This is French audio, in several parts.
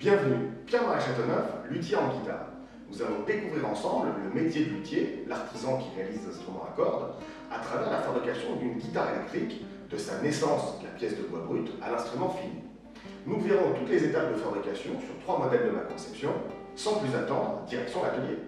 Bienvenue, Pierre-Marie Châteauneuf, luthier en guitare. Nous allons découvrir ensemble le métier de luthier, l'artisan qui réalise des instruments à cordes, à travers la fabrication d'une guitare électrique, de sa naissance, la pièce de bois brut, à l'instrument fini. Nous verrons toutes les étapes de fabrication sur trois modèles de ma conception. Sans plus attendre, direction l'atelier.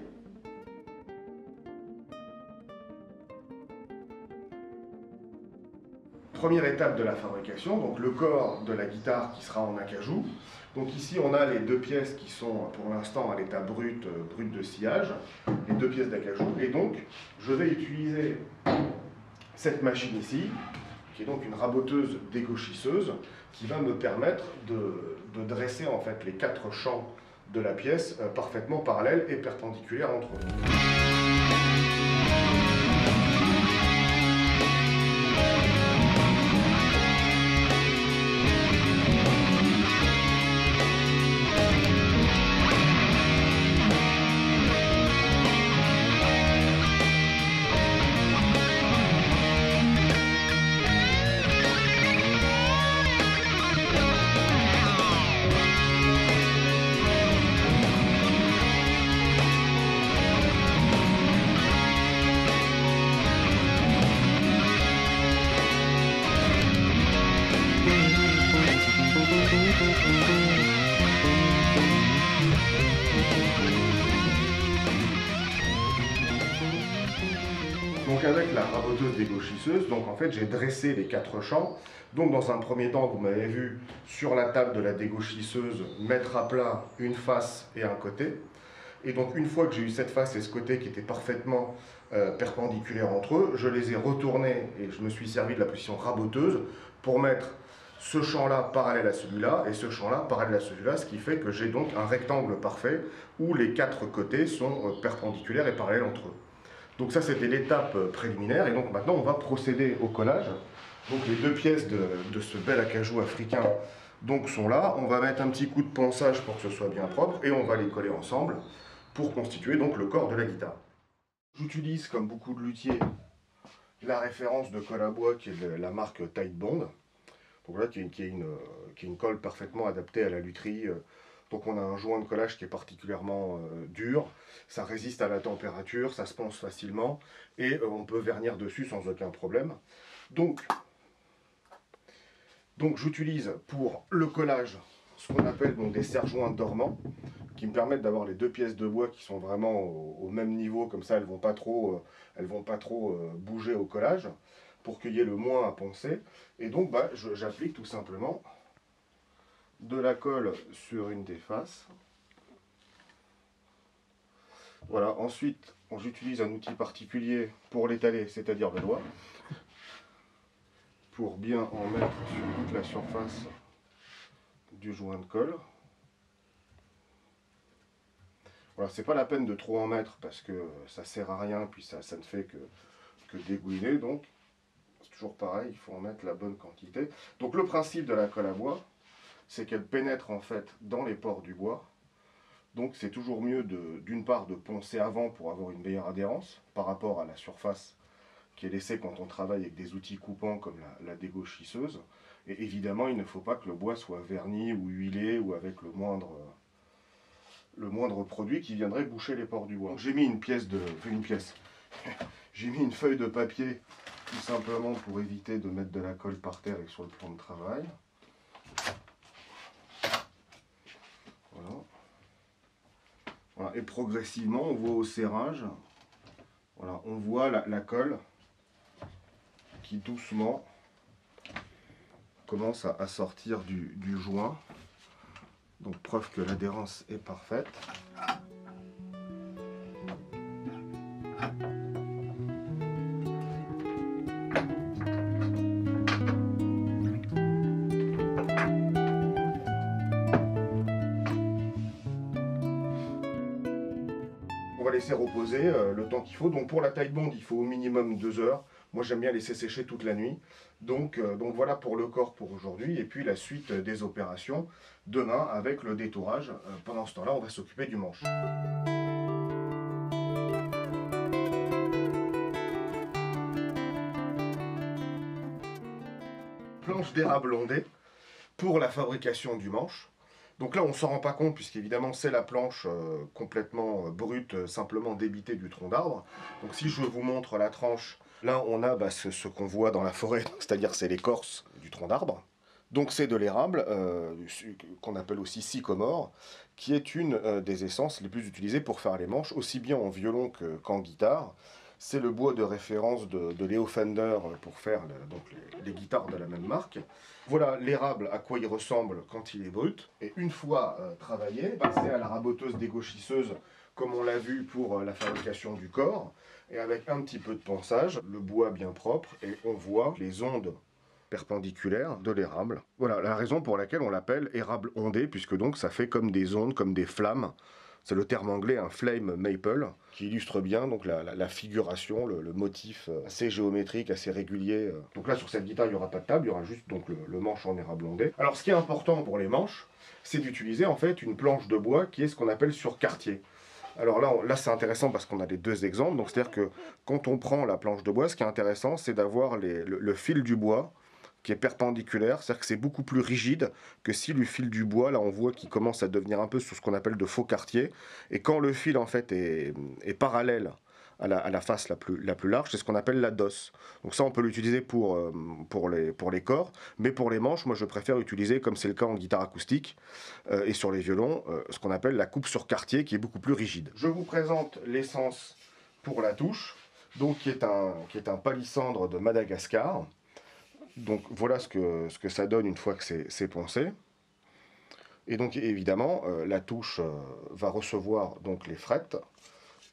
Première étape de la fabrication, donc le corps de la guitare qui sera en acajou. Donc ici on a les deux pièces qui sont pour l'instant à l'état brut, euh, brut de sillage, les deux pièces d'acajou. Et donc je vais utiliser cette machine ici, qui est donc une raboteuse dégauchisseuse, qui va me permettre de, de dresser en fait les quatre champs de la pièce euh, parfaitement parallèles et perpendiculaires entre eux. J'ai dressé les quatre champs. Donc dans un premier temps, vous m'avez vu sur la table de la dégauchisseuse mettre à plat une face et un côté. Et donc une fois que j'ai eu cette face et ce côté qui étaient parfaitement euh, perpendiculaires entre eux, je les ai retournés et je me suis servi de la position raboteuse pour mettre ce champ-là parallèle à celui-là et ce champ-là parallèle à celui-là, ce qui fait que j'ai donc un rectangle parfait où les quatre côtés sont euh, perpendiculaires et parallèles entre eux. Donc ça c'était l'étape euh, préliminaire et donc maintenant on va procéder au collage. Donc les deux pièces de, ce bel acajou africain donc sont là. On va mettre un petit coup de ponçage pour que ce soit bien propre et on va les coller ensemble pour constituer donc le corps de la guitare. J'utilise comme beaucoup de luthiers la référence de colle à bois qui est la marque Tide Bond. Donc là qui est, une, qui est une colle parfaitement adaptée à la lutherie donc on a un joint de collage qui est particulièrement euh, dur, ça résiste à la température, ça se ponce facilement et euh, on peut vernir dessus sans aucun problème. Donc, donc j'utilise pour le collage ce qu'on appelle des serre-joints dormants qui me permettent d'avoir les deux pièces de bois qui sont vraiment au, même niveau, comme ça elles vont pas trop, euh, elles vont pas trop euh, bouger au collage pour qu'il y ait le moins à poncer. Et donc bah, j'applique tout simplement de la colle sur une des faces. Voilà, ensuite j'utilise un outil particulier pour l'étaler, c'est-à-dire le doigt, pour bien en mettre sur toute la surface du joint de colle. Voilà, c'est pas la peine de trop en mettre parce que ça sert à rien, puis ça, ne fait que, que dégouiner, donc c'est toujours pareil, il faut en mettre la bonne quantité. Donc le principe de la colle à bois, c'est qu'elle pénètre en fait dans les pores du bois. Donc c'est toujours mieux d'une part de poncer avant pour avoir une meilleure adhérence par rapport à la surface qui est laissée quand on travaille avec des outils coupants comme la, dégauchisseuse. Et évidemment, il ne faut pas que le bois soit verni ou huilé ou avec le moindre, le moindre produit qui viendrait boucher les pores du bois. J'ai mis une pièce de... une pièce. J'ai mis une feuille de papier tout simplement pour éviter de mettre de la colle par terre et sur le plan de travail. Et progressivement, on voit au serrage, on voit la, colle qui doucement commence à, sortir du, joint. Donc preuve que l'adhérence est parfaite. Reposer euh, le temps qu'il faut. Donc pour la taille bond, il faut au minimum deux heures. Moi j'aime bien laisser sécher toute la nuit. Donc, euh, donc voilà pour le corps pour aujourd'hui. Et puis la suite des opérations demain avec le détourage. Euh, pendant ce temps-là, on va s'occuper du manche. Planche d'érable ondée pour la fabrication du manche. Donc là, on ne s'en rend pas compte, puisqu'évidemment, c'est la planche euh, complètement euh, brute, euh, simplement débitée du tronc d'arbre. Donc si je vous montre la tranche, là, on a bah, ce, qu'on voit dans la forêt, c'est-à-dire c'est l'écorce du tronc d'arbre. Donc c'est de l'érable, qu'on appelle aussi sycomore, qui est une des essences les plus utilisées pour faire les manches, aussi bien en violon qu'en guitare. C'est le bois de référence de, de Leo Fender pour faire donc les, guitares de la même marque. Voilà l'érable à quoi il ressemble quand il est brut. Et une fois euh, travaillé, passer à la raboteuse dégauchisseuse comme on l'a vu pour euh, la fabrication du corps. Et avec un petit peu de ponçage, le bois bien propre et on voit les ondes perpendiculaires de l'érable. Voilà la raison pour laquelle on l'appelle érable ondé, puisque donc ça fait comme des ondes, comme des flammes c'est le terme anglais, un flame maple, qui illustre bien donc la, figuration, le, motif euh, assez géométrique, assez régulier. Euh. Donc là, sur cette guitare, il n'y aura pas de table, il y aura juste donc le, manche en érable ondé. Alors, ce qui est important pour les manches, c'est d'utiliser en fait une planche de bois qui est ce qu'on appelle sur quartier. Alors là, là c'est intéressant parce qu'on a les deux exemples. Donc c'est-à-dire que quand on prend la planche de bois, ce qui est intéressant, c'est d'avoir le, fil du bois qui est perpendiculaire, c'est-à-dire que c'est beaucoup plus rigide que si le fil du bois, là on voit qu'il commence à devenir un peu sous ce qu'on appelle de faux quartier, et quand le fil en fait est, parallèle à la, face la plus, la plus large, c'est ce qu'on appelle la DOS. Donc ça, on peut l'utiliser pour, euh, pour, les, pour les corps, mais pour les manches, moi je préfère utiliser, comme c'est le cas en guitare acoustique euh, et sur les violons, euh, ce qu'on appelle la coupe sur quartier, qui est beaucoup plus rigide. Je vous présente l'essence pour la touche, donc qui est un, qui est un palissandre de Madagascar. Donc voilà ce que, ce que ça donne une fois que c'est poncé. Et donc évidemment, euh, la touche euh, va recevoir donc les frettes.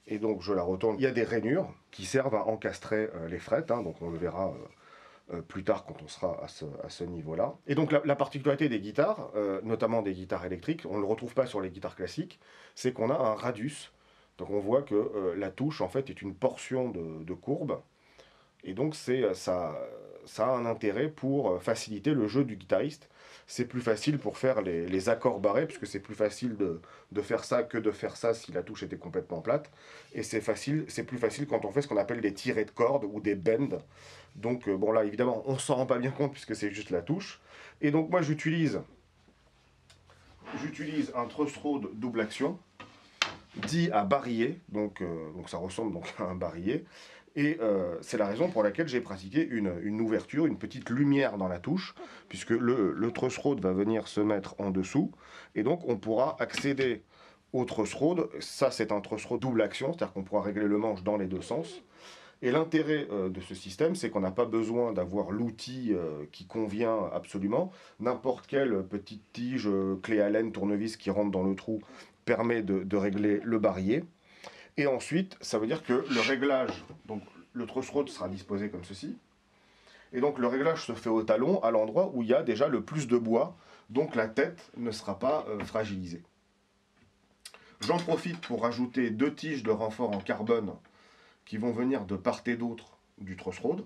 Et donc je la retourne. Il y a des rainures qui servent à encastrer euh, les frettes. Hein. donc on le verra plus tard quand on sera à ce, niveau-là. Et donc la, particularité des guitares, notamment des guitares électriques, on ne le retrouve pas sur les guitares classiques, c'est qu'on a un radius. Donc on voit que la touche en fait est une portion de courbe. Et donc c'est ça ça a un intérêt pour euh, faciliter le jeu du guitariste. C'est plus facile pour faire les, accords barrés, puisque c'est plus facile de, faire ça que de faire ça si la touche était complètement plate. Et c'est facile, c'est plus facile quand on fait ce qu'on appelle des tirés de cordes ou des bends. Donc euh, bon là évidemment on s'en rend pas bien compte puisque c'est juste la touche. Et donc moi j'utilise j'utilise un truss rod double action dit à barillet, donc, euh, donc ça ressemble donc à un barillet. Et euh, c'est la raison pour laquelle j'ai pratiqué une, ouverture, une petite lumière dans la touche, puisque le, le truss rod va venir se mettre en dessous, et donc on pourra accéder au truss rod. Ça, c'est un truss rod double action, c'est-à-dire qu'on pourra régler le manche dans les deux sens. Et l'intérêt euh, de ce système, c'est qu'on n'a pas besoin d'avoir l'outil euh, qui convient absolument. N'importe quelle petite tige, clé à laine, tournevis qui rentre dans le trou permet de, de régler le barillet. Et ensuite, ça veut dire que le réglage, donc le truss rod sera disposé comme ceci. Et donc le réglage se fait au talon, à l'endroit où il y a déjà le plus de bois, donc la tête ne sera pas euh, fragilisée. J'en profite pour rajouter deux tiges de renfort en carbone qui vont venir de part et d'autre du truss rod,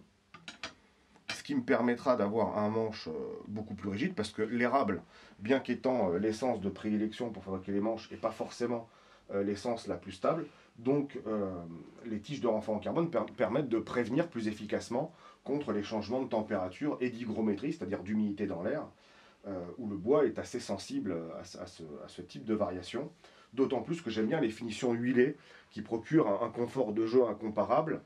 ce qui me permettra d'avoir un manche euh, beaucoup plus rigide, parce que l'érable, bien qu'étant euh, l'essence de prédilection pour fabriquer les manches, et pas forcément l'essence la plus stable, donc, euh, les tiges de renfort en carbone permettent de prévenir plus efficacement contre les changements de température et d'hygrométrie, c'est-à-dire d'humidité dans l'air, euh, où le bois est assez sensible à, ce, type de variation. D'autant plus que j'aime bien les finitions huilées qui procurent un confort de jeu incomparable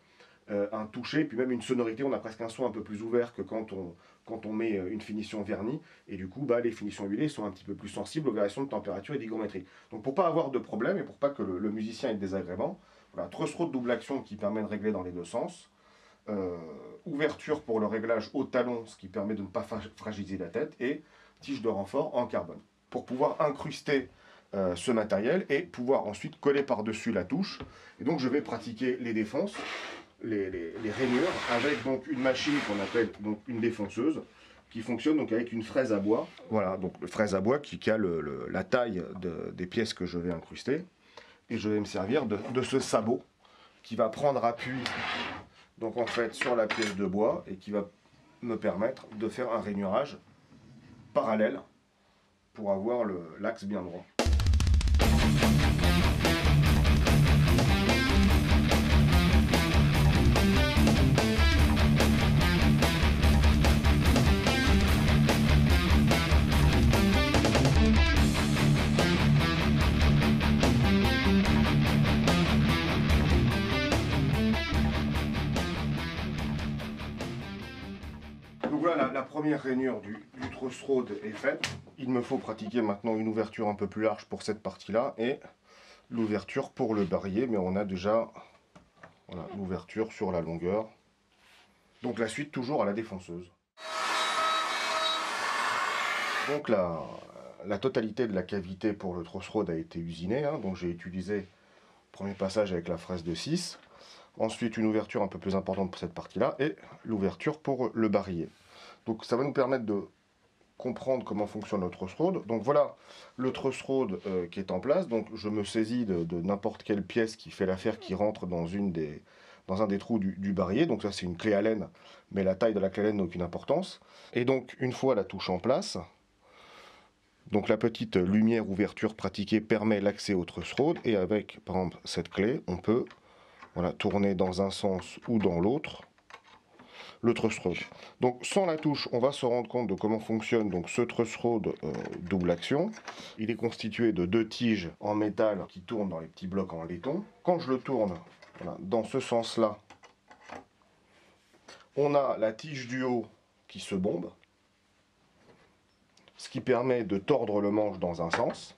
euh, un toucher, puis même une sonorité, on a presque un son un peu plus ouvert que quand on, quand on met euh, une finition vernie, et du coup, bah, les finitions huilées sont un petit peu plus sensibles aux variations de température et d'hygrométrie. Donc pour pas avoir de problème, et pour pas que le, musicien ait de désagréments, voilà, truss de double action qui permet de régler dans les deux sens, euh, ouverture pour le réglage au talon, ce qui permet de ne pas fragiliser la tête, et tige de renfort en carbone. Pour pouvoir incruster ce matériel et pouvoir ensuite coller par-dessus la touche. Et donc je vais pratiquer les défenses les, rainures avec donc une machine qu'on appelle donc une défonceuse qui fonctionne donc avec une fraise à bois. Voilà, donc fraise à bois qui, a la taille des pièces que je vais incruster. Et je vais me servir de, ce sabot qui va prendre appui donc en fait sur la pièce de bois et qui va me permettre de faire un rainurage parallèle pour avoir l'axe bien droit. Première rainure du, du rod est faite. Il me faut pratiquer maintenant une ouverture un peu plus large pour cette partie-là et l'ouverture pour le barillet, mais on a déjà l'ouverture sur la longueur. Donc la suite toujours à la défonceuse. Donc la, la totalité de la cavité pour le truss rod a été usinée, hein. donc j'ai utilisé le premier passage avec la fraise de 6, ensuite une ouverture un peu plus importante pour cette partie-là, et l'ouverture pour le barillet. Donc ça va nous permettre de comprendre comment fonctionne le truss. Donc voilà le truss euh, qui est en place. Donc je me saisis de, n'importe quelle pièce qui fait l'affaire, qui rentre dans, un des trous du, du barillet. Donc ça c'est une clé Allen, mais la taille de la clé Allen n'a aucune importance. Et donc une fois la touche en place, donc la petite lumière ouverture pratiquée permet l'accès au truss. Et avec par exemple cette clé, on peut voilà, tourner dans un sens ou dans l'autre le truss rod. Donc sans la touche, on va se rendre compte de comment fonctionne donc ce truss rod euh, double action. Il est constitué de deux tiges en métal qui tournent dans les petits blocs en laiton. Quand je le tourne dans ce sens-là, on a la tige du haut qui se bombe, ce qui permet de tordre le manche dans un sens.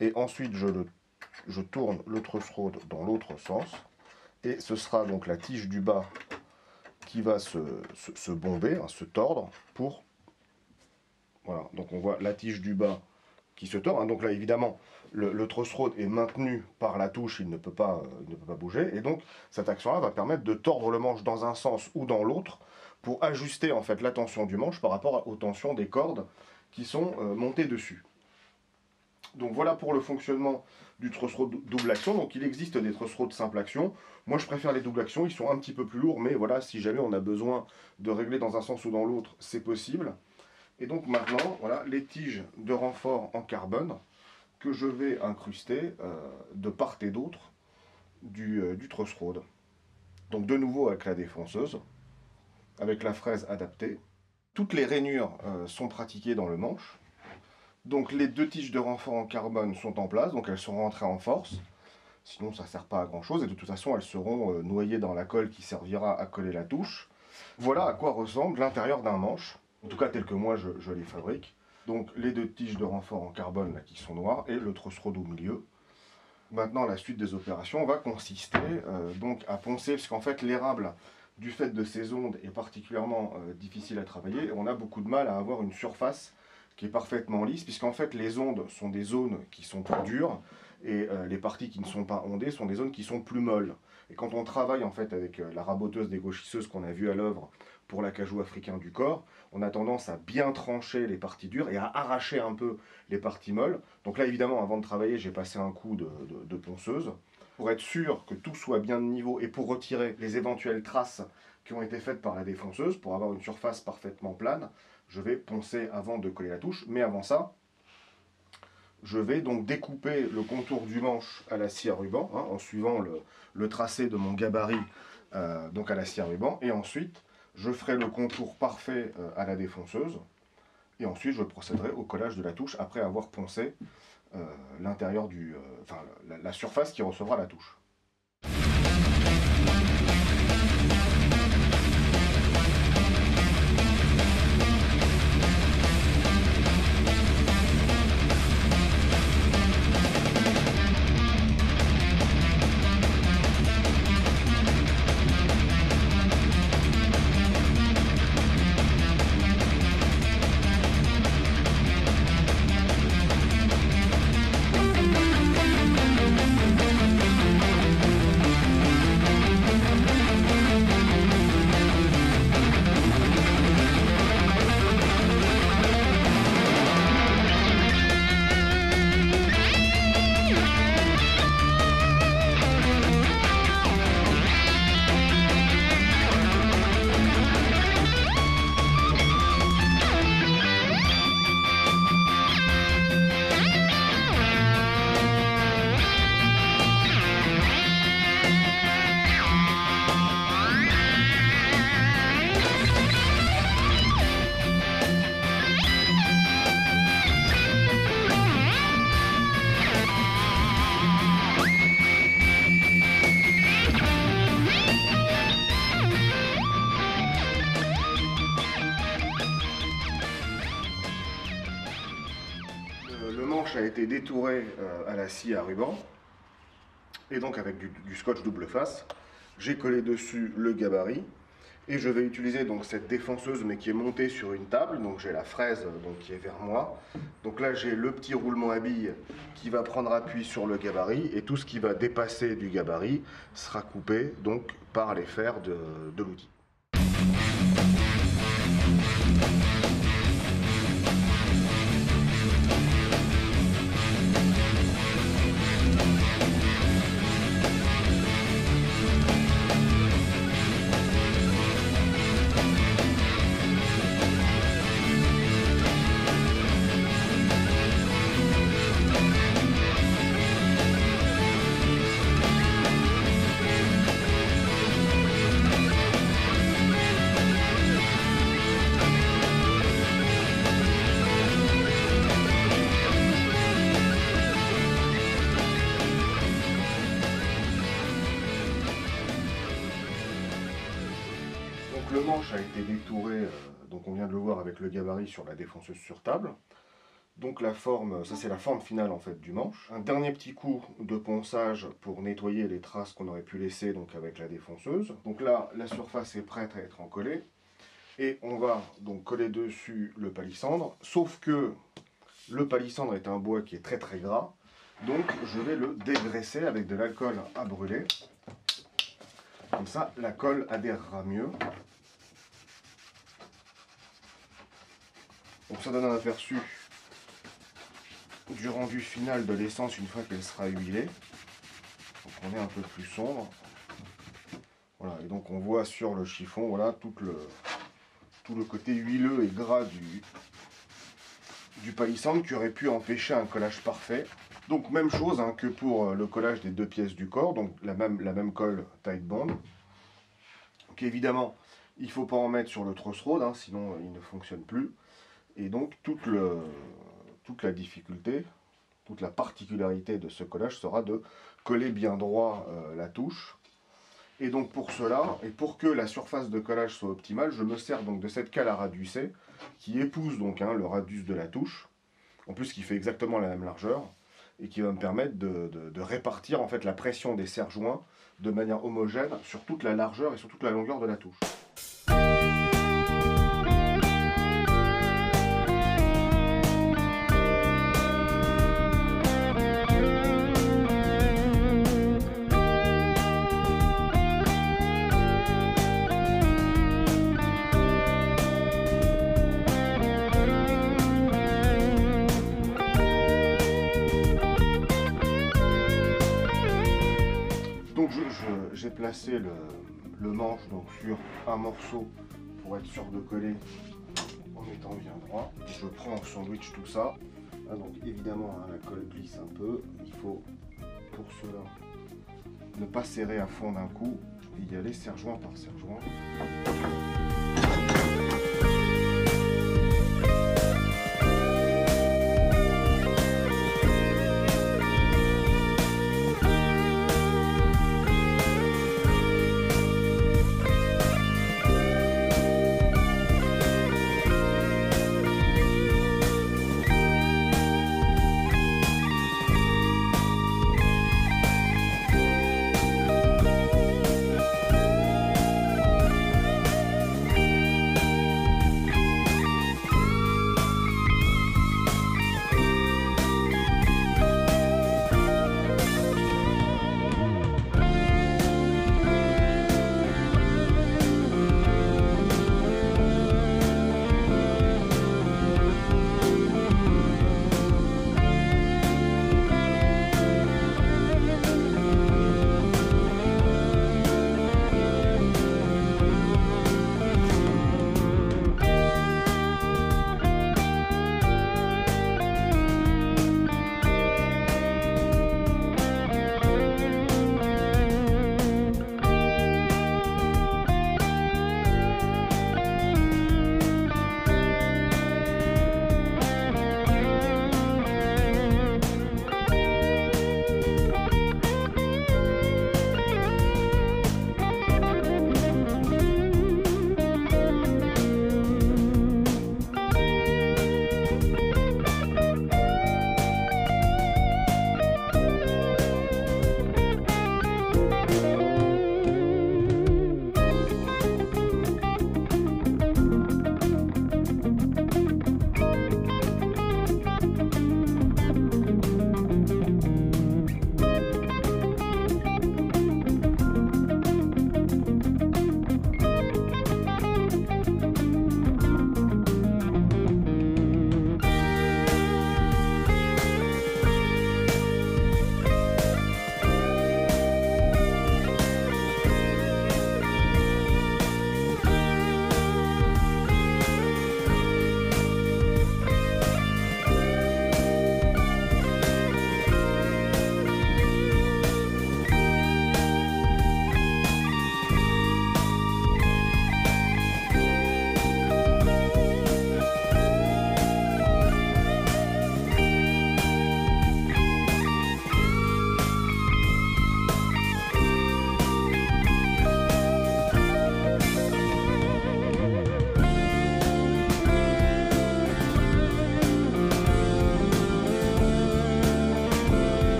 Et ensuite, je, le, je tourne le truss rod dans l'autre sens. Et ce sera donc la tige du bas qui va se, se, bomber, hein, se tordre pour... Voilà, donc on voit la tige du bas qui se tord. Hein. donc là, évidemment, le, le rod est maintenu par la touche, il ne peut pas, euh, ne peut pas bouger. Et donc, cette action-là va permettre de tordre le manche dans un sens ou dans l'autre pour ajuster en fait la tension du manche par rapport aux tensions des cordes qui sont euh, montées dessus. Donc voilà pour le fonctionnement du truss rod double action. Donc il existe des truss rod simple action. Moi je préfère les double actions, ils sont un petit peu plus lourds, mais voilà, si jamais on a besoin de régler dans un sens ou dans l'autre, c'est possible. Et donc maintenant, voilà, les tiges de renfort en carbone que je vais incruster euh, de part et d'autre du, euh, du truss rod. Donc de nouveau avec la défonceuse, avec la fraise adaptée. Toutes les rainures euh, sont pratiquées dans le manche. Donc les deux tiges de renfort en carbone sont en place, donc elles sont rentrées en force. Sinon ça ne sert pas à grand chose et de toute façon elles seront euh, noyées dans la colle qui servira à coller la touche. Voilà à quoi ressemble l'intérieur d'un manche, en tout cas tel que moi je, les fabrique. Donc les deux tiges de renfort en carbone là, qui sont noires et le truss rod au milieu. Maintenant la suite des opérations va consister euh, donc à poncer, parce qu'en fait l'érable du fait de ces ondes est particulièrement euh, difficile à travailler et on a beaucoup de mal à avoir une surface qui est parfaitement lisse, puisqu'en fait les ondes sont des zones qui sont plus dures, et euh, les parties qui ne sont pas ondées sont des zones qui sont plus molles. Et quand on travaille en fait avec euh, la raboteuse dégauchisseuse qu'on a vue à l'œuvre pour l'acajou africain du corps, on a tendance à bien trancher les parties dures et à arracher un peu les parties molles. Donc là évidemment avant de travailler j'ai passé un coup de, de ponceuse pour être sûr que tout soit bien de niveau et pour retirer les éventuelles traces qui ont été faites par la défonceuse, pour avoir une surface parfaitement plane, je vais poncer avant de coller la touche, mais avant ça, je vais donc découper le contour du manche à la scie à ruban, hein, en suivant le, tracé de mon gabarit euh, donc à la scie à ruban, et ensuite je ferai le contour parfait euh, à la défonceuse, et ensuite je procéderai au collage de la touche après avoir poncé euh, l'intérieur du, enfin la surface qui recevra la touche. Scie à ruban, et donc avec du, scotch double face, j'ai collé dessus le gabarit, et je vais utiliser donc cette défonceuse mais qui est montée sur une table, donc j'ai la fraise donc, qui est vers moi. Donc là j'ai le petit roulement à billes qui va prendre appui sur le gabarit et tout ce qui va dépasser du gabarit sera coupé donc par les fers de l'outil. Sur la défonceuse sur table. Donc la forme, ça c'est la forme finale en fait du manche. Un dernier petit coup de ponçage pour nettoyer les traces qu'on aurait pu laisser donc avec la défonceuse. Donc là, la surface est prête à être encollée. Et on va donc coller dessus le palissandre, sauf que le palissandre est un bois qui est très très gras. Donc je vais le dégraisser avec de l'alcool à brûler. Comme ça, la colle adhérera mieux. Donc ça donne un aperçu du rendu final de l'essence une fois qu'elle sera huilée. Donc on est un peu plus sombre. Voilà, et donc on voit sur le chiffon, voilà, tout le, tout le côté huileux et gras du, du palissandre qui aurait pu empêcher un collage parfait. Donc même chose hein, que pour euh, le collage des deux pièces du corps, donc la même, la même colle tight bond. Donc évidemment, il ne faut pas en mettre sur le truss rod, hein, sinon euh, il ne fonctionne plus. Et donc toute, la difficulté, toute la particularité de ce collage sera de coller bien droit euh, la touche. Et donc pour cela, et pour que la surface de collage soit optimale, je me sers donc de cette cale à radusser qui épouse donc hein, le radius de la touche, en plus qui fait exactement la même largeur, et qui va me permettre de, répartir en fait la pression des serre-joints de manière homogène sur toute la largeur et sur toute la longueur de la touche. Sur un morceau pour être sûr de coller en étant bien droit. Je prends en sandwich tout ça. Ah, donc évidemment hein, la colle glisse un peu. Il faut pour cela ne pas serrer à fond d'un coup et y aller serre-joint par serre-joint.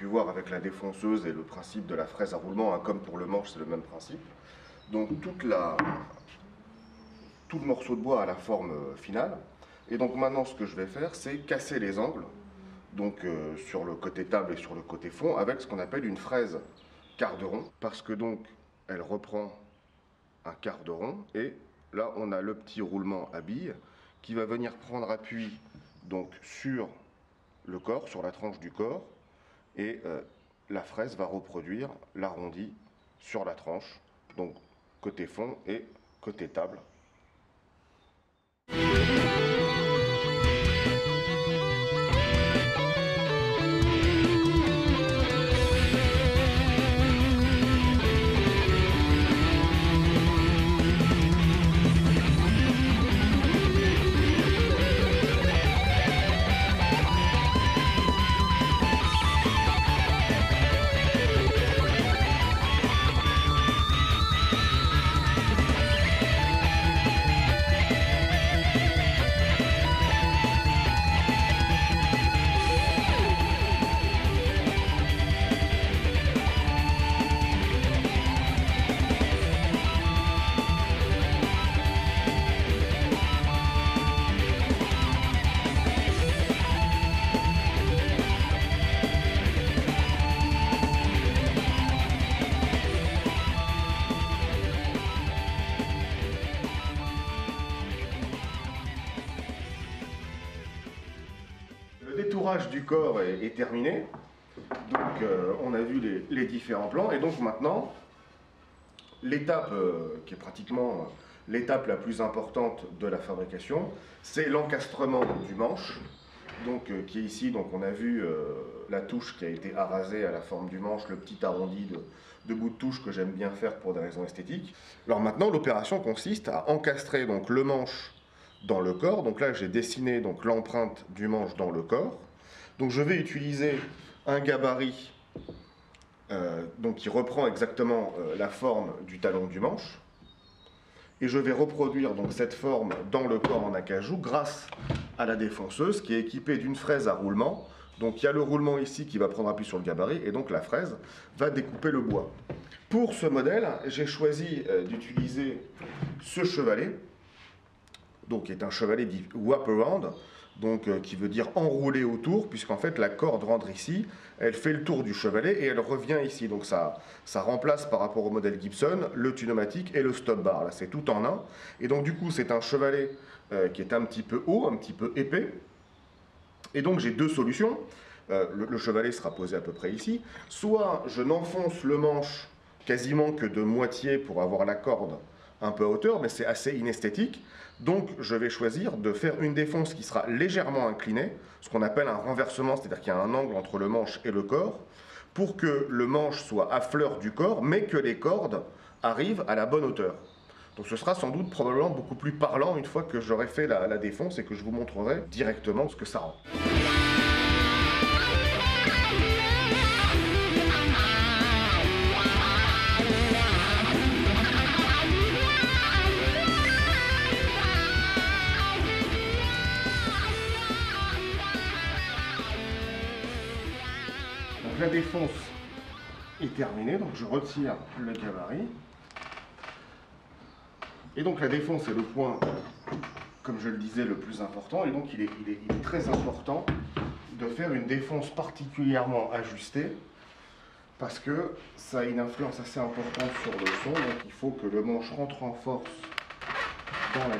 Pu voir avec la défonceuse et le principe de la fraise à roulement, hein, comme pour le manche, c'est le même principe. Donc toute la, tout le morceau de bois a la forme euh, finale. Et donc maintenant, ce que je vais faire, c'est casser les angles, donc euh, sur le côté table et sur le côté fond, avec ce qu'on appelle une fraise quart de rond, parce que donc elle reprend un quart de rond, et là on a le petit roulement à billes qui va venir prendre appui donc sur le corps, sur la tranche du corps, et euh, la fraise va reproduire l'arrondi sur la tranche, donc côté fond et côté table. Corps est, terminé. Donc euh, on a vu les, différents plans. Et donc maintenant, l'étape euh, qui est pratiquement euh, l'étape la plus importante de la fabrication, c'est l'encastrement du manche. Donc, qui est ici, donc on a vu la touche qui a été arasée à la forme du manche, le petit arrondi de, de bout de touche que j'aime bien faire pour des raisons esthétiques. Alors maintenant, l'opération consiste à encastrer donc le manche dans le corps. Donc là, j'ai dessiné donc l'empreinte du manche dans le corps. Donc je vais utiliser un gabarit euh, qui reprend exactement euh, la forme du talon du manche. Et je vais reproduire donc cette forme dans le corps en acajou grâce à la défonceuse qui est équipée d'une fraise à roulement. Donc il y a le roulement ici qui va prendre appui sur le gabarit et donc la fraise va découper le bois. Pour ce modèle, j'ai choisi euh, d'utiliser ce chevalet, donc qui est un chevalet dit Around donc euh, qui veut dire enrouler autour, puisqu'en fait la corde rentre ici, elle fait le tour du chevalet et elle revient ici. Donc ça, ça remplace par rapport au modèle Gibson le pneumatique et le stop bar. Là c'est tout en un. Et donc du coup c'est un chevalet euh, qui est un petit peu haut, un petit peu épais. Et donc j'ai deux solutions. Euh, le, chevalet sera posé à peu près ici. Soit je n'enfonce le manche quasiment que de moitié pour avoir la corde un peu à hauteur, mais c'est assez inesthétique. Donc je vais choisir de faire une défonce qui sera légèrement inclinée, ce qu'on appelle un renversement, c'est-à-dire qu'il y a un angle entre le manche et le corps, pour que le manche soit à fleur du corps, mais que les cordes arrivent à la bonne hauteur. Donc ce sera sans doute probablement beaucoup plus parlant une fois que j'aurai fait la, défonce et que je vous montrerai directement ce que ça rend. La défonce est terminée, donc je retire le gabarit. Et donc la défonce est le point, comme je le disais, le plus important. Et donc il est, il est très important de faire une défonce particulièrement ajustée parce que ça a une influence assez importante sur le son. Donc il faut que le manche rentre en force dans la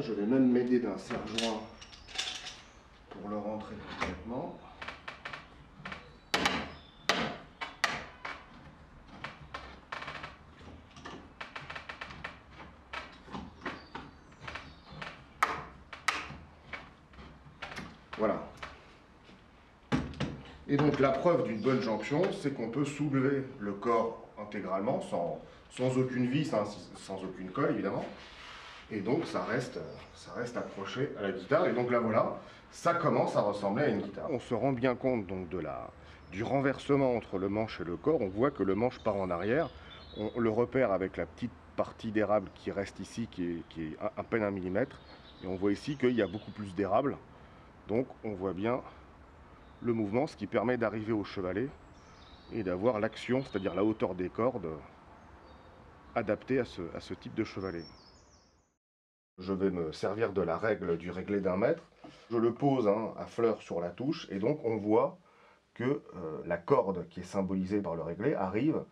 je vais même m'aider d'un serre-joint pour le rentrer complètement. Voilà. Et donc la preuve d'une bonne jonction, c'est qu'on peut soulever le corps intégralement, sans, sans aucune vis, sans, sans aucune colle évidemment. Et donc ça reste, ça reste accroché à la guitare. Et donc là voilà, ça commence à ressembler à une guitare. On se rend bien compte donc de la, du renversement entre le manche et le corps. On voit que le manche part en arrière. On le repère avec la petite partie d'érable qui reste ici, qui est, qui est à peine un millimètre. Et on voit ici qu'il y a beaucoup plus d'érable. Donc on voit bien le mouvement, ce qui permet d'arriver au chevalet et d'avoir l'action, c'est-à-dire la hauteur des cordes, adaptée à ce, à ce type de chevalet. Je vais me servir de la règle du réglé d'un mètre. Je le pose hein, à fleur sur la touche et donc on voit que euh, la corde qui est symbolisée par le réglé arrive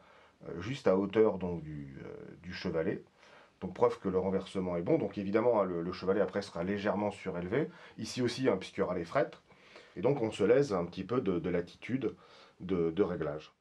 euh, juste à hauteur euh, du, chevalet. Donc preuve que le renversement est bon. Donc évidemment hein, le, chevalet après sera légèrement surélevé. Ici aussi hein, puisqu'il y aura les frettes. Et donc on se laisse un petit peu de, latitude de réglage.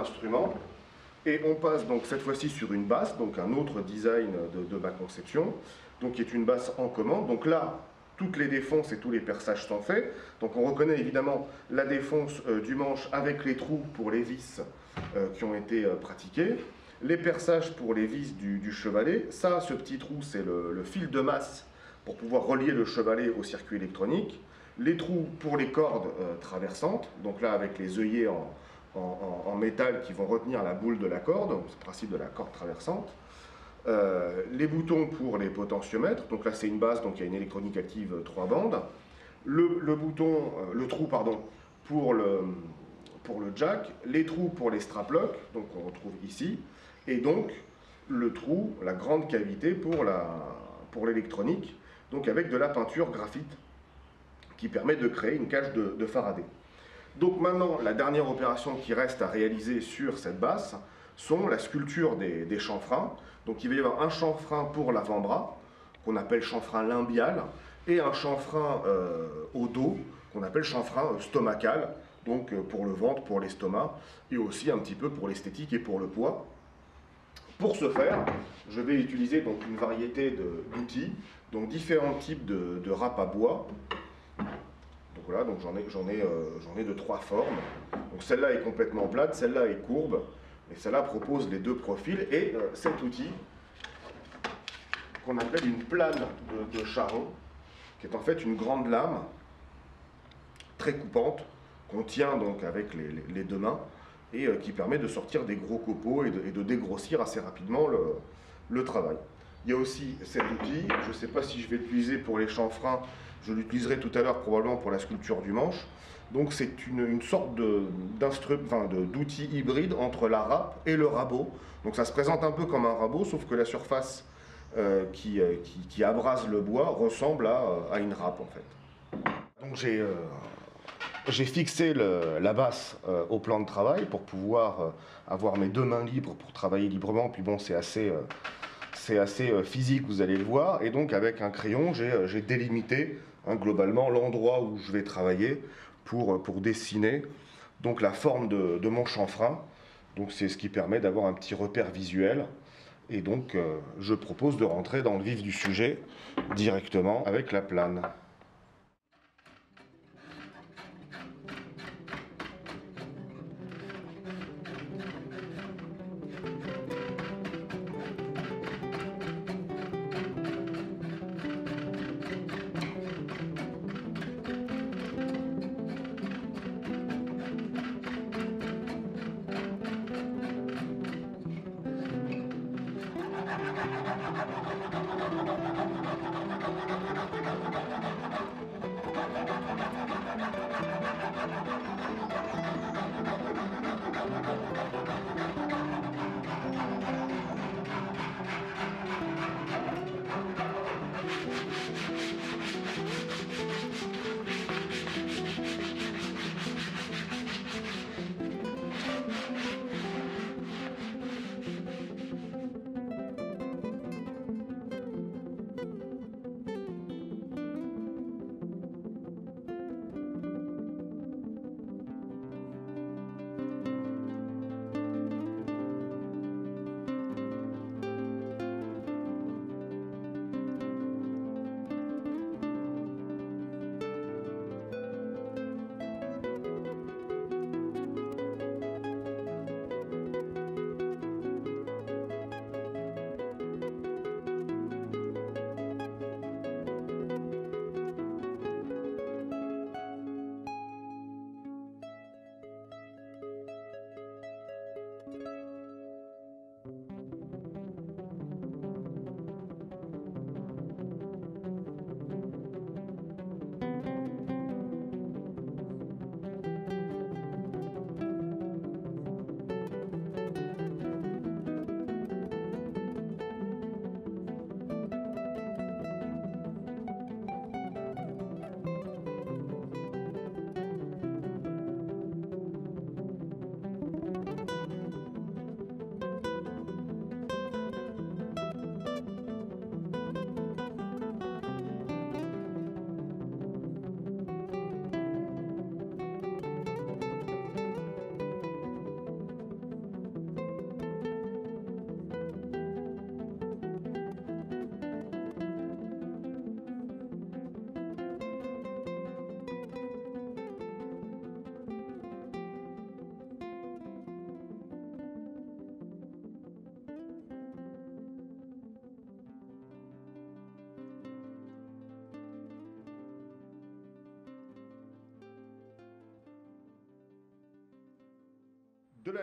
De changer d'instrument. Et on passe donc cette fois-ci sur une basse, donc un autre design de, ma conception, donc qui est une basse en commande. Donc là, toutes les défonces et tous les perçages sont faits. Donc on reconnaît évidemment la défonce euh, du manche avec les trous pour les vis euh, qui ont été euh, pratiqués. Les perçages pour les vis du, chevalet. Ça, ce petit trou, c'est le, fil de masse pour pouvoir relier le chevalet au circuit électronique les trous pour les cordes traversantes, donc là avec les œillets en, métal qui vont retenir la boule de la corde, c'est le principe de la corde traversante. Euh, les boutons pour les potentiomètres, donc là c'est une base, donc il y a une électronique active 3 bandes. Le, bouton, euh, le trou pardon, pour le, pour le jack, les trous pour les strap-locks, donc on retrouve ici, et donc le trou, la grande cavité pour l'électronique, pour donc avec de la peinture graphite qui permet de créer une cage de, Faraday. Donc maintenant, la dernière opération qui reste à réaliser sur cette basse sont la sculpture des, chanfreins. Donc il va y avoir un chanfrein pour l'avant-bras, qu'on appelle chanfrein limbial, et un chanfrein euh, au dos, qu'on appelle chanfrein stomacal, donc euh, pour le ventre, pour l'estomac, et aussi un petit peu pour l'esthétique et pour le poids. Pour ce faire, je vais utiliser donc une variété d'outils, donc différents types de, de à bois, donc euh, j'en ai de trois formes. Donc celle-là est complètement plate, celle-là est courbe, et celle-là propose les deux profils. Et euh, cet outil, qu'on appelle une plane de, charron, qui est en fait une grande lame très coupante, qu'on tient donc avec les, deux mains, et euh, qui permet de sortir des gros copeaux et de, dégrossir assez rapidement le, le travail. Il y a aussi cet outil, je ne sais pas si je vais l'utiliser pour les chanfreins, je l'utiliserai tout à l'heure probablement pour la sculpture du manche. Donc c'est une, sorte d'outil hybride entre la râpe et le rabot. Donc ça se présente un peu comme un rabot, sauf que la surface euh, euh, qui, abrase le bois ressemble à, à une râpe en fait. Donc j'ai euh, fixé la basse au plan de travail pour pouvoir avoir mes deux mains libres pour travailler librement. Puis bon, c'est assez c'est assez euh, physique, vous allez le voir. Et donc avec un crayon, j'ai euh, délimité hein, globalement l'endroit où je vais travailler pour, euh, pour dessiner donc la forme de, mon chanfrein. Donc c'est ce qui permet d'avoir un petit repère visuel. Et donc je propose de rentrer dans le vif du sujet directement avec la plane.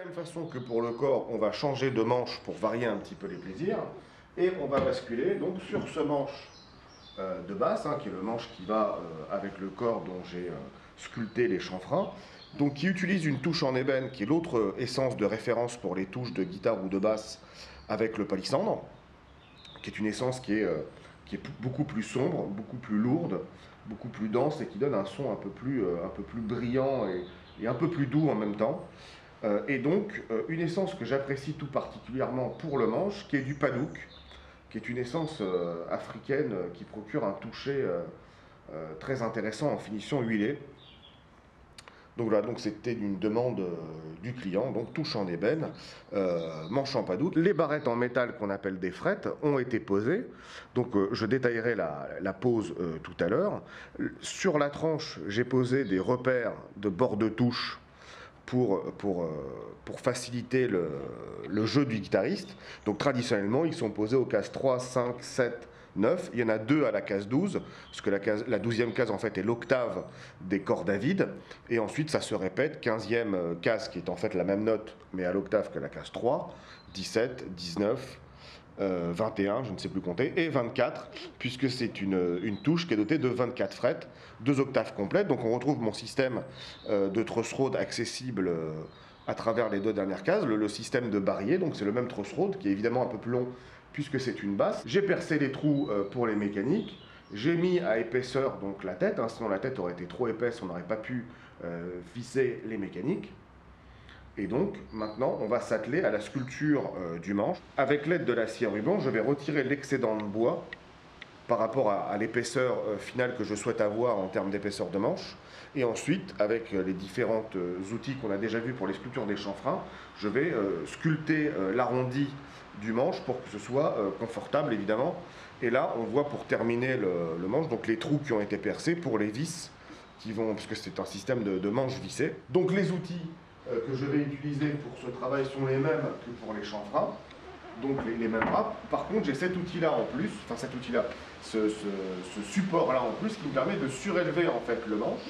Même façon que pour le corps, on va changer de manche pour varier un petit peu les plaisirs. Et on va basculer donc sur ce manche euh, de basse, hein, qui est le manche qui va euh, avec le corps dont j'ai euh, sculpté les chanfreins, donc qui utilise une touche en ébène, qui est l'autre essence de référence pour les touches de guitare ou de basse avec le palissandre, qui est une essence qui est, beaucoup plus sombre, beaucoup plus lourde, beaucoup plus dense et qui donne un son un peu plus, brillant et un peu plus doux en même temps. Et donc, une essence que j'apprécie tout particulièrement pour le manche, qui est du padouk, qui est une essence euh, africaine euh, qui procure un toucher euh, très intéressant en finition huilée. Donc voilà, donc c'était une demande du client, donc touche en ébène, manche en padoute. Les barrettes en métal qu'on appelle des frettes ont été posées. Donc je détaillerai la, pose tout à l'heure. Sur la tranche, j'ai posé des repères de bord de touche pour, pour, euh, pour faciliter le, le, jeu du guitariste. Donc traditionnellement, ils sont posés aux cases 3, 5, 7, 9. Il y en a deux à la case 12, parce que la, case, la 12e case en fait est l'octave des cordes à vide. Et ensuite, ça se répète, 15e euh, case qui est en fait la même note, mais à l'octave que la case 3, 17, 19, 21, euh, je ne sais plus compter, et 24, puisque c'est une, une, touche qui est dotée de 24 frettes, deux octaves complètes. Donc on retrouve mon système euh, de truss accessible euh, à travers les deux dernières cases, le, système de barillet, donc c'est le même truss qui est évidemment un peu plus long puisque c'est une basse. J'ai percé les trous pour les mécaniques. J'ai mis à épaisseur donc la tête, hein, sinon la tête aurait été trop épaisse, on n'aurait pas pu visser les mécaniques. Et donc, maintenant, on va s'atteler à la sculpture euh, du manche. Avec l'aide de la scie ruban, je vais retirer l'excédent de bois par rapport à, l'épaisseur euh, finale que je souhaite avoir en termes d'épaisseur de manche. Et ensuite, avec euh, les différents outils qu'on a déjà vus pour les sculptures des chanfreins, je vais sculpter l'arrondi du manche pour que ce soit confortable, évidemment. Et là, on voit pour terminer le, manche, donc les trous qui ont été percés pour les vis qui vont, puisque c'est un système de, de manches vissées. Donc les outils que je vais utiliser pour ce travail sont les mêmes que pour les chanfreins, donc les, mêmes râpes. Par contre, j'ai cet outil-là en plus, enfin cet outil-là, ce, support-là en plus qui me permet de surélever en fait le manche,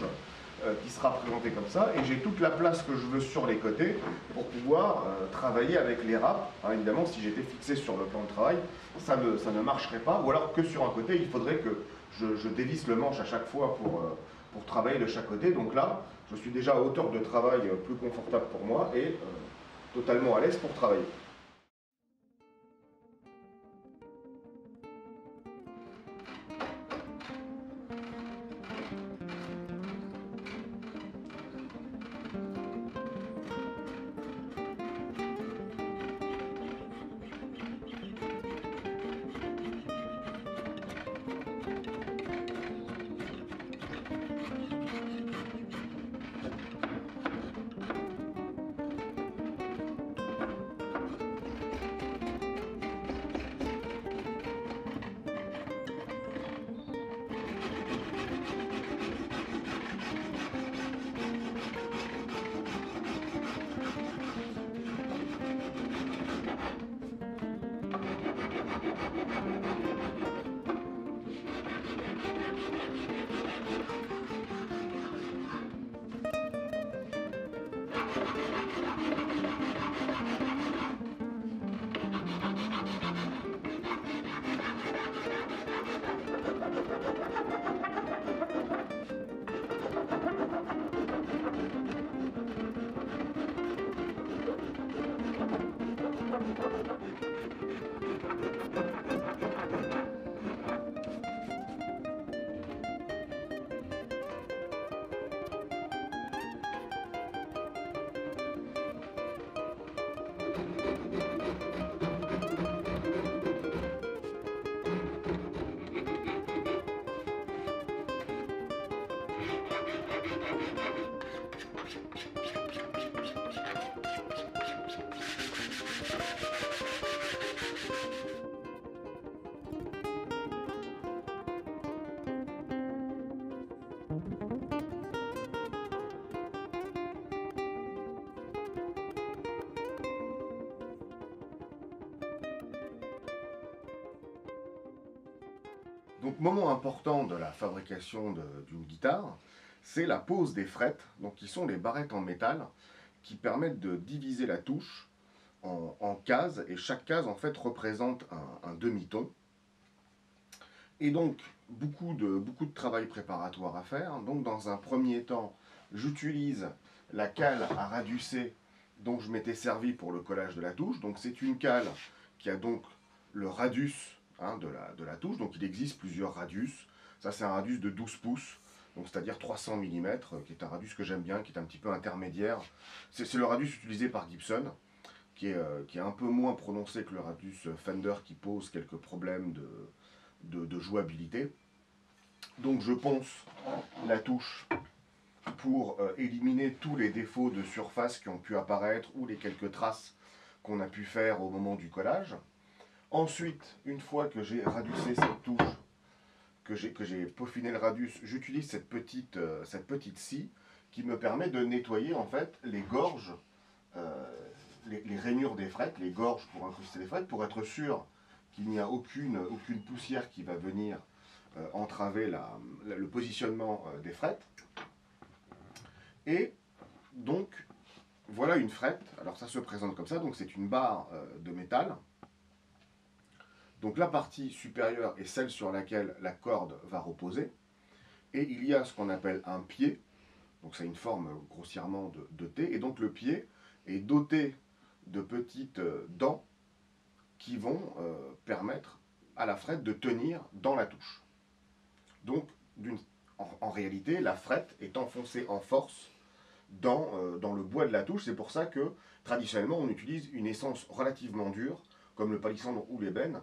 euh, qui sera présenté comme ça, et j'ai toute la place que je veux sur les côtés pour pouvoir euh, travailler avec les râpes. Hein, évidemment, si j'étais fixé sur le plan de travail, ça ne, ça ne marcherait pas, ou alors que sur un côté, il faudrait que je, dévisse le manche à chaque fois pour, pour travailler de chaque côté. Donc là, je suis déjà à hauteur de travail plus confortable pour moi et euh, totalement à l'aise pour travailler. Donc, moment important de la fabrication d'une guitare, c'est la pose des frettes, donc qui sont les barrettes en métal qui permettent de diviser la touche en, cases, et chaque case en fait représente un, demi-ton. Et donc, beaucoup de, travail préparatoire à faire. Donc, dans un premier temps, j'utilise la cale à radusser dont je m'étais servi pour le collage de la touche. Donc, c'est une cale qui a donc le radius hein, de, la, touche. Donc, il existe plusieurs radius. Ça, c'est un radius de 12 pouces c'est-à-dire 300 mm, qui est un radius que j'aime bien, qui est un petit peu intermédiaire. C'est le radius utilisé par Gibson, qui est, euh, qui est, un peu moins prononcé que le radius Fender, qui pose quelques problèmes de, jouabilité. Donc je ponce la touche pour euh, éliminer tous les défauts de surface qui ont pu apparaître ou les quelques traces qu'on a pu faire au moment du collage. Ensuite, une fois que j'ai radusé cette touche, que j'ai peaufiné le radius, j'utilise cette petite, euh, cette petite scie qui me permet de nettoyer en fait les gorges, euh, les, rainures des frettes, les gorges pour incruster les frettes, pour être sûr qu'il n'y a aucune, aucune poussière qui va venir euh, entraver la, le positionnement des frettes. Et donc, voilà une frette. Alors ça se présente comme ça, donc c'est une barre de métal donc la partie supérieure est celle sur laquelle la corde va reposer. Et il y a ce qu'on appelle un pied. Donc c'est une forme grossièrement de, T. Et donc le pied est doté de petites euh, dents qui vont euh, permettre à la frette de tenir dans la touche. Donc en, réalité, la frette est enfoncée en force dans, euh, dans le bois de la touche. C'est pour ça que traditionnellement on utilise une essence relativement dure, comme le palissandre ou l'ébène,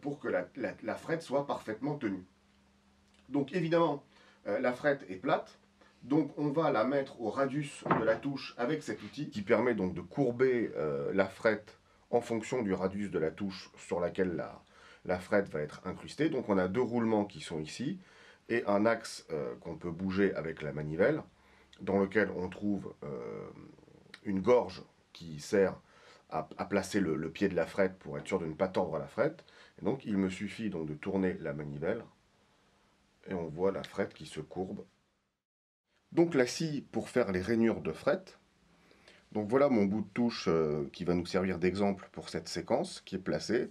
pour que la, frette soit parfaitement tenue. Donc évidemment, euh, la frette est plate, donc on va la mettre au radius de la touche avec cet outil qui permet donc de courber euh, la frette en fonction du radius de la touche sur laquelle la, la frette va être incrustée. Donc on a deux roulements qui sont ici et un axe qu'on peut bouger avec la manivelle dans lequel on trouve une gorge qui sert à, placer le, pied de la frette pour être sûr de ne pas tordre la frette. Donc il me suffit donc de tourner la manivelle et on voit la frette qui se courbe. Donc la scie pour faire les rainures de frette. Donc voilà mon bout de touche euh, qui va nous servir d'exemple pour cette séquence qui est placée.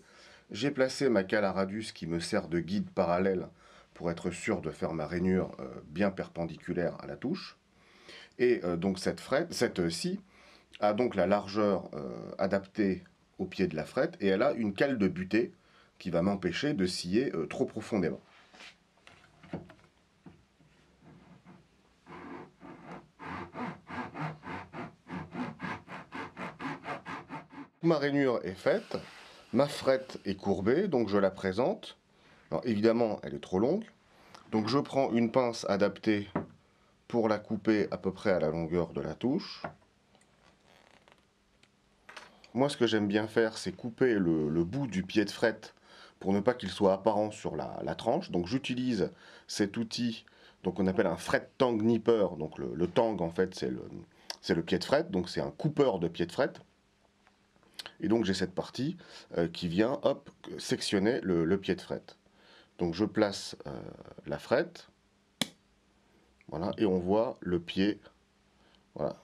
J'ai placé ma cale à radius qui me sert de guide parallèle pour être sûr de faire ma rainure euh, bien perpendiculaire à la touche. Et euh, donc cette frette, cette scie, a donc la largeur adaptée au pied de la frette et elle a une cale de butée qui va m'empêcher de scier euh, trop profondément. Ma rainure est faite, ma frette est courbée, donc je la présente. Évidemment, elle est trop longue, donc je prends une pince adaptée pour la couper à peu près à la longueur de la touche. Moi, ce que j'aime bien faire, c'est couper le, bout du pied de fret pour ne pas qu'il soit apparent sur la, tranche. Donc j'utilise cet outil donc on appelle un fret tang nipper. Donc le, tang, en fait, c'est le, pied de fret. Donc c'est un coupeur de pied de fret. Et donc j'ai cette partie euh, qui vient, sectionner le, pied de fret. Donc je place euh, la frette, voilà, et on voit le pied, voilà,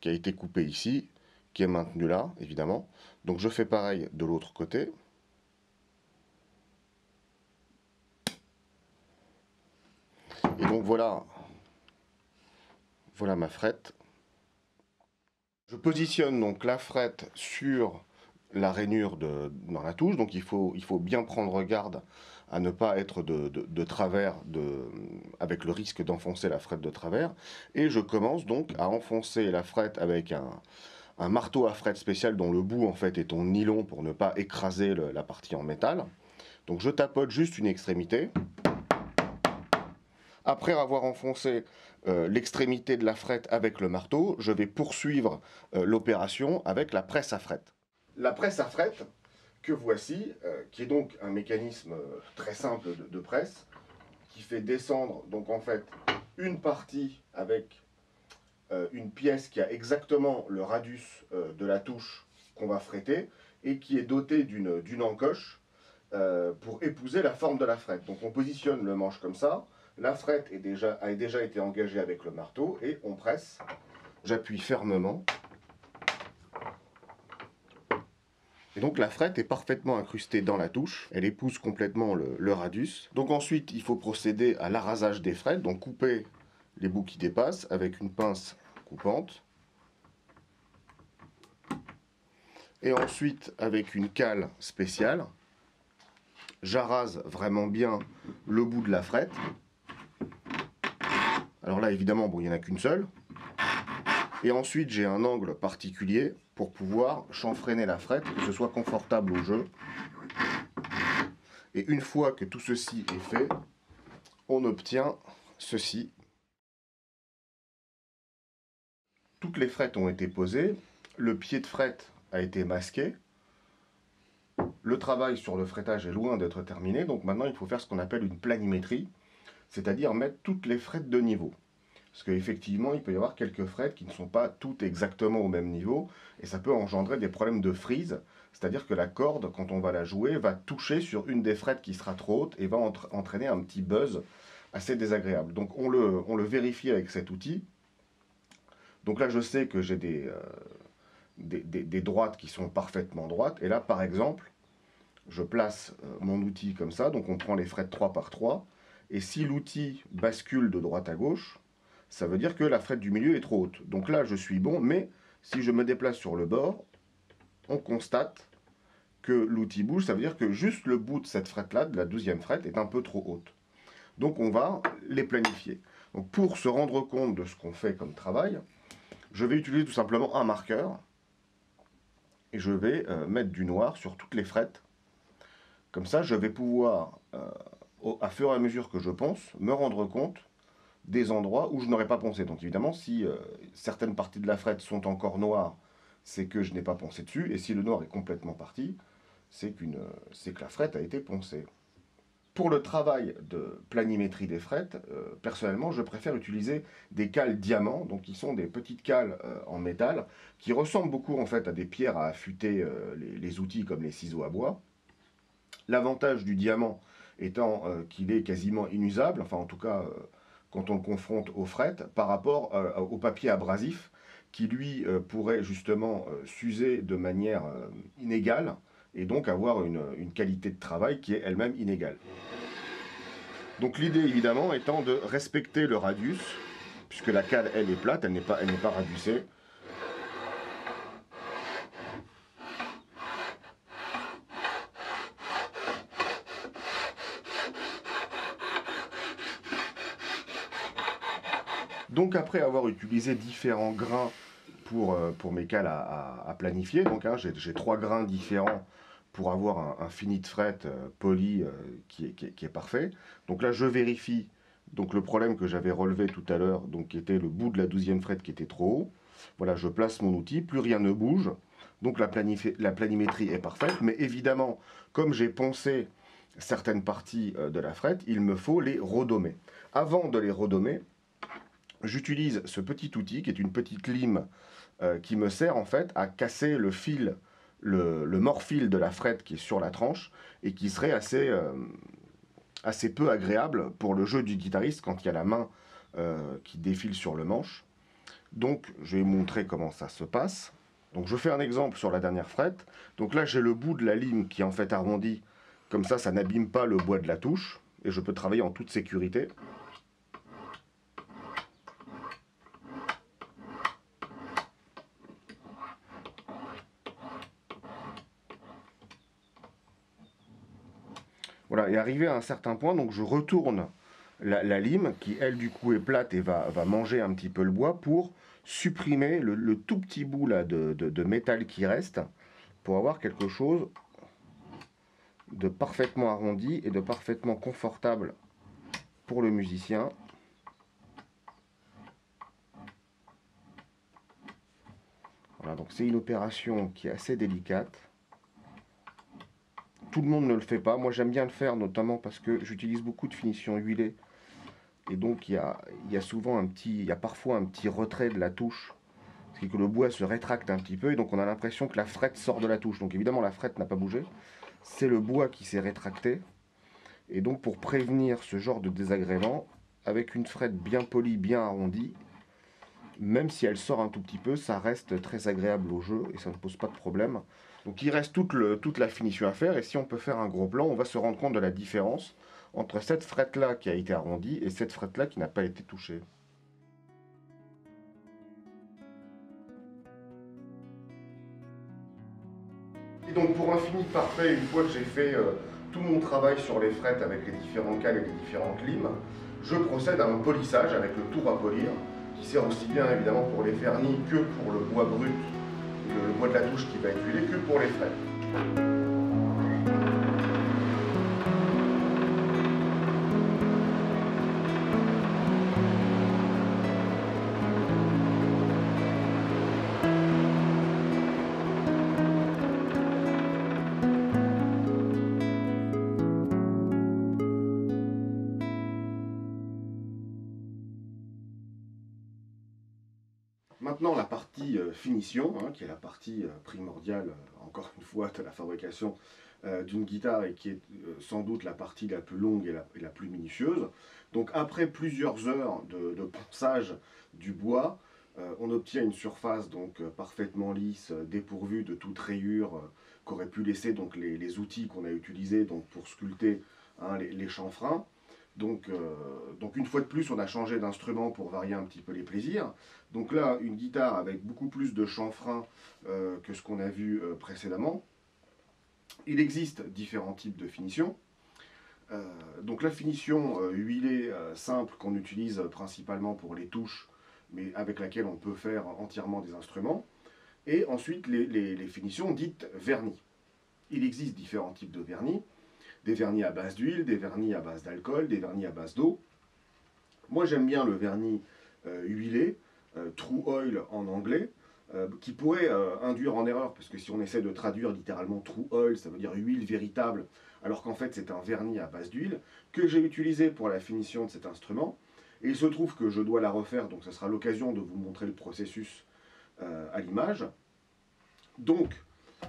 qui a été coupé ici, qui est maintenu là, évidemment. Donc je fais pareil de l'autre côté. Et donc voilà, ma frette. Je positionne donc la frette sur la rainure dans la touche, donc il faut, bien prendre garde à ne pas être de, travers, avec le risque d'enfoncer la frette de travers. Et je commence donc à enfoncer la frette avec un, un marteau à fret spécial dont le bout en fait est en nylon pour ne pas écraser la partie en métal. Donc je tapote juste une extrémité. Après avoir enfoncé euh, l'extrémité de la frette avec le marteau, je vais poursuivre euh, l'opération avec la presse à fret. La presse à fret que voici, euh, qui est donc un mécanisme très simple de, presse, qui fait descendre donc en fait une partie avec une pièce qui a exactement le radius de la touche qu'on va fretter et qui est dotée d'une encoche pour épouser la forme de la frette. Donc on positionne le manche comme ça, la frette a déjà été engagée avec le marteau et on presse. J'appuie fermement. Et donc la frette est parfaitement incrustée dans la touche, elle épouse complètement le, radius. Donc ensuite, il faut procéder à l'arasage des frettes, donc couper les bouts qui dépassent avec une pince coupante. Et ensuite, avec une cale spéciale, j'arrase vraiment bien le bout de la frette alors là, évidemment, bon, il n'y en a qu'une seule. Et ensuite, j'ai un angle particulier pour pouvoir chanfreiner la frette, que ce soit confortable au jeu. Et une fois que tout ceci est fait, on obtient ceci. Toutes les frettes ont été posées, le pied de frette a été masqué, le travail sur le frettage est loin d'être terminé, donc maintenant il faut faire ce qu'on appelle une planimétrie, c'est-à-dire mettre toutes les frettes de niveau. Parce qu'effectivement, il peut y avoir quelques frettes qui ne sont pas toutes exactement au même niveau, et ça peut engendrer des problèmes de frise, c'est-à-dire que la corde, quand on va la jouer, va toucher sur une des frettes qui sera trop haute et va entraîner un petit buzz assez désagréable. Donc on le, on vérifie avec cet outil. Donc là, je sais que j'ai des, euh, des, droites qui sont parfaitement droites, et là, par exemple, je place euh, mon outil comme ça, donc on prend les frettes 3 par 3, et si l'outil bascule de droite à gauche, ça veut dire que la frette du milieu est trop haute. Donc là, je suis bon, mais si je me déplace sur le bord, on constate que l'outil bouge, ça veut dire que juste le bout de cette frette-là, de la douzième frette, est un peu trop haute. Donc on va les planifier. Donc pour se rendre compte de ce qu'on fait comme travail, je vais utiliser tout simplement un marqueur et je vais euh, mettre du noir sur toutes les frettes. Comme ça, je vais pouvoir, euh, à fur et à mesure que je pense, me rendre compte des endroits où je n'aurais pas poncé. Donc évidemment, si euh, certaines parties de la frette sont encore noires, c'est que je n'ai pas poncé dessus. Et si le noir est complètement parti, c'est que la frette a été poncée. Pour le travail de planimétrie des frettes, euh, personnellement, je préfère utiliser des cales diamants, donc qui sont des petites cales euh, en métal, qui ressemblent beaucoup en fait à des pierres à affûter les, outils comme les ciseaux à bois. L'avantage du diamant étant qu'il est quasiment inusable, enfin en tout cas quand on le confronte au fret par rapport euh, au papier abrasif qui lui euh, pourrait justement euh, s'user de manière inégale et donc avoir une, qualité de travail qui est elle-même inégale. Donc l'idée évidemment étant de respecter le radius, puisque la cale elle est plate, elle n'est pas, pas radiusée, Donc après avoir utilisé différents grains pour, euh, pour mes cales à, planifier, donc hein, j'ai trois grains différents pour avoir un, fini de fret euh, poli euh, qui, est, parfait. Donc là je vérifie donc le problème que j'avais relevé tout à l'heure, donc qui était le bout de la douzième fret qui était trop haut. Voilà, je place mon outil, plus rien ne bouge. Donc la, la planimétrie est parfaite, mais évidemment, comme j'ai poncé certaines parties de la fret, il me faut les redommer. Avant de les redommer, j'utilise ce petit outil qui est une petite lime euh, qui me sert en fait à casser le fil, le, morphile de la frette qui est sur la tranche et qui serait assez, euh, assez peu agréable pour le jeu du guitariste quand il y a la main euh, qui défile sur le manche. Donc je vais montrer comment ça se passe. Donc je fais un exemple sur la dernière frette. Donc là j'ai le bout de la lime qui est en fait arrondi. Comme ça, ça n'abîme pas le bois de la touche. Et je peux travailler en toute sécurité. Voilà, et arrivé à un certain point, donc je retourne la, lime, qui elle du coup est plate et va, manger un petit peu le bois, pour supprimer le, tout petit bout là de, métal qui reste, pour avoir quelque chose de parfaitement arrondi et de parfaitement confortable pour le musicien. Voilà, donc c'est une opération qui est assez délicate tout le monde ne le fait pas. Moi, j'aime bien le faire, notamment parce que j'utilise beaucoup de finitions huilées. Et donc, il y a, souvent un petit retrait de la touche. Ce qui que le bois se rétracte un petit peu. Et donc, on a l'impression que la frette sort de la touche. Donc, évidemment, la frette n'a pas bougé. C'est le bois qui s'est rétracté. Et donc, pour prévenir ce genre de désagrément, avec une frette bien polie, bien arrondie, même si elle sort un tout petit peu, ça reste très agréable au jeu et ça ne pose pas de problème. Donc il reste toute, la finition à faire, et si on peut faire un gros plan, on va se rendre compte de la différence entre cette frette-là qui a été arrondie et cette frette-là qui n'a pas été touchée. Et donc pour un fini parfait, une fois que j'ai fait euh, tout mon travail sur les frettes avec les différents cales et les différentes limes, je procède à un polissage avec le tour à polir, qui sert aussi bien évidemment pour les vernis que pour le bois brut, le bois de la touche qui va être huilé, que pour les frettes. Finition, hein, qui est la partie euh, primordiale, euh, encore une fois, de la fabrication d'une guitare et qui est sans doute la partie la plus longue et la, plus minutieuse. Donc après plusieurs heures de, ponçage du bois, on obtient une surface donc parfaitement lisse, dépourvue de toute rayure qu'auraient pu laisser donc les, outils qu'on a utilisés donc pour sculpter hein, les, chanfreins. Donc, euh, donc une fois de plus, on a changé d'instrument pour varier un petit peu les plaisirs. Donc là, une guitare avec beaucoup plus de chanfrein euh, que ce qu'on a vu euh, précédemment. Il existe différents types de finitions. donc la finition huilée simple qu'on utilise principalement pour les touches, mais avec laquelle on peut faire entièrement des instruments. Et ensuite les, finitions dites vernis. Il existe différents types de vernis des vernis à base d'huile, des vernis à base d'alcool, des vernis à base d'eau. Moi j'aime bien le vernis euh, huilé, euh, true oil en anglais, euh, qui pourrait induire en erreur, parce que si on essaie de traduire littéralement true oil, ça veut dire huile véritable, alors qu'en fait c'est un vernis à base d'huile, que j'ai utilisé pour la finition de cet instrument. Et il se trouve que je dois la refaire, donc ce sera l'occasion de vous montrer le processus à l'image. Donc,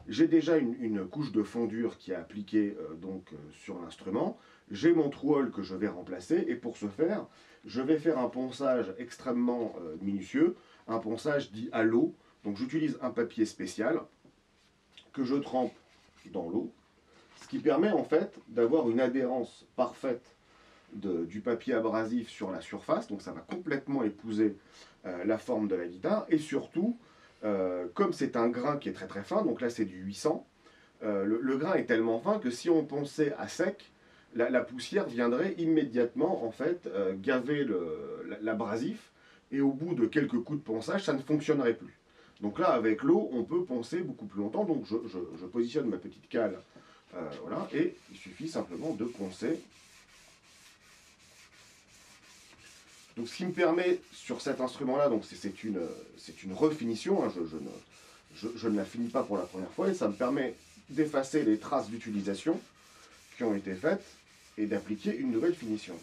j'ai déjà une, couche de fondure qui est appliquée euh, euh, sur l'instrument. J'ai mon trouole que je vais remplacer et pour ce faire, je vais faire un ponçage extrêmement euh, minutieux, un ponçage dit à l'eau. Donc j'utilise un papier spécial que je trempe dans l'eau, ce qui permet en fait d'avoir une adhérence parfaite du papier abrasif sur la surface, donc ça va complètement épouser la forme de la guitare, et surtout, euh, comme c'est un grain qui est très très fin, donc là c'est du 800, euh, le, grain est tellement fin que si on ponçait à sec, la, poussière viendrait immédiatement en fait euh, gaver l'abrasif, et au bout de quelques coups de ponçage, ça ne fonctionnerait plus. Donc là, avec l'eau, on peut poncer beaucoup plus longtemps. Donc je, positionne ma petite cale, voilà, et il suffit simplement de poncer Donc ce qui me permet sur cet instrument-là, c'est une, refinition, hein, je, je, ne, la finis pas pour la première fois, et ça me permet d'effacer les traces d'utilisation qui ont été faites et d'appliquer une nouvelle finition.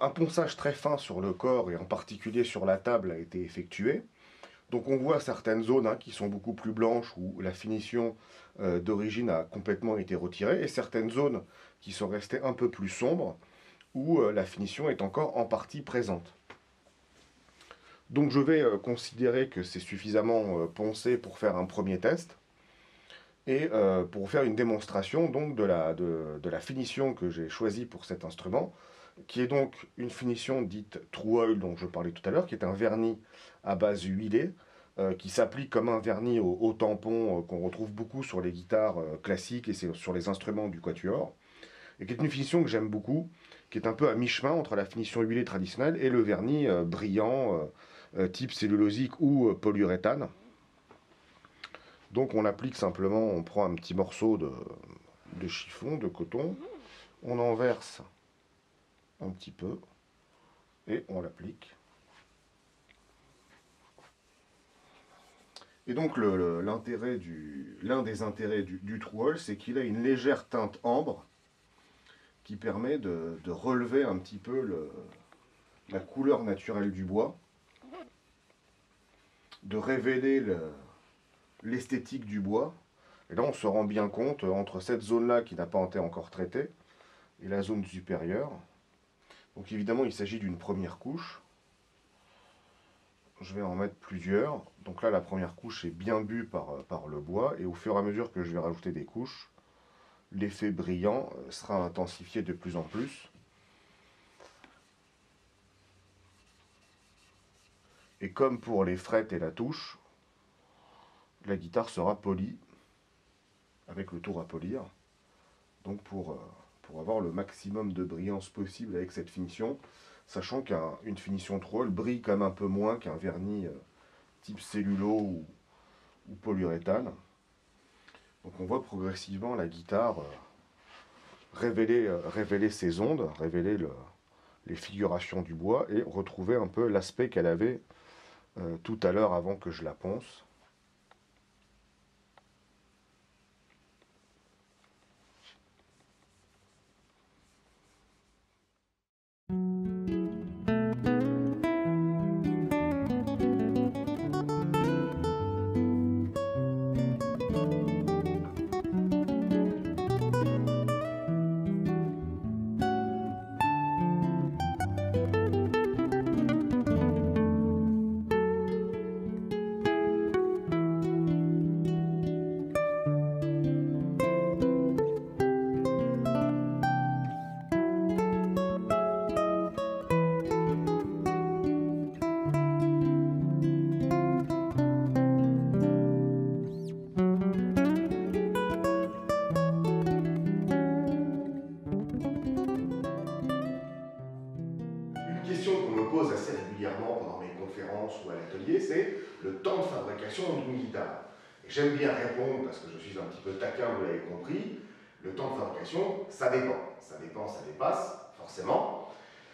Un ponçage très fin sur le corps et en particulier sur la table a été effectué. Donc on voit certaines zones hein, qui sont beaucoup plus blanches où la finition euh, d'origine a complètement été retirée et certaines zones qui sont restées un peu plus sombres où euh, la finition est encore en partie présente. Donc je vais euh, considérer que c'est suffisamment poncé pour faire un premier test et pour faire une démonstration donc de la, de, de la finition que j'ai choisie pour cet instrument qui est donc une finition dite true oil dont je parlais tout à l'heure, qui est un vernis à base huilée, euh, qui s'applique comme un vernis au, tampon euh, qu'on retrouve beaucoup sur les guitares euh, classiques et sur les instruments du quatuor, et qui est une finition que j'aime beaucoup, qui est un peu à mi-chemin entre la finition huilée traditionnelle et le vernis brillant type cellulosique ou polyuréthane. Donc on applique simplement, on prend un petit morceau de, de chiffon, de coton, on en verse un petit peu et on l'applique. Et donc l'intérêt du l'un des intérêts du, du c'est qu'il a une légère teinte ambre qui permet de, relever un petit peu le, la couleur naturelle du bois, de révéler l'esthétique du bois. Et là, on se rend bien compte entre cette zone-là qui n'a pas été encore traitée et la zone supérieure. Donc évidemment, il s'agit d'une première couche. je vais en mettre plusieurs. Donc là, la première couche est bien bue par, euh, par le bois, et au fur et à mesure que je vais rajouter des couches, l'effet brillant euh, sera intensifié de plus en plus. Et comme pour les frettes et la touche, la guitare sera polie, avec le tour à polir. Donc pour, euh, avoir le maximum de brillance possible avec cette finition, sachant qu'une finition trop elle brille quand même un peu moins qu'un vernis euh, type cellulo ou, polyuréthane. Donc on voit progressivement la guitare euh, révéler, révéler ses ondes, révéler les figurations du bois et retrouver un peu l'aspect qu'elle avait tout à l'heure avant que je la ponce.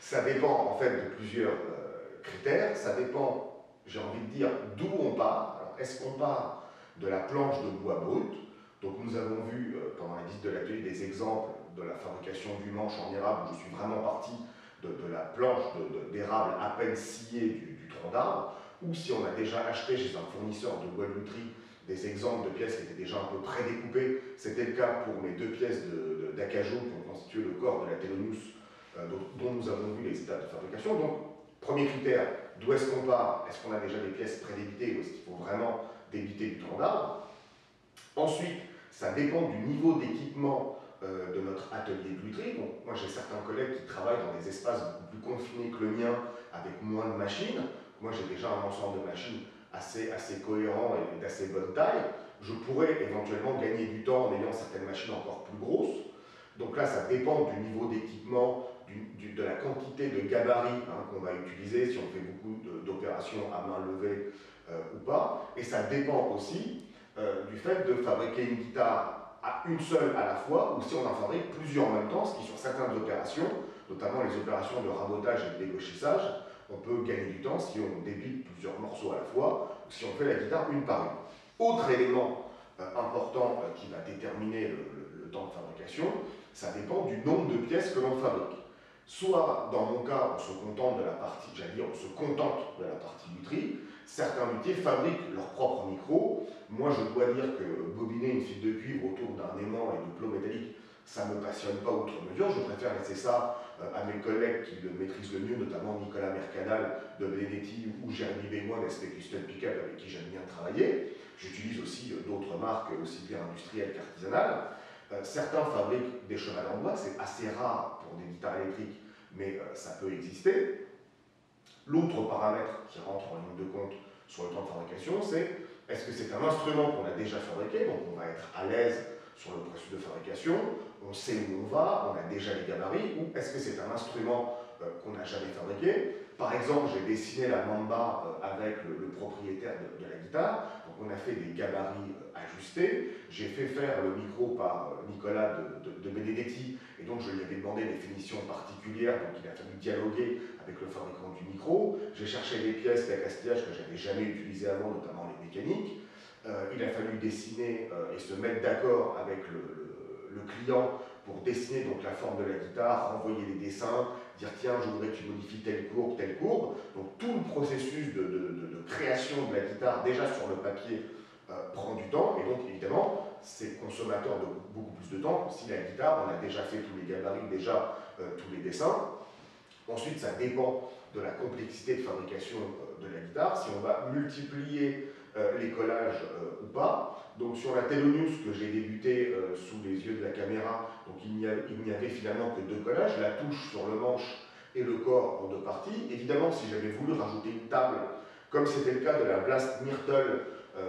Ça dépend en fait de plusieurs euh, critères. Ça dépend, j'ai envie de dire, d'où on part. est-ce qu'on part de la planche de bois brut? Donc nous avons vu euh, pendant la visite de l'atelier des exemples de la fabrication du manche en érable, où je suis vraiment parti de, la planche d'érable à peine sciée du, tronc d'arbre, ou si on a déjà acheté chez un fournisseur de bois de lutherie des exemples de pièces qui étaient déjà un peu prédécoupées. C'était le cas pour mes deux pièces d'acajou qui ont constitué le corps de la Thelonius, euh, dont, nous avons vu les étapes de fabrication. Donc, premier critère, d'où est-ce qu'on part? Est-ce qu'on a déjà des pièces prédébitées ou est-ce qu'il faut vraiment débiter du tronc d'arbre? Ensuite, ça dépend du niveau d'équipement euh, de notre atelier de lutherie. moi, j'ai certains collègues qui travaillent dans des espaces plus confinés que le mien, avec moins de machines. Moi, j'ai déjà un ensemble de machines assez, assez cohérent et d'assez bonne taille. Je pourrais éventuellement gagner du temps en ayant certaines machines encore plus grosses. Donc là, ça dépend du niveau d'équipement, de la quantité de gabarit hein, qu'on va utiliser, si on fait beaucoup d'opérations à main levée euh, ou pas. Et ça dépend aussi euh, du fait de fabriquer une guitare à une seule à la fois, ou si on en fabrique plusieurs en même temps, ce qui sur certaines opérations, notamment les opérations de rabotage et de dégauchissage, on peut gagner du temps si on débite plusieurs morceaux à la fois, ou si on fait la guitare une par une. Autre élément euh, important qui va déterminer le, temps de fabrication, ça dépend du nombre de pièces que l'on fabrique. Soit, dans mon cas, on se contente de la partie, j'allais on se contente de la partie tri, Certains métiers fabriquent leur propre micro. Moi, je dois dire que bobiner une fibre de cuivre autour d'un aimant et de plomb métallique, ça ne me passionne pas outre mesure. Je préfère laisser ça euh, à mes collègues qui le maîtrisent le mieux, notamment Nicolas Mercadal de Benedetti ou Jérémy Bémois d'Aspect Custom Pickup avec qui j'aime bien travailler. J'utilise aussi euh, d'autres marques, aussi bien industrielles qu'artisanales. Euh, certains fabriquent des chevals en bois, c'est assez rare des guitares électriques, mais ça peut exister. L'autre paramètre qui rentre en ligne de compte sur le temps de fabrication, c'est est-ce que c'est un instrument qu'on a déjà fabriqué, donc on va être à l'aise sur le processus de fabrication, on sait où on va, on a déjà les gabarits, ou est-ce que c'est un instrument euh, qu'on n'a jamais fabriqué? Par exemple, j'ai dessiné la Mamba euh, avec le, propriétaire de, la guitare, donc on a fait des gabarits euh, ajustés, j'ai fait faire le micro par Nicolas de, de, Benedetti, et donc je lui avais demandé des finitions particulières, donc il a fallu dialoguer avec le fabricant du micro. J'ai cherché des pièces d'accastillage que j'avais jamais utilisées avant, notamment les mécaniques. Euh, il a fallu dessiner euh, et se mettre d'accord avec le, client pour dessiner donc la forme de la guitare, renvoyer les dessins, dire tiens je voudrais que tu modifies telle courbe, telle courbe. Donc tout le processus de, création de la guitare déjà sur le papier prend du temps et donc évidemment c'est consommateur de beaucoup plus de temps si la guitare on a déjà fait tous les gabarits, déjà tous les dessins. Ensuite, ça dépend de la complexité de fabrication de la guitare, si on va multiplier les collages ou pas. Donc sur la Thelonious que j'ai débuté sous les yeux de la caméra, donc il n'y avait finalement que deux collages, la touche sur le manche et le corps en deux parties. Évidemment, si j'avais voulu rajouter une table, comme c'était le cas de la Blast Myrtle, euh,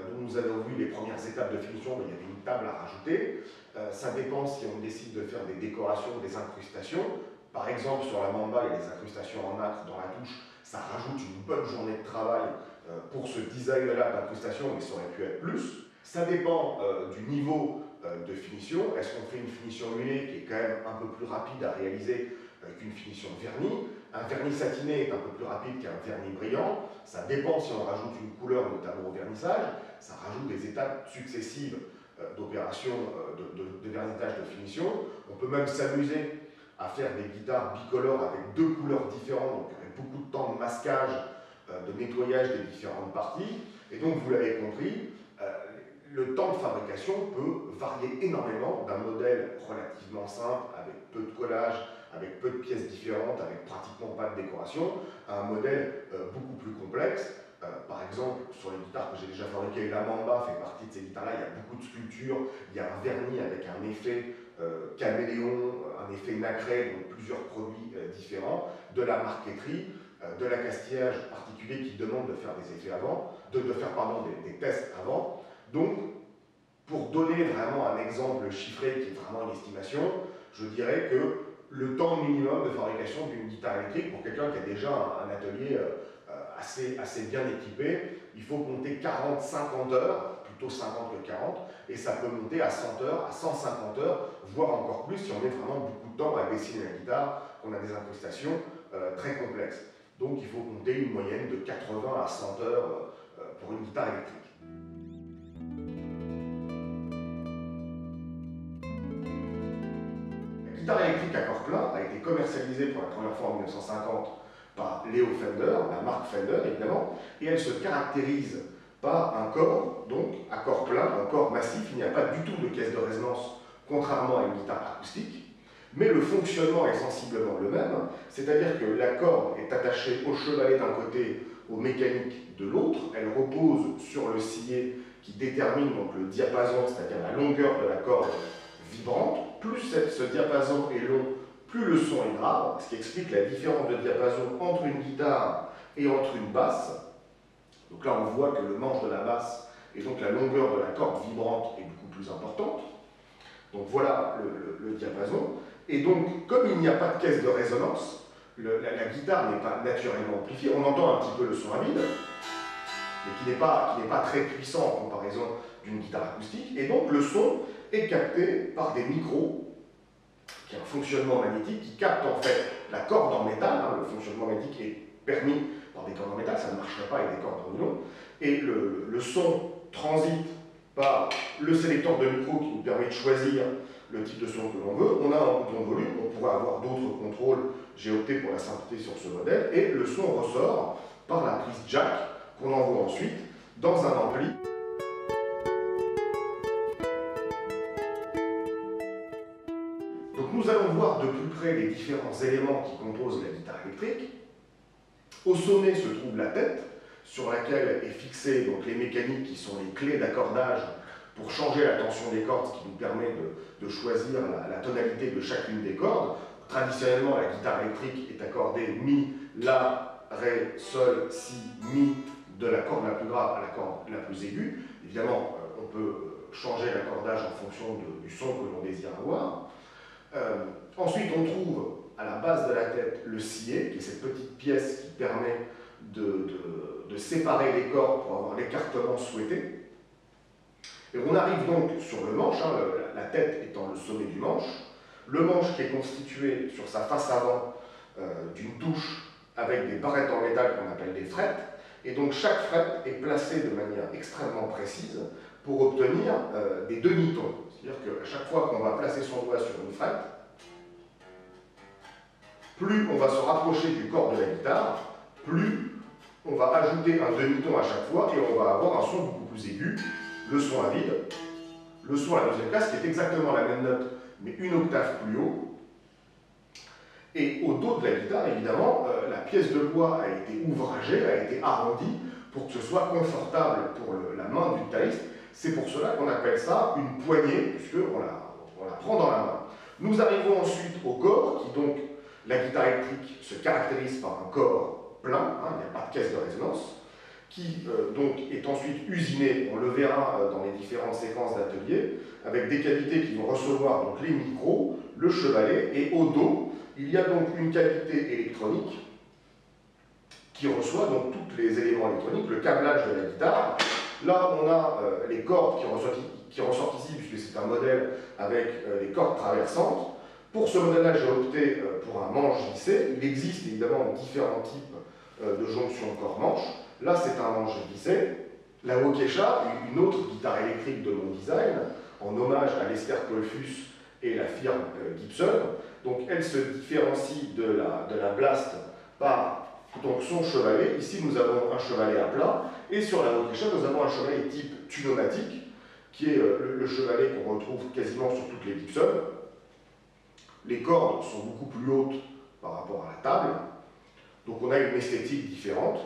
dont nous avons vu les premières étapes de finition, il y avait une table à rajouter. Euh, ça dépend si on décide de faire des décorations, des incrustations. Par exemple, sur la Mamba, il y a des incrustations en nacre dans la touche. Ça rajoute une bonne journée de travail euh, pour ce design-là d'incrustation, mais ça aurait pu être plus. Ça dépend du niveau de finition. Est-ce qu'on fait une finition huilée qui est quand même un peu plus rapide à réaliser qu'une finition vernis. Un vernis satiné est un peu plus rapide qu'un vernis brillant. Ça dépend si on rajoute une couleur, notamment au vernissage. Ça rajoute des étapes successives euh, d'opération euh, de, de, vernissage de finition. On peut même s'amuser à faire des guitares bicolores avec deux couleurs différentes, donc avec beaucoup de temps de masquage, euh, de nettoyage des différentes parties. Et donc, vous l'avez compris, le temps de fabrication peut varier énormément d'un modèle relativement simple, avec peu de collage, avec peu de pièces différentes, avec pratiquement pas de décoration, à un modèle euh, beaucoup plus complexe. Euh, par exemple, sur les guitares que j'ai déjà fabriquées, la Mamba fait partie de ces guitares-là, il y a beaucoup de sculptures, il y a un vernis avec un effet euh, caméléon, un effet nacré, donc plusieurs produits différents, de la marqueterie, de l'accastillage particulier qui demande de faire des effets avant, de, de faire pardon, des tests avant. Donc, pour donner vraiment un exemple chiffré qui est vraiment une estimation, je dirais que le temps minimum de fabrication d'une guitare électrique pour quelqu'un qui a déjà un, atelier euh, euh, assez, bien équipé. Il faut compter 40-50 heures, plutôt 50 que 40, et ça peut monter à 100 heures, à 150 heures, voire encore plus si on met vraiment beaucoup de temps à dessiner la guitare, qu'on a des incrustations euh, très complexes. Donc il faut compter une moyenne de 80 à 100 heures pour une guitare électrique. Guitare électrique à corps plein a été commercialisée pour la première fois en 1950 par Leo Fender, la marque Fender évidemment, et elle se caractérise par un corps, donc à corps plein, un corps massif, il n'y a pas du tout de caisse de résonance, contrairement à une guitare acoustique, mais le fonctionnement est sensiblement le même, c'est-à-dire que la corde est attachée au chevalet d'un côté, au mécanique de l'autre, elle repose sur le sillet qui détermine donc le diapason, c'est-à-dire la longueur de la corde vibrante, plus ce diapason est long, plus le son est grave, ce qui explique la différence de diapason entre une guitare et entre une basse. Donc là, on voit que le manche de la basse et donc la longueur de la corde vibrante est beaucoup plus importante. Donc voilà le, diapason. Et donc, comme il n'y a pas de caisse de résonance, la, guitare n'est pas naturellement amplifiée. On entend un petit peu le son à vide, mais qui n'est pas, pas très puissant en comparaison d'une guitare acoustique. Et donc, le son est capté par des micros qui ont un fonctionnement magnétique qui capte en fait la corde en métal. Hein, le fonctionnement magnétique est permis par des cordes en métal, ça ne marcherait pas avec des cordes en nylon. Et le, son transite par le sélecteur de micro qui nous permet de choisir le type de son que l'on veut. On a un bouton volume, on pourrait avoir d'autres contrôles. J'ai opté pour la simplicité sur ce modèle. Et le son ressort par la prise jack qu'on envoie ensuite dans un ampli. Nous allons voir de plus près les différents éléments qui composent la guitare électrique. Au sommet se trouve la tête, sur laquelle est fixée donc, les mécaniques qui sont les clés d'accordage pour changer la tension des cordes, ce qui nous permet de, choisir la, tonalité de chacune des cordes. Traditionnellement, la guitare électrique est accordée Mi, La, Ré, Sol, Si, Mi, de la corde la plus grave à la corde la plus aiguë. Évidemment, euh, on peut changer l'accordage en fonction du son que l'on désire avoir. Euh, ensuite, on trouve à la base de la tête le sillet, qui est cette petite pièce qui permet de, séparer les cordes pour avoir l'écartement souhaité. Et on arrive donc sur le manche, hein, la tête étant le sommet du manche, le manche qui est constitué sur sa face avant euh, d'une touche avec des barrettes en métal qu'on appelle des frettes, et donc chaque frette est placée de manière extrêmement précise pour obtenir euh, des demi-tons. C'est-à-dire qu'à chaque fois qu'on va placer son doigt sur une frette, plus on va se rapprocher du corps de la guitare, plus on va ajouter un demi-ton à chaque fois et on va avoir un son beaucoup plus aigu, le son à vide, le son à la deuxième classe qui est exactement la même note mais une octave plus haut. Et au dos de la guitare, évidemment, euh, la pièce de bois a été ouvragée, a été arrondie pour que ce soit confortable pour la main du guitariste. C'est pour cela qu'on appelle ça une poignée, puisqu'on la, la prend dans la main. Nous arrivons ensuite au corps, qui donc, la guitare électrique se caractérise par un corps plein, hein, il n'y a pas de caisse de résonance, qui euh, donc est ensuite usiné, on le verra euh, dans les différentes séquences d'atelier, avec des cavités qui vont recevoir donc les micros, le chevalet, et au dos, il y a donc une cavité électronique qui reçoit donc tous les éléments électroniques, le câblage de la guitare. Là, on a euh, les cordes qui ressortent, ici, puisque c'est un modèle avec les cordes traversantes. Pour ce modèle-là, j'ai opté pour un manche vissé. Il existe évidemment différents types de jonctions corps-manche. Là, c'est un manche vissé. La Waukesha, une autre guitare électrique de mon design, en hommage à Lester Colfus et la firme euh, Gibson. Donc, elle se différencie de la, de la Blast par donc, son chevalet. Ici, nous avons un chevalet à plat. Et sur la Waukesha, nous avons un chevalet type tunomatique, qui est euh, le, chevalet qu'on retrouve quasiment sur toutes les Gibson. Les cordes sont beaucoup plus hautes par rapport à la table. Donc, on a une esthétique différente.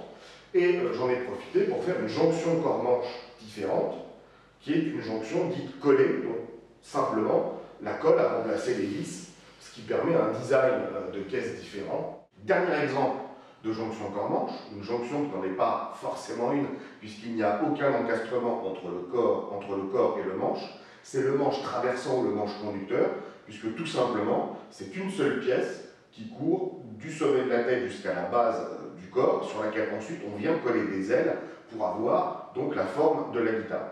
Et euh, j'en ai profité pour faire une jonction corps-manche différente, qui est une jonction dite collée, donc simplement la colle a remplacé vis, ce qui permet un design euh, de caisse différent. Dernier exemple de jonction corps-manche, une jonction qui n'en est pas forcément une, puisqu'il n'y a aucun encastrement entre le, corps, et le manche, c'est le manche traversant ou le manche conducteur, puisque tout simplement, c'est une seule pièce qui court du sommet de la tête jusqu'à la base euh, corps sur laquelle ensuite on vient coller des ailes pour avoir donc la forme de la guitare.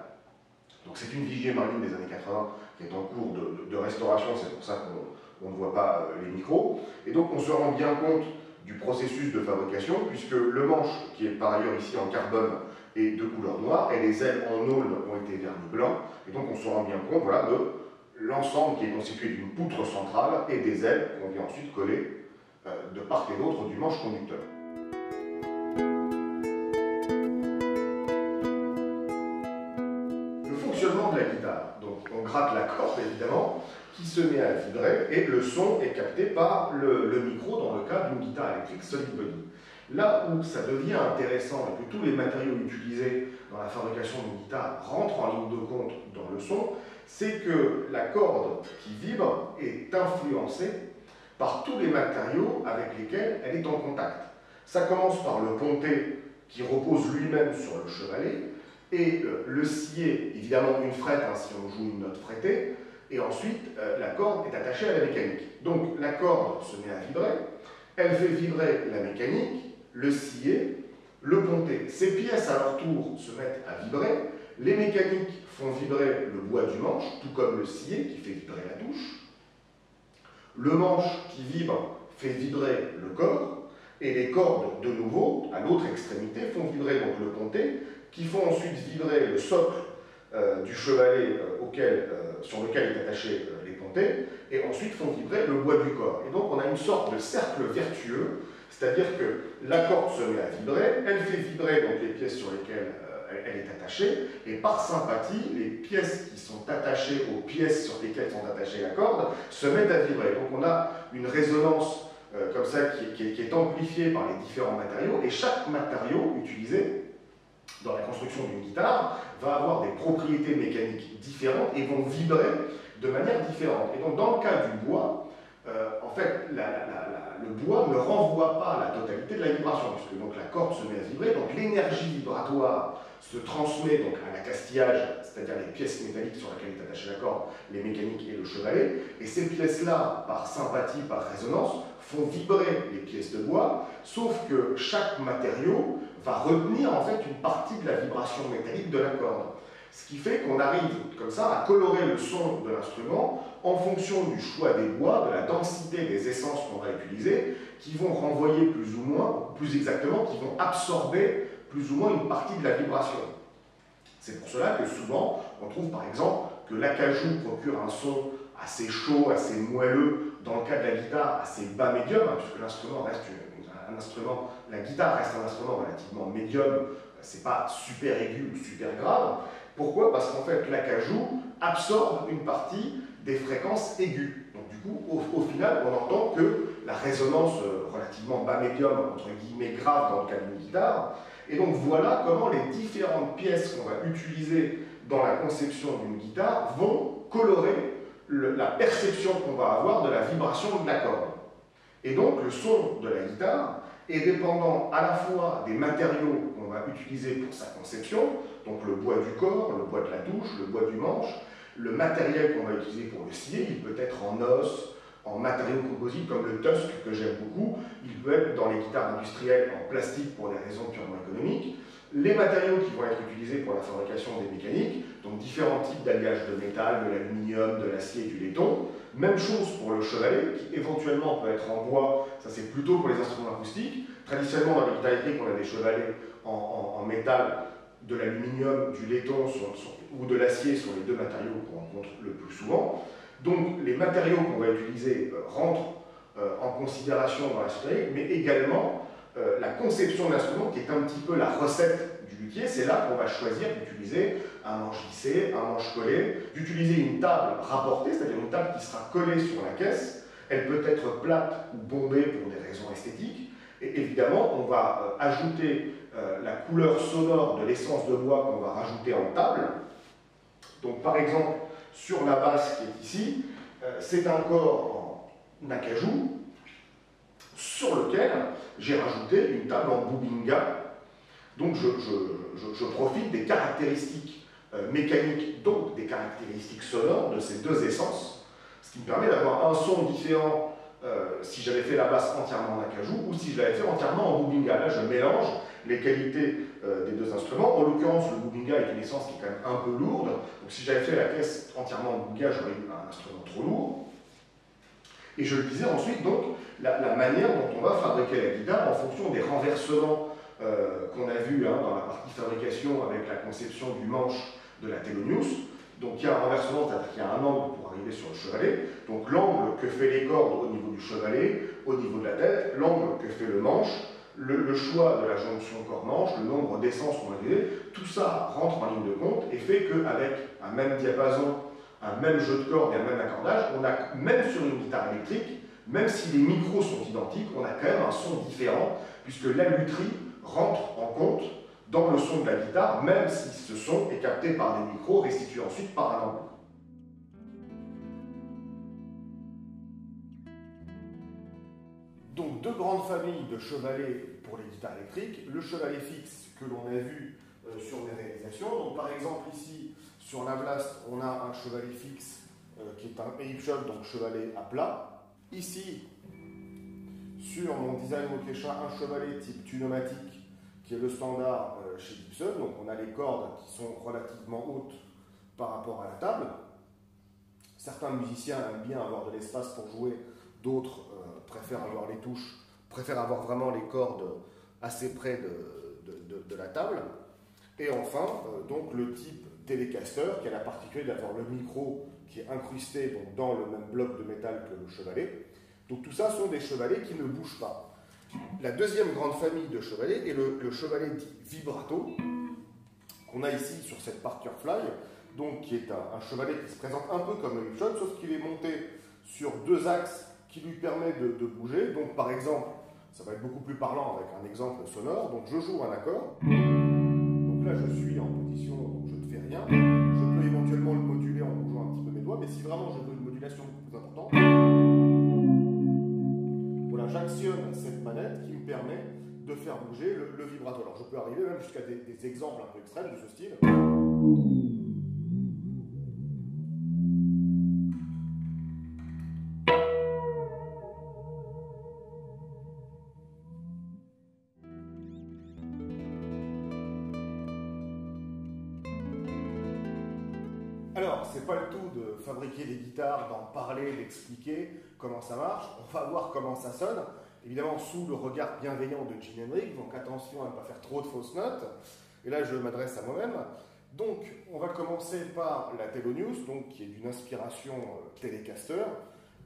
Donc c'est une vigie marine des années 80 qui est en cours de, restauration, c'est pour ça qu'on ne voit pas euh, les micros. Et donc on se rend bien compte du processus de fabrication, puisque le manche, qui est par ailleurs ici en carbone, est de couleur noire, et les ailes en aulne ont été vernies blanc, et donc on se rend bien compte voilà, de l'ensemble qui est constitué d'une poutre centrale et des ailes qu'on vient ensuite coller euh, de part et d'autre du manche conducteur. gratte la corde évidemment, qui se met à vibrer et le son est capté par le, micro dans le cas d'une guitare électrique solid body. Là où ça devient intéressant et que tous les matériaux utilisés dans la fabrication d'une guitare rentrent en ligne de compte dans le son, c'est que la corde qui vibre est influencée par tous les matériaux avec lesquels elle est en contact. Ça commence par le ponté qui repose lui-même sur le chevalet, et euh, le scier, évidemment une frette hein, si on joue une note frettée, et ensuite euh, la corde est attachée à la mécanique. Donc la corde se met à vibrer, elle fait vibrer la mécanique, le scier, le ponté. Ces pièces à leur tour se mettent à vibrer, les mécaniques font vibrer le bois du manche, tout comme le scier qui fait vibrer la touche. Le manche qui vibre fait vibrer le corps, et les cordes, de nouveau, à l'autre extrémité, font vibrer le ponté, qui font ensuite vibrer le socle euh, du chevalet euh, auquel, euh, sur lequel est attaché les pontés, et ensuite font vibrer le bois du corps. Et donc on a une sorte de cercle vertueux, c'est-à-dire que la corde se met à vibrer, elle fait vibrer donc les pièces sur lesquelles elle est attachée, et par sympathie, les pièces qui sont attachées aux pièces sur lesquelles sont attachées la corde se mettent à vibrer. Donc on a une résonance comme ça qui est amplifiée par les différents matériaux, et chaque matériau utilisé dans la construction d'une guitare va avoir des propriétés mécaniques différentes et vont vibrer de manière différente. Et donc dans le cas du bois, euh, en fait, le bois ne renvoie pas la totalité de la vibration, puisque donc la corde se met à vibrer, donc l'énergie vibratoire se transmet donc à la castillage, c'est-à-dire les pièces métalliques sur lesquelles est attachée la corde, les mécaniques et le chevalet, et ces pièces-là, par sympathie, par résonance, font vibrer les pièces de bois, sauf que chaque matériau va retenir en fait une partie de la vibration métallique de la corde. Ce qui fait qu'on arrive comme ça à colorer le son de l'instrument en fonction du choix des bois, de la densité des essences qu'on va utiliser, qui vont renvoyer plus ou moins, plus exactement, qui vont absorber plus ou moins une partie de la vibration. C'est pour cela que souvent, on trouve par exemple que l'acajou procure un son assez chaud, assez moelleux, dans le cas de la guitare, assez bas médium, hein, puisque l'instrument reste un instrument, la guitare reste un instrument relativement médium, c'est pas super aigu ou super grave. Pourquoi? Parce qu'en fait, l'acajou absorbe une partie des fréquences aiguës. Donc du coup, au, final, on entend que la résonance euh, relativement bas médium, entre guillemets grave dans le cas d'une guitare. Et donc voilà comment les différentes pièces qu'on va utiliser dans la conception d'une guitare vont colorer la perception qu'on va avoir de la vibration de la corde. Et donc le son de la guitare est dépendant à la fois des matériaux qu'on va utiliser pour sa conception, donc le bois du corps, le bois de la touche, le bois du manche, le matériel qu'on va utiliser pour le scier, il peut être en os, en matériaux composites comme le Tusk que j'aime beaucoup, il peut être dans les guitares industrielles en plastique pour des raisons purement économiques, les matériaux qui vont être utilisés pour la fabrication des mécaniques, donc différents types d'alliages de métal, de l'aluminium, de l'acier et du laiton. Même chose pour le chevalet, qui éventuellement peut être en bois, ça c'est plutôt pour les instruments acoustiques. Traditionnellement, dans les guitares on a des chevalets en, métal, de l'aluminium, du laiton ou de l'acier sont les deux matériaux qu'on rencontre le plus souvent. Donc les matériaux qu'on va utiliser euh, rentrent euh, en considération dans la soudure, mais également euh, la conception de l'instrument qui est un petit peu la recette du luthier, c'est là qu'on va choisir d'utiliser un manche vissé, un manche collé, d'utiliser une table rapportée, c'est-à-dire une table qui sera collée sur la caisse. Elle peut être plate ou bombée pour des raisons esthétiques. Et évidemment, on va euh, ajouter euh, la couleur sonore de l'essence de bois qu'on va rajouter en table. Donc par exemple, sur la basse qui est ici, c'est un corps en acajou sur lequel j'ai rajouté une table en Bubinga. Donc je, profite des caractéristiques euh, mécaniques, donc des caractéristiques sonores de ces deux essences, ce qui me permet d'avoir un son différent euh, si j'avais fait la basse entièrement en acajou ou si je l'avais fait entièrement en Bubinga. Là, je mélange les qualités euh, des deux instruments. En l'occurrence, le Bubinga est une essence qui est quand même un peu lourde. Donc si j'avais fait la caisse entièrement en Bubinga, j'aurais eu un instrument trop lourd. Et je le disais ensuite, donc, la, manière dont on va fabriquer la guitare en fonction des renversements euh, qu'on a vus hein, dans la partie fabrication avec la conception du manche de la Thelonious. Donc il y a un renversement, c'est-à-dire qu'il y a un angle pour arriver sur le chevalet. Donc l'angle que fait les cordes au niveau du chevalet, au niveau de la tête, l'angle que fait le manche, le, choix de la jonction corps-manche, le nombre d'essences qu'on utiliser, tout ça rentre en ligne de compte et fait qu'avec un même diapason, un même jeu de cordes et un même accordage, on a, même sur une guitare électrique, même si les micros sont identiques, on a quand même un son différent, puisque la lutherie rentre en compte dans le son de la guitare, même si ce son est capté par des micros, restitué ensuite par un ampli. Donc deux grandes familles de chevalets pour les guitares électriques, le chevalet fixe que l'on a vu euh, sur les réalisations. Donc par exemple ici, sur la Blast, on a un chevalet fixe euh, qui est un Shot, donc chevalet à plat, Ici, sur mon design Mokesha, un chevalet type tunomatique, qui est le standard euh, chez Gibson. Donc on a les cordes qui sont relativement hautes par rapport à la table. Certains musiciens aiment bien avoir de l'espace pour jouer, d'autres euh, préfèrent avoir les touches, préfèrent avoir vraiment les cordes assez près de, la table. Et enfin, donc le type Telecaster, qui a la particularité d'avoir le micro qui est incrusté donc, dans le même bloc de métal que le chevalet. Donc tout ça sont des chevalets qui ne bougent pas. La deuxième grande famille de chevalets est le, chevalet dit vibrato, qu'on a ici sur cette Parker Fly, donc qui est un, chevalet qui se présente un peu comme un shot, sauf qu'il est monté sur deux axes qui lui permettent de, de, bouger. Donc par exemple, ça va être beaucoup plus parlant avec un exemple sonore. Donc je joue un accord. Donc là je suis en je peux éventuellement le moduler en bougeant un petit peu mes doigts, mais si vraiment je veux une modulation plus importante, voilà, j'actionne cette manette qui me permet de faire bouger le, vibrato. Alors je peux arriver même jusqu'à des exemples un peu extrêmes de ce style. Fabriquer des guitares, d'en parler, d'expliquer comment ça marche. On va voir comment ça sonne. Évidemment, sous le regard bienveillant de Jim Hendrix, donc attention à ne pas faire trop de fausses notes. Et là, je m'adresse à moi-même. Donc, on va commencer par la Telonius, donc qui est d'une inspiration euh, Telecaster,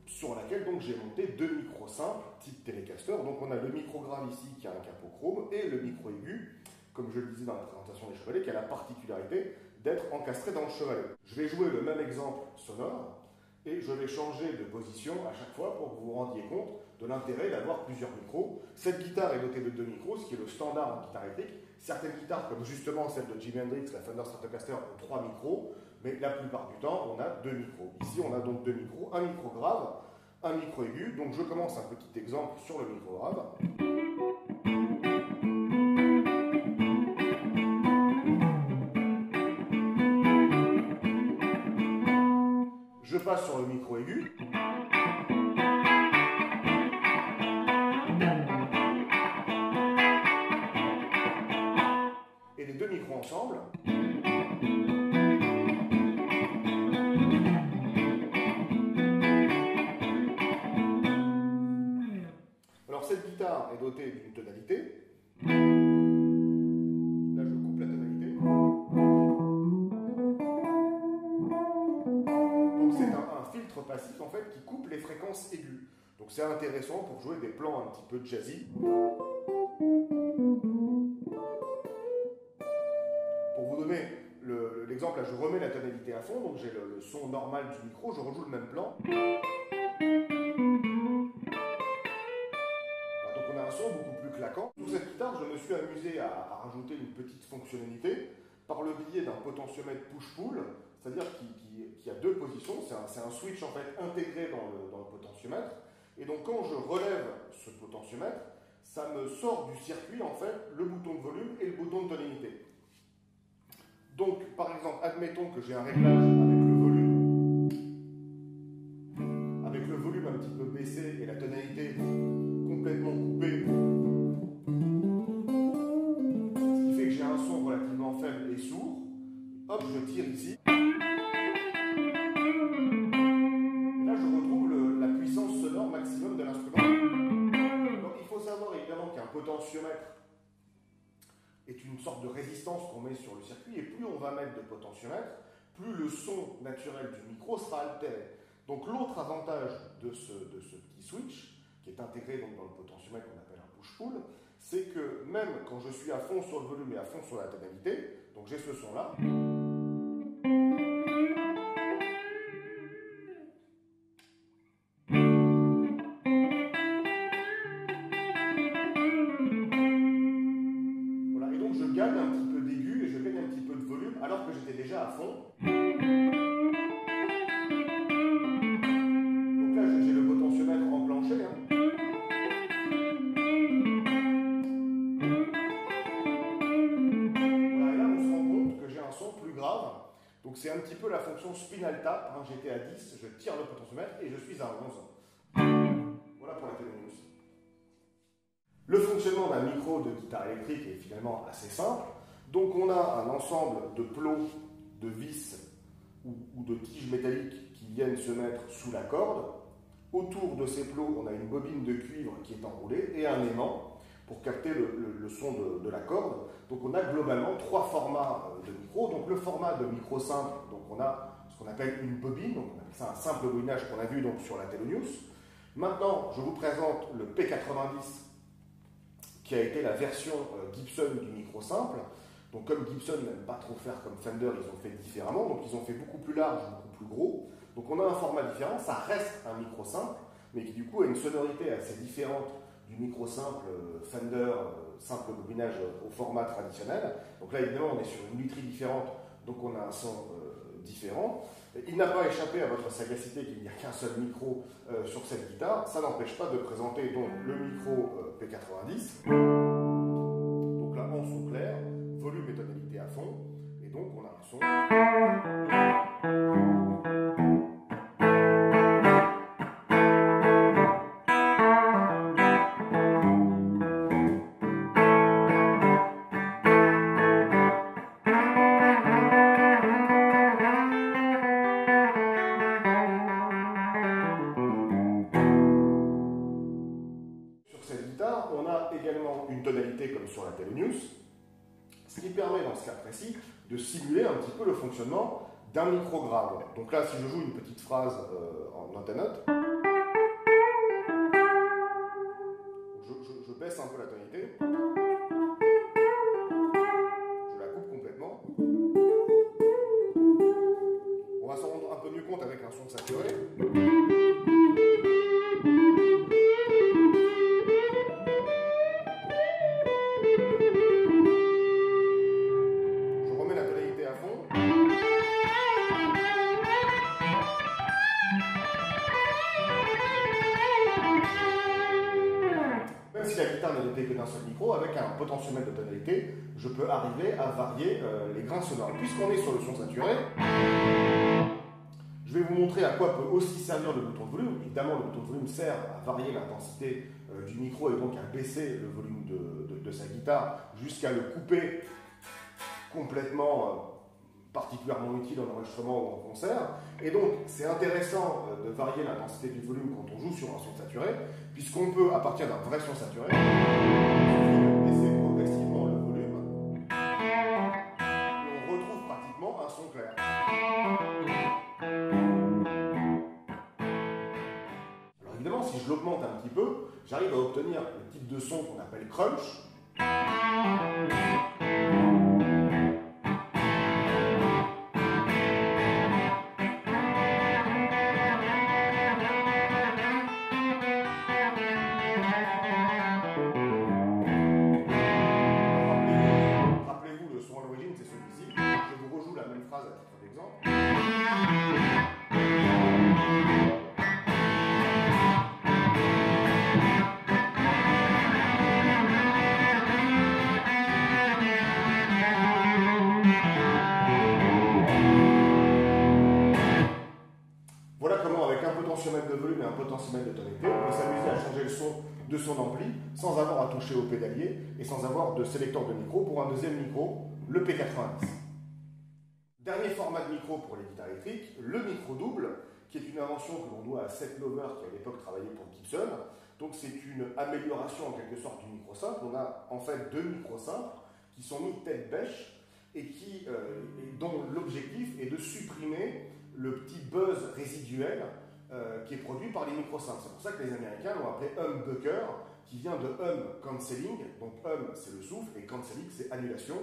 sur laquelle donc j'ai monté deux micros simples, type Telecaster. Donc, on a le micro grave ici qui a un capot chrome et le micro aigu, comme je le disais dans la présentation des chevalets, qui a la particularité d'être encastré dans le chevalet. Je vais jouer le même exemple sonore et je vais changer de position à chaque fois pour que vous vous rendiez compte de l'intérêt d'avoir plusieurs micros. Cette guitare est dotée de deux micros, ce qui est le standard en guitare électrique. Certaines guitares, comme justement celle de Jimi Hendrix, la Fender Stratocaster, ont trois micros, mais la plupart du temps, on a deux micros. Ici, on a donc deux micros, un micro grave, un micro aigu. Donc je commence un petit exemple sur le micro grave. Fréquences aiguës. Donc c'est intéressant pour jouer des plans un petit peu jazzy. Pour vous donner le- l'exemple, je remets la tonalité à fond, donc j'ai le, son normal du micro, je rejoue le même plan. Donc on a un son beaucoup plus claquant. Sur cette guitare, je me suis amusé à, à rajouter une petite fonctionnalité par le biais d'un potentiomètre push-pull, c'est-à-dire qui, qui- qui a deux positions, c'est un, c'est un switch en fait intégré dans le, dans le potentiomètre. Et donc quand je relève ce potentiomètre, ça me sort du circuit en fait le bouton de volume et le bouton de tonalité. Donc par exemple, admettons que j'ai un réglage avec le volume avec le volume un petit peu baissé et la tonalité complètement coupée. Ce qui fait que j'ai un son relativement faible et sourd. Hop, je tire ici. De potentiomètre, plus le son naturel du micro sera altéré. Donc l'autre avantage de ce, petit switch, qui est intégré dans le potentiomètre qu'on appelle un push-pull, c'est que même quand je suis à fond sur le volume et à fond sur la tonalité, donc j'ai ce son-là, à fond. Donc là, j'ai le potentiomètre enclenché. Hein. Voilà, et là, on se rend compte que j'ai un son plus grave. Donc c'est un petit peu la fonction spinal tap. Hein. J'étais à 10, je tire le potentiomètre et je suis à 11. Voilà pour la télénews. Le fonctionnement d'un micro de guitare électrique est finalement assez simple. Donc on a un ensemble de plots, de vis ou, de tiges métalliques qui viennent se mettre sous la corde. Autour de ces plots, on a une bobine de cuivre qui est enroulée et un aimant pour capter le, son de, de la corde. Donc on a globalement trois formats euh, de micro. Donc le format de micro simple, donc on a ce qu'on appelle une bobine, donc on appelle ça un simple bobinage qu'on a vu donc sur la Telenews. Maintenant, je vous présente le P90 qui a été la version euh, Gibson du micro simple. Donc comme Gibson n'aime pas trop faire comme Fender, ils ont fait différemment. Donc ils ont fait beaucoup plus large, beaucoup plus gros. Donc on a un format différent, ça reste un micro simple, mais qui du coup a une sonorité assez différente du micro simple euh, Fender, euh, simple bobinage euh, au format traditionnel. Donc là évidemment on est sur une literie différente, donc on a un son euh, différent. Il n'a pas échappé à votre sagacité qu'il n'y a qu'un seul micro euh, sur cette guitare. Ça n'empêche pas de présenter donc le micro euh, P90. Donc là en son clair, et donc on a un son. Donc là, si je joue une petite phrase euh, en note aussi servir le bouton de volume. Évidemment, le bouton de volume sert à varier l'intensité euh, du micro et donc à baisser le volume de, sa guitare jusqu'à le couper complètement, euh, particulièrement utile en enregistrement ou en concert. Et donc, c'est intéressant de varier l'intensité du volume quand on joue sur un son saturé, puisqu'on peut, à partir d'un vrai son saturé, à obtenir le type de son qu'on appelle crunch. De sélecteur de micro pour un deuxième micro, le P90. Dernier format de micro pour les guitares électriques, le micro double, qui est une invention que l'on doit à Seth Lover qui à l'époque travaillait pour Gibson. Donc c'est une amélioration en quelque sorte du micro simple. On a en fait deux micros simples qui sont mis tête bêche et qui, euh, dont l'objectif est de supprimer le petit buzz résiduel euh, qui est produit par les micro-simples. C'est pour ça que les Américains l'ont appelé humbucker, qui vient de hum cancelling. Donc hum c'est le souffle et cancelling c'est annulation.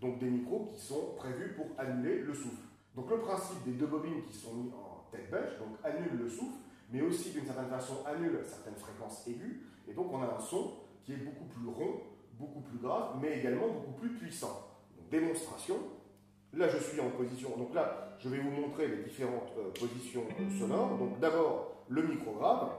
Donc des micros qui sont prévus pour annuler le souffle. Donc le principe des deux bobines qui sont mis en tête bêche, donc annule le souffle, mais aussi d'une certaine façon annule certaines fréquences aiguës. Et donc on a un son qui est beaucoup plus rond, beaucoup plus grave, mais également beaucoup plus puissant. Donc, démonstration. Là, je suis en position. Donc là, je vais vous montrer les différentes euh, positions euh, sonores. Donc d'abord, le micro grave.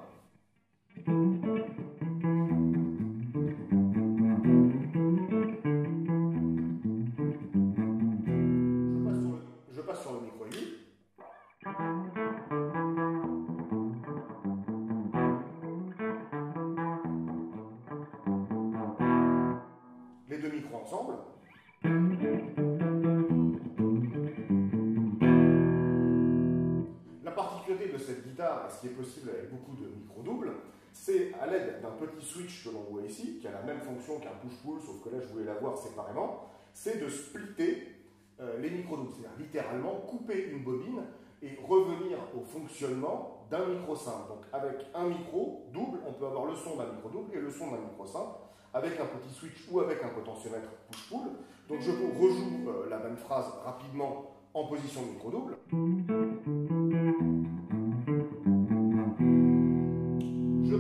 D'un petit switch que l'on voit ici, qui a la même fonction qu'un push-pull, sauf que là je voulais l'avoir séparément, c'est de splitter euh, les micro-doubles, c'est-à-dire littéralement couper une bobine et revenir au fonctionnement d'un micro simple. Donc avec un micro double, on peut avoir le son d'un micro double et le son d'un micro simple, avec un petit switch ou avec un potentiomètre push-pull. Donc je vous rejoue euh, la même phrase rapidement en position micro double.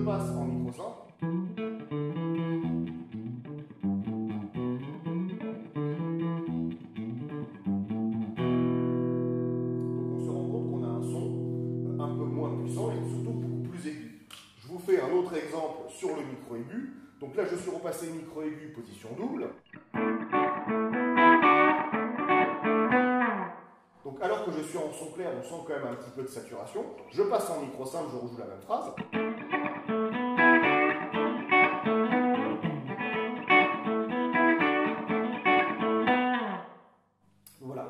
passe en repassé micro aigu, position double. Donc alors que je suis en son clair, on sent quand même un petit peu de saturation. Je passe en micro simple, je rejoue la même phrase.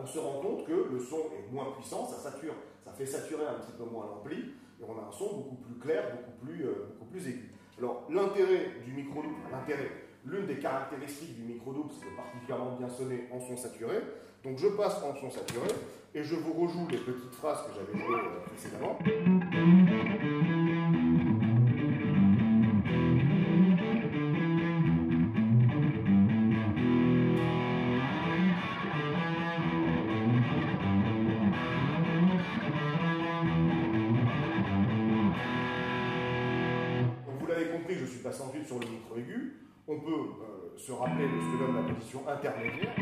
se rend compte que le son est moins puissant, ça sature, ça fait saturer un petit peu moins l'ampli, et on a un son beaucoup plus clair, beaucoup plus, euh, beaucoup plus aigu. Alors l'intérêt du micro-double, l'intérêt, l'une des caractéristiques du micro-double, c'est particulièrement bien sonner en son saturé. Donc je passe en son saturé, et je vous rejoue les petites phrases que j'avais jouées euh, précédemment. Peut euh, se rappeler de ce que donne la position intermédiaire.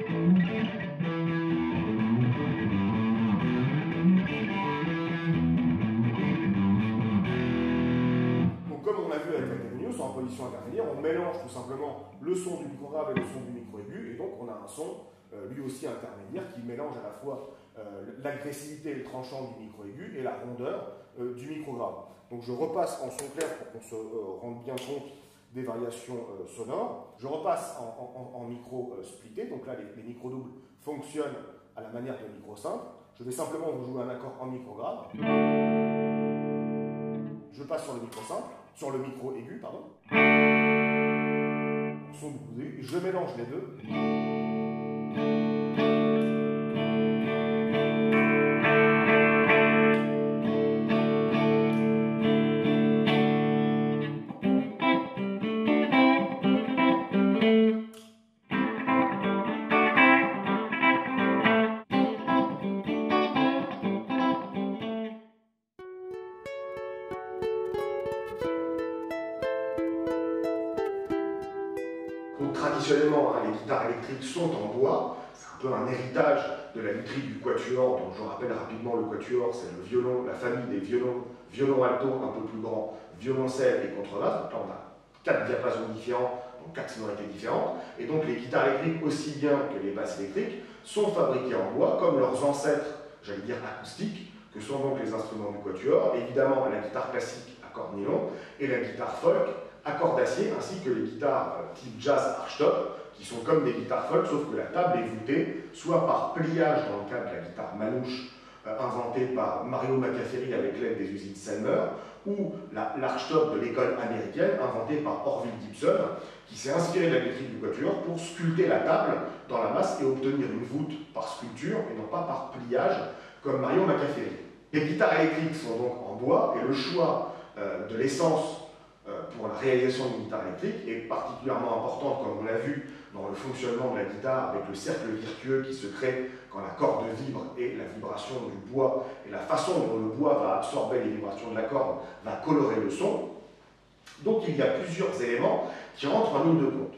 Donc comme on a vu avec la Terminus, en transposition intermédiaire, on mélange tout simplement le son du micro grave et le son du micro aigu, et donc on a un son lui aussi intermédiaire qui mélange à la fois l'agressivité et le tranchant du micro aigu et la rondeur du micro grave. Donc je repasse en son clair pour qu'on se rende bien compte des variations sonores. Je repasse en, micro splitté, donc là les, les micros doubles fonctionnent à la manière de micro simple. Je vais simplement vous jouer un accord en micro grave. Je passe sur le micro simple, sur le micro aigu, pardon. Son Je mélange les deux. Sont en bois. C'est un peu un héritage de la literie du quatuor. Donc je rappelle rapidement, le quatuor, c'est le violon, la famille des violons, violon alto un peu plus grand, violoncelle et contrebasse. Donc là, on a quatre diapasons différents, donc quatre sonorités différentes. Et donc les guitares électriques, aussi bien que les basses électriques, sont fabriquées en bois, comme leurs ancêtres, j'allais dire acoustiques, que sont donc les instruments du quatuor. Évidemment, la guitare classique à cordes nylon et la guitare folk à cordes d'acier, ainsi que les guitares type jazz archtop, qui sont comme des guitares folk, sauf que la table est voûtée, soit par pliage dans le cas de la guitare manouche, euh, inventée par Mario Macaferri avec l'aide des usines Selmer, ou l'archtop de l'école américaine, inventée par Orville Gibson, qui s'est inspiré de la métrique du quatuor pour sculpter la table dans la masse et obtenir une voûte par sculpture et non pas par pliage, comme Mario Macaferri. Les guitares électriques sont donc en bois, et le choix euh, de l'essence euh, pour la réalisation d'une guitare électrique est particulièrement importante, comme on l'a vu dans le fonctionnement de la guitare, avec le cercle virtueux qui se crée quand la corde vibre et la vibration du bois, et la façon dont le bois va absorber les vibrations de la corde va colorer le son. Donc il y a plusieurs éléments qui rentrent en ligne de compte.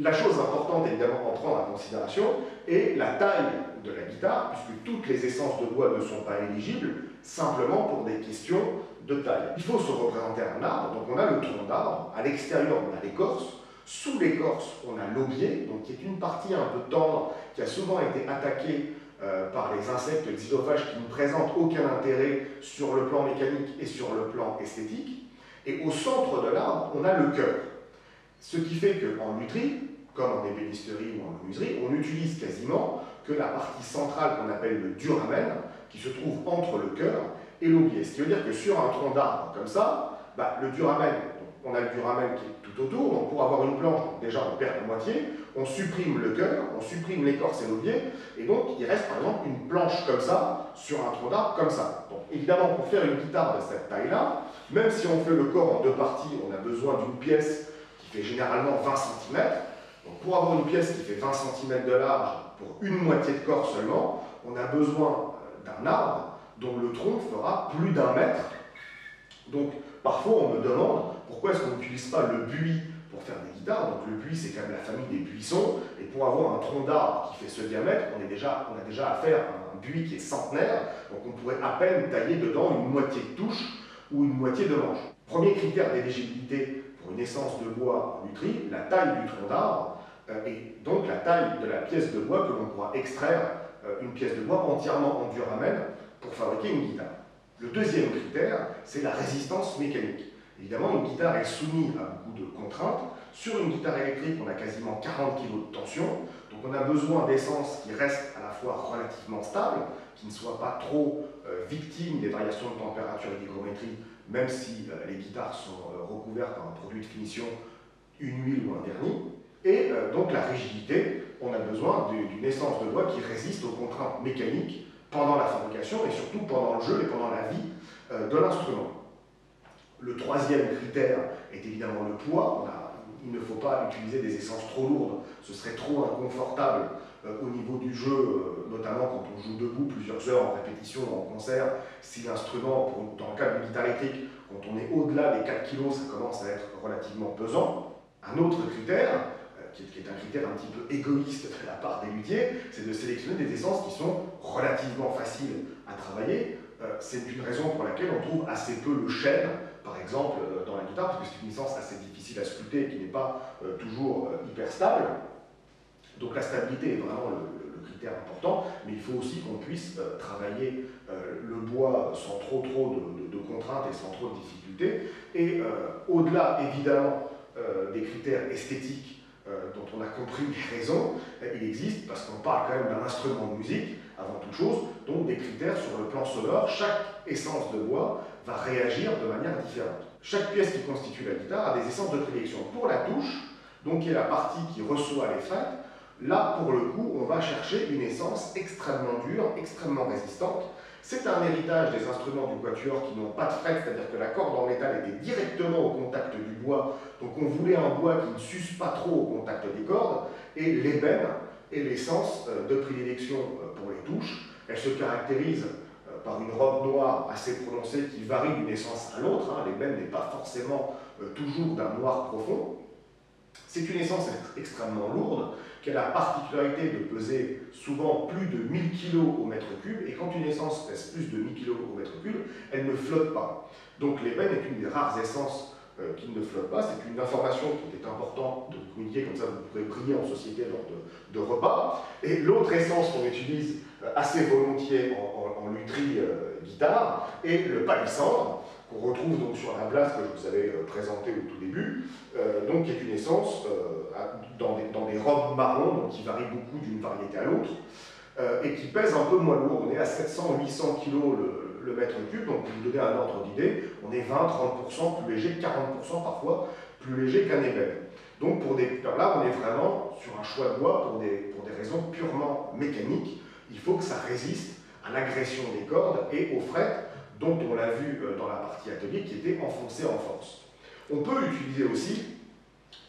La chose importante évidemment à prendre en considération est la taille de la guitare, puisque toutes les essences de bois ne sont pas éligibles, simplement pour des questions de taille. Il faut se représenter un arbre, donc on a le tronc d'arbre, à l'extérieur on a l'écorce, sous l'écorce on a l'aubier, donc qui est une partie un peu tendre, qui a souvent été attaquée euh, par les insectes xylophages qui ne présentent aucun intérêt sur le plan mécanique et sur le plan esthétique. Et au centre de l'arbre, on a le cœur. Ce qui fait qu'en lutherie, comme en ébénisterie ou en menuiserie, on utilise quasiment que la partie centrale qu'on appelle le duramen, qui se trouve entre le cœur et l'aubier. Ce qui veut dire que sur un tronc d'arbre comme ça, bah, le duramen, on a le duramen qui est tout autour, donc pour avoir une planche, déjà on perd la moitié, on supprime le cœur, on supprime l'écorce et l'aubier, et donc il reste par exemple une planche comme ça, sur un tronc d'arbre comme ça. Donc évidemment, pour faire une guitare de cette taille-là, même si on fait le corps en deux parties, on a besoin d'une pièce qui fait généralement 20 cm. Donc pour avoir une pièce qui fait 20 cm de large pour une moitié de corps seulement, on a besoin euh, d'un arbre dont le tronc fera plus d'un mètre. Donc parfois on me demande pourquoi est-ce qu'on n'utilise pas le buis pour faire des guitares? Donc le buis c'est quand même la famille des buissons, et pour avoir un tronc d'arbre qui fait ce diamètre, on, est déjà, on a déjà affaire à un buis qui est centenaire, donc on pourrait à peine tailler dedans une moitié de touche ou une moitié de manche. Premier critère d'éligibilité pour une essence de bois en lutherie, la taille du tronc d'arbre, euh, et donc la taille de la pièce de bois que l'on pourra extraire, euh, une pièce de bois entièrement en duramen, pour fabriquer une guitare. Le deuxième critère, c'est la résistance mécanique. Évidemment, une guitare est soumise à beaucoup de contraintes. Sur une guitare électrique, on a quasiment 40 kg de tension, donc on a besoin d'essence qui reste à la fois relativement stable, qui ne soit pas trop euh, victime des variations de température et d'hygrométrie, même si euh, les guitares sont euh, recouvertes par un produit de finition, une huile ou un vernis. Et donc la rigidité, on a besoin d'une essence de bois qui résiste aux contraintes mécaniques pendant la fabrication et surtout pendant le jeu et pendant la vie de l'instrument. Le troisième critère est évidemment le poids. il ne faut pas utiliser des essences trop lourdes, ce serait trop inconfortable euh, au niveau du jeu, euh, notamment quand on joue debout plusieurs heures en répétition ou en concert. Si l'instrument, dans le cas d'une guitare électrique, quand on est au-delà des 4 kg, ça commence à être relativement pesant. Un autre critère, qui est, un critère un petit peu égoïste de la part des luthiers, c'est de sélectionner des essences qui sont relativement faciles à travailler. Euh, c'est une raison pour laquelle on trouve assez peu le chêne, par exemple, euh, dans la guitare, parce que c'est une licence assez difficile à sculpter et qui n'est pas toujours hyper stable. Donc la stabilité est vraiment le, critère important, mais il faut aussi qu'on puisse travailler le bois sans trop trop de, contraintes et sans trop de difficultés. Et au-delà, évidemment, des critères esthétiques dont on a compris les raisons, il existe, parce qu'on parle quand même d'un instrument de musique, avant toute chose, donc des critères sur le plan sonore. Chaque essence de bois va réagir de manière différente. Chaque pièce qui constitue la guitare a des essences de prédilection. Pour la touche, donc qui est la partie qui reçoit les frettes, là, pour le coup, on va chercher une essence extrêmement dure, extrêmement résistante. C'est un héritage des instruments du quatuor qui n'ont pas de frettes, c'est-à-dire que la corde en métal était directement au contact du bois, donc on voulait un bois qui ne s'use pas trop au contact des cordes, et l'ébène est l'essence euh, de prédilection euh. Elle se caractérise euh, par une robe noire assez prononcée qui varie d'une essence à l'autre. Hein. L'ébène n'est pas forcément toujours d'un noir profond. C'est une essence extrêmement lourde qui a la particularité de peser souvent plus de 1000 kg au mètre cube, et quand une essence pèse plus de 1000 kg au mètre cube, elle ne flotte pas. Donc l'ébène est une des rares essences euh, qui ne flotte pas. C'est une information qui est importante de communiquer, comme ça vous pourrez briller en société lors de, repas. Et l'autre essence qu'on utilise euh, assez volontiers en, lutherie euh, guitare est le palissandre, qu'on retrouve donc sur la place que je vous avais présentée au tout début, donc qui est une essence dans, des, dans, des, robes marron, donc qui varie beaucoup d'une variété à l'autre, et qui pèse un peu moins lourd. On est à 700-800 kg le, le mètre cube, donc pour vous donner un ordre d'idée, on est 20-30% plus léger, 40% parfois plus léger qu'un ébène. Donc pour des, là, on est vraiment sur un choix de bois pour des, pour des raisons purement mécaniques. Il faut que ça résiste à l'agression des cordes et aux frettes dont on l'a vu euh, dans la partie atelier qui était enfoncée en force. On peut utiliser aussi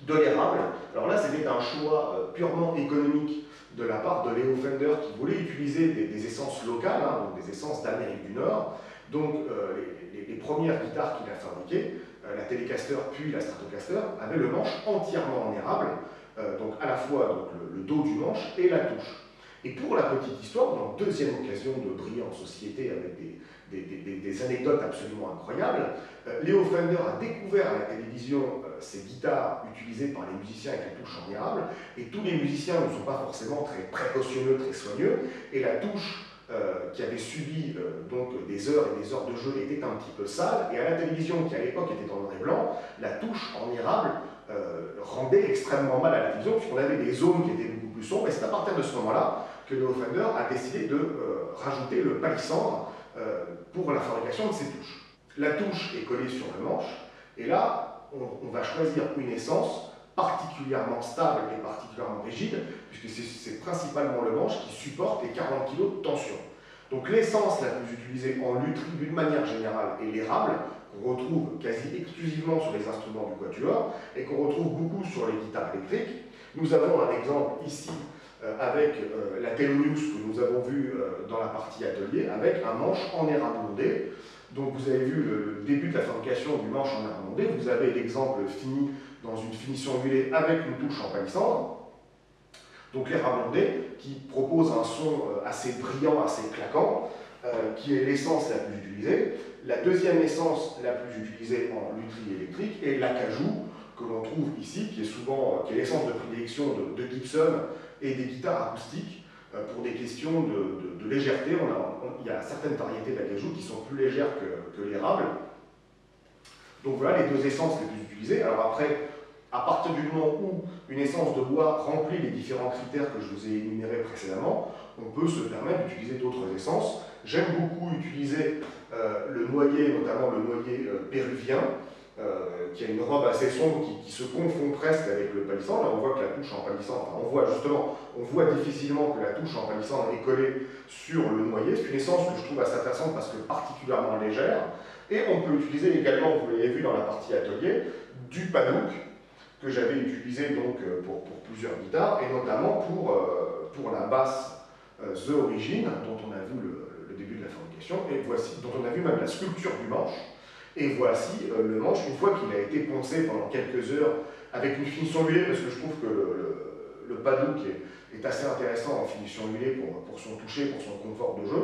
de l'érable. Alors là, c'était un choix euh, purement économique de la part de Leo Fender qui voulait utiliser des, essences locales, hein, donc des essences d'Amérique du Nord. Donc euh, les, premières guitares qu'il a fabriquées, la Telecaster puis la Stratocaster, avaient le manche entièrement en érable, donc à la fois le, dos du manche et la touche. Et pour la petite histoire, dans deuxième occasion de briller en société avec des, anecdotes absolument incroyables. Euh, Léo Fender a découvert à la télévision euh, ces guitares utilisées par les musiciens avec la touche en érable, et tous les musiciens ne sont pas forcément très précautionneux, très soigneux, et la touche euh, qui avait subi donc des heures et des heures de jeu était un petit peu sale, et à la télévision, qui à l'époque était en noir et blanc, la touche en érable rendait extrêmement mal à la télévision, puisqu'on avait des zones qui étaient beaucoup plus sombres, et c'est à partir de ce moment-là que Léo Fender a décidé de rajouter le palissandre euh, pour la fabrication de ces touches. La touche est collée sur le manche, et là, on, va choisir une essence particulièrement stable et particulièrement rigide, puisque c'est principalement le manche qui supporte les 40 kg de tension. Donc l'essence la plus utilisée en lutherie d'une manière générale est l'érable, qu'on retrouve quasi exclusivement sur les instruments du quatuor, et qu'on retrouve beaucoup sur les guitares électriques. Nous avons un exemple ici euh, avec euh, la Thelonious que nous avons vu euh, dans la partie atelier, avec un manche en érable mondé. Donc vous avez vu le début de la fabrication du manche en érable mondé, vous avez l'exemple fini dans une finition huilée avec une touche en palissandre. Donc l'érable mondé qui propose un son assez brillant, assez claquant, qui est l'essence la plus utilisée. La deuxième essence la plus utilisée en lutherie électrique est l'acajou, que l'on trouve ici, qui est souvent qui est l'essence de prédilection de Gibson et des guitares acoustiques euh, pour des questions de, légèreté. il y a certaines variétés d'acajou qui sont plus légères que, l'érable. Donc voilà les deux essences les plus utilisées. Alors après, à partir du moment où une essence de bois remplit les différents critères que je vous ai énumérés précédemment, on peut se permettre d'utiliser d'autres essences. J'aime beaucoup utiliser euh, le noyer, notamment le noyer euh, péruvien, euh, qui a une robe assez sombre qui, se confond presque avec le palissandre. Là, on voit que la touche en palissandre, enfin, on voit justement, on voit difficilement que la touche en palissandre est collée sur le noyer. C'est une essence que je trouve assez intéressante parce que particulièrement légère. Et on peut utiliser également, vous l'avez vu dans la partie atelier, du panouk que j'avais utilisé donc euh, pour, plusieurs guitares et notamment pour, euh, pour la basse The Origin dont on a vu le, le début de la fabrication et voici, dont on a vu même la sculpture du manche. Et voici euh, le manche, une fois qu'il a été poncé pendant quelques heures avec une finition huilée, parce que je trouve que le, padouk est, assez intéressant en finition huilée pour, son toucher, pour son confort de jeu.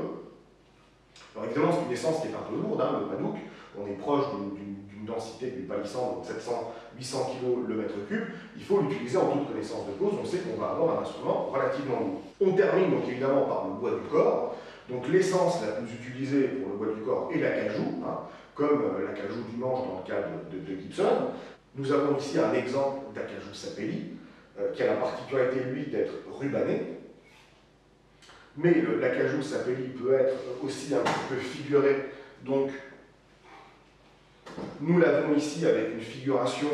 Alors évidemment, c'est une essence qui est un peu lourde, hein, le padouk. On est proche d'une densité du palissandre de 700-800 kg le mètre cube. Il faut l'utiliser en toute connaissance de cause. On sait qu'on va avoir un instrument relativement lourd. On termine donc évidemment par le bois du corps. Donc l'essence la plus utilisée pour le bois du corps est l'acajou, hein, comme euh, l'acajou du manche dans le cas de, Gibson. Nous avons ici un exemple d'acajou sapelli, euh, qui a la particularité, lui, d'être rubané. Mais l'acajou sapelli peut être aussi un petit peu figuré, donc nous l'avons ici avec une figuration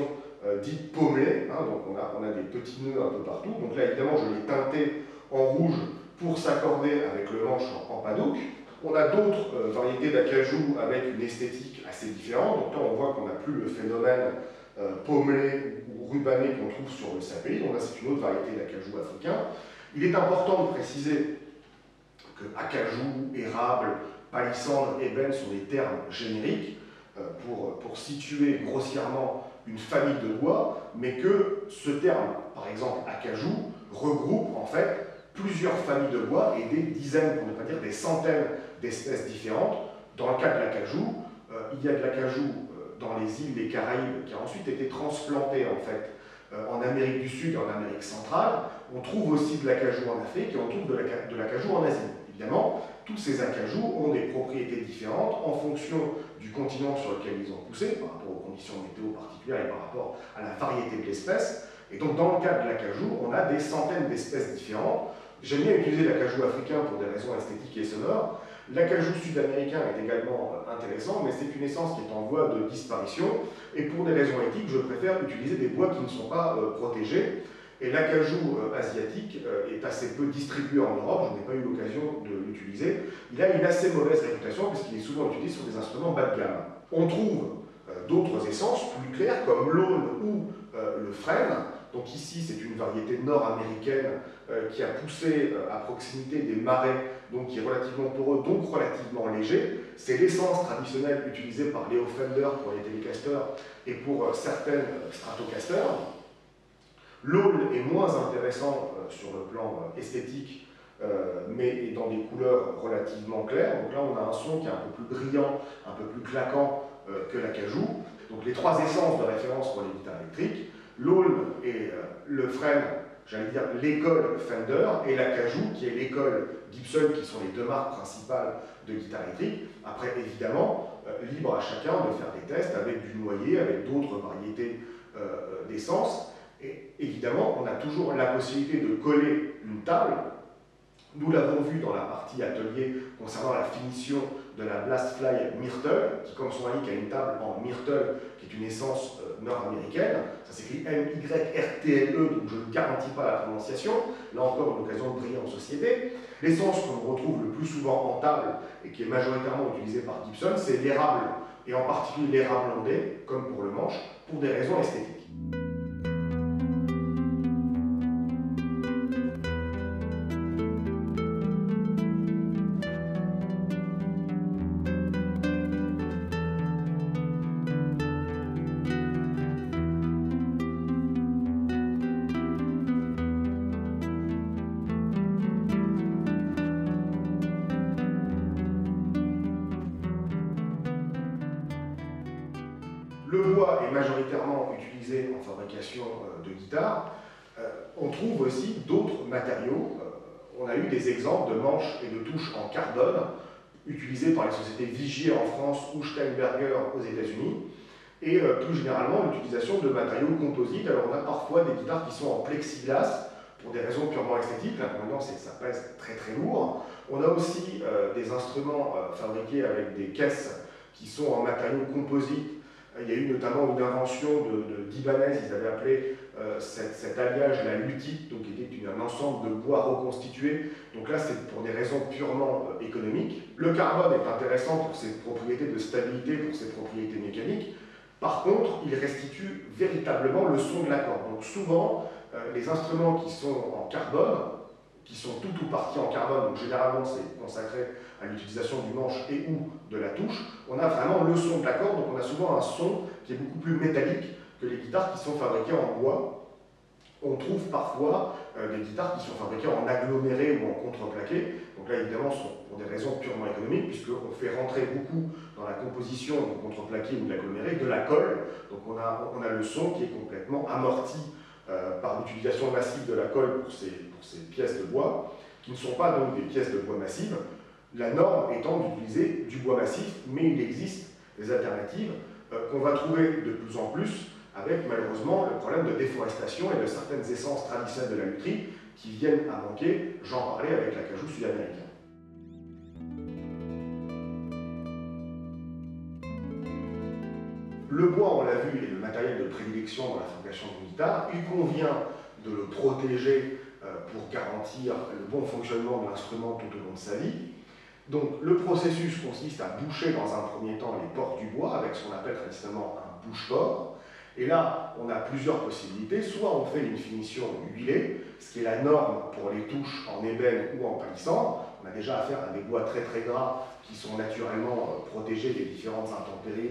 euh, dite pommelée, hein, donc on a, on a, des petits nœuds un peu partout. Donc là, évidemment, je l'ai teinté en rouge pour s'accorder avec le manche en, padouk. On a d'autres euh, variétés d'acajou avec une esthétique assez différente. Donc là, on voit qu'on n'a plus le phénomène euh, pommelé ou rubané qu'on trouve sur le sapé. Donc là, c'est une autre variété d'acajou africain. Il est important de préciser que acajou, érable, palissandre, ébène sont des termes génériques euh, pour, pour situer grossièrement une famille de bois, mais que ce terme, par exemple acajou, regroupe en fait plusieurs familles de bois et des dizaines, pour ne pas dire des centaines d'espèces différentes. Dans le cas de l'acajou, il y a de l'acajou euh, dans les îles des Caraïbes qui a ensuite été transplanté en fait en Amérique du Sud et en Amérique centrale. On trouve aussi de l'acajou en Afrique et on trouve de l'acajou en Asie. Évidemment, tous ces acajou ont des propriétés différentes en fonction du continent sur lequel ils ont poussé, par rapport aux conditions météo particulières et par rapport à la variété de l'espèce. Et donc, dans le cas de l'acajou, on a des centaines d'espèces différentes. J'aime bien utiliser l'acajou africain pour des raisons esthétiques et sonores. L'acajou sud-américain est également intéressant, mais c'est une essence qui est en voie de disparition. Et pour des raisons éthiques, je préfère utiliser des bois qui ne sont pas euh, protégés. Et l'acajou euh, asiatique euh, est assez peu distribué en Europe, je n'ai pas eu l'occasion de l'utiliser. Il a une assez mauvaise réputation puisqu'il est souvent utilisé sur des instruments bas de gamme. On trouve euh, d'autres essences plus claires comme l'aune ou le frêne. Donc ici, c'est une variété nord-américaine qui a poussé à proximité des marais, donc qui est relativement poreux, donc relativement léger. C'est l'essence traditionnelle utilisée par Leo Fender pour les télécasters et pour certaines Stratocasters. L'aule est moins intéressant euh, sur le plan euh, esthétique, euh, mais est dans des couleurs relativement claires. Donc là, on a un son qui est un peu plus brillant, un peu plus claquant que l'acajou. Donc les trois essences de référence pour les guitares électriques, l'aule et le frêne, j'allais dire l'école Fender, et l'acajou qui est l'école Gibson, qui sont les deux marques principales de guitare électrique. Après, évidemment, libre à chacun de faire des tests avec du noyer, avec d'autres variétés d'essence. Et évidemment, on a toujours la possibilité de coller une table. Nous l'avons vu dans la partie atelier concernant la finition de la Blastfly Myrtle, qui, comme son indique, a une table en Myrtle, qui est une essence euh, nord-américaine. Ça s'écrit M-Y-R-T-L-E, donc je ne garantis pas la prononciation. Là encore, une occasion de briller en société. L'essence qu'on retrouve le plus souvent en table et qui est majoritairement utilisée par Gibson, c'est l'érable, et en particulier l'érable landais, comme pour le manche, pour des raisons esthétiques. Trouve aussi d'autres matériaux. Euh, on a eu des exemples de manches et de touches en carbone utilisées par les sociétés Vigier en France ou Steinberger aux États-Unis. Et plus généralement, l'utilisation de matériaux composites. Alors on a parfois des guitares qui sont en plexiglas pour des raisons purement esthétiques. Que ça pèse très très lourd. On a aussi des instruments fabriqués avec des caisses qui sont en matériaux composites il y a eu notamment une invention de, d'Ibanez, ils avaient appelé euh, cet, alliage la lutite, donc qui était un ensemble de bois reconstitués. Donc là, c'est pour des raisons purement euh, économiques. Le carbone est intéressant pour ses propriétés de stabilité, pour ses propriétés mécaniques. Par contre, il restitue véritablement le son de l'accord. Donc souvent, euh, les instruments qui sont en carbone, qui sont tout ou partie en carbone, donc généralement c'est consacré à l'utilisation du manche et ou de la touche, on a vraiment le son de l'accord, donc on a souvent un son qui est beaucoup plus métallique que les guitares qui sont fabriquées en bois. on trouve parfois euh, des guitares qui sont fabriquées en aggloméré ou en contreplaqué. Donc là, évidemment, sont pour des raisons purement économiques, puisqu'on fait rentrer beaucoup dans la composition du contreplaqué ou de l'aggloméré de la colle. Donc on a, on a le son qui est complètement amorti euh, par l'utilisation massive de la colle pour ces, pour ces pièces de bois, qui ne sont pas donc des pièces de bois massives. La norme étant d'utiliser du bois massif, mais il existe des alternatives euh, qu'on va trouver de plus en plus avec malheureusement le problème de déforestation et de certaines essences traditionnelles de la lutherie qui viennent à manquer, j'en parlais avec l'acajou sud-américain. Le bois, on l'a vu, est le matériel de prédilection dans la fabrication d'une guitare. Il convient de le protéger euh, pour garantir le bon fonctionnement de l'instrument tout au long de sa vie. Donc le processus consiste à boucher dans un premier temps les portes du bois avec ce qu'on appelle traditionnellement un bouche-port. Et là, on a plusieurs possibilités. Soit on fait une finition huilée, ce qui est la norme pour les touches en ébène ou en palissandre. On a déjà affaire à des bois très très gras qui sont naturellement euh, protégés des différentes intempéries,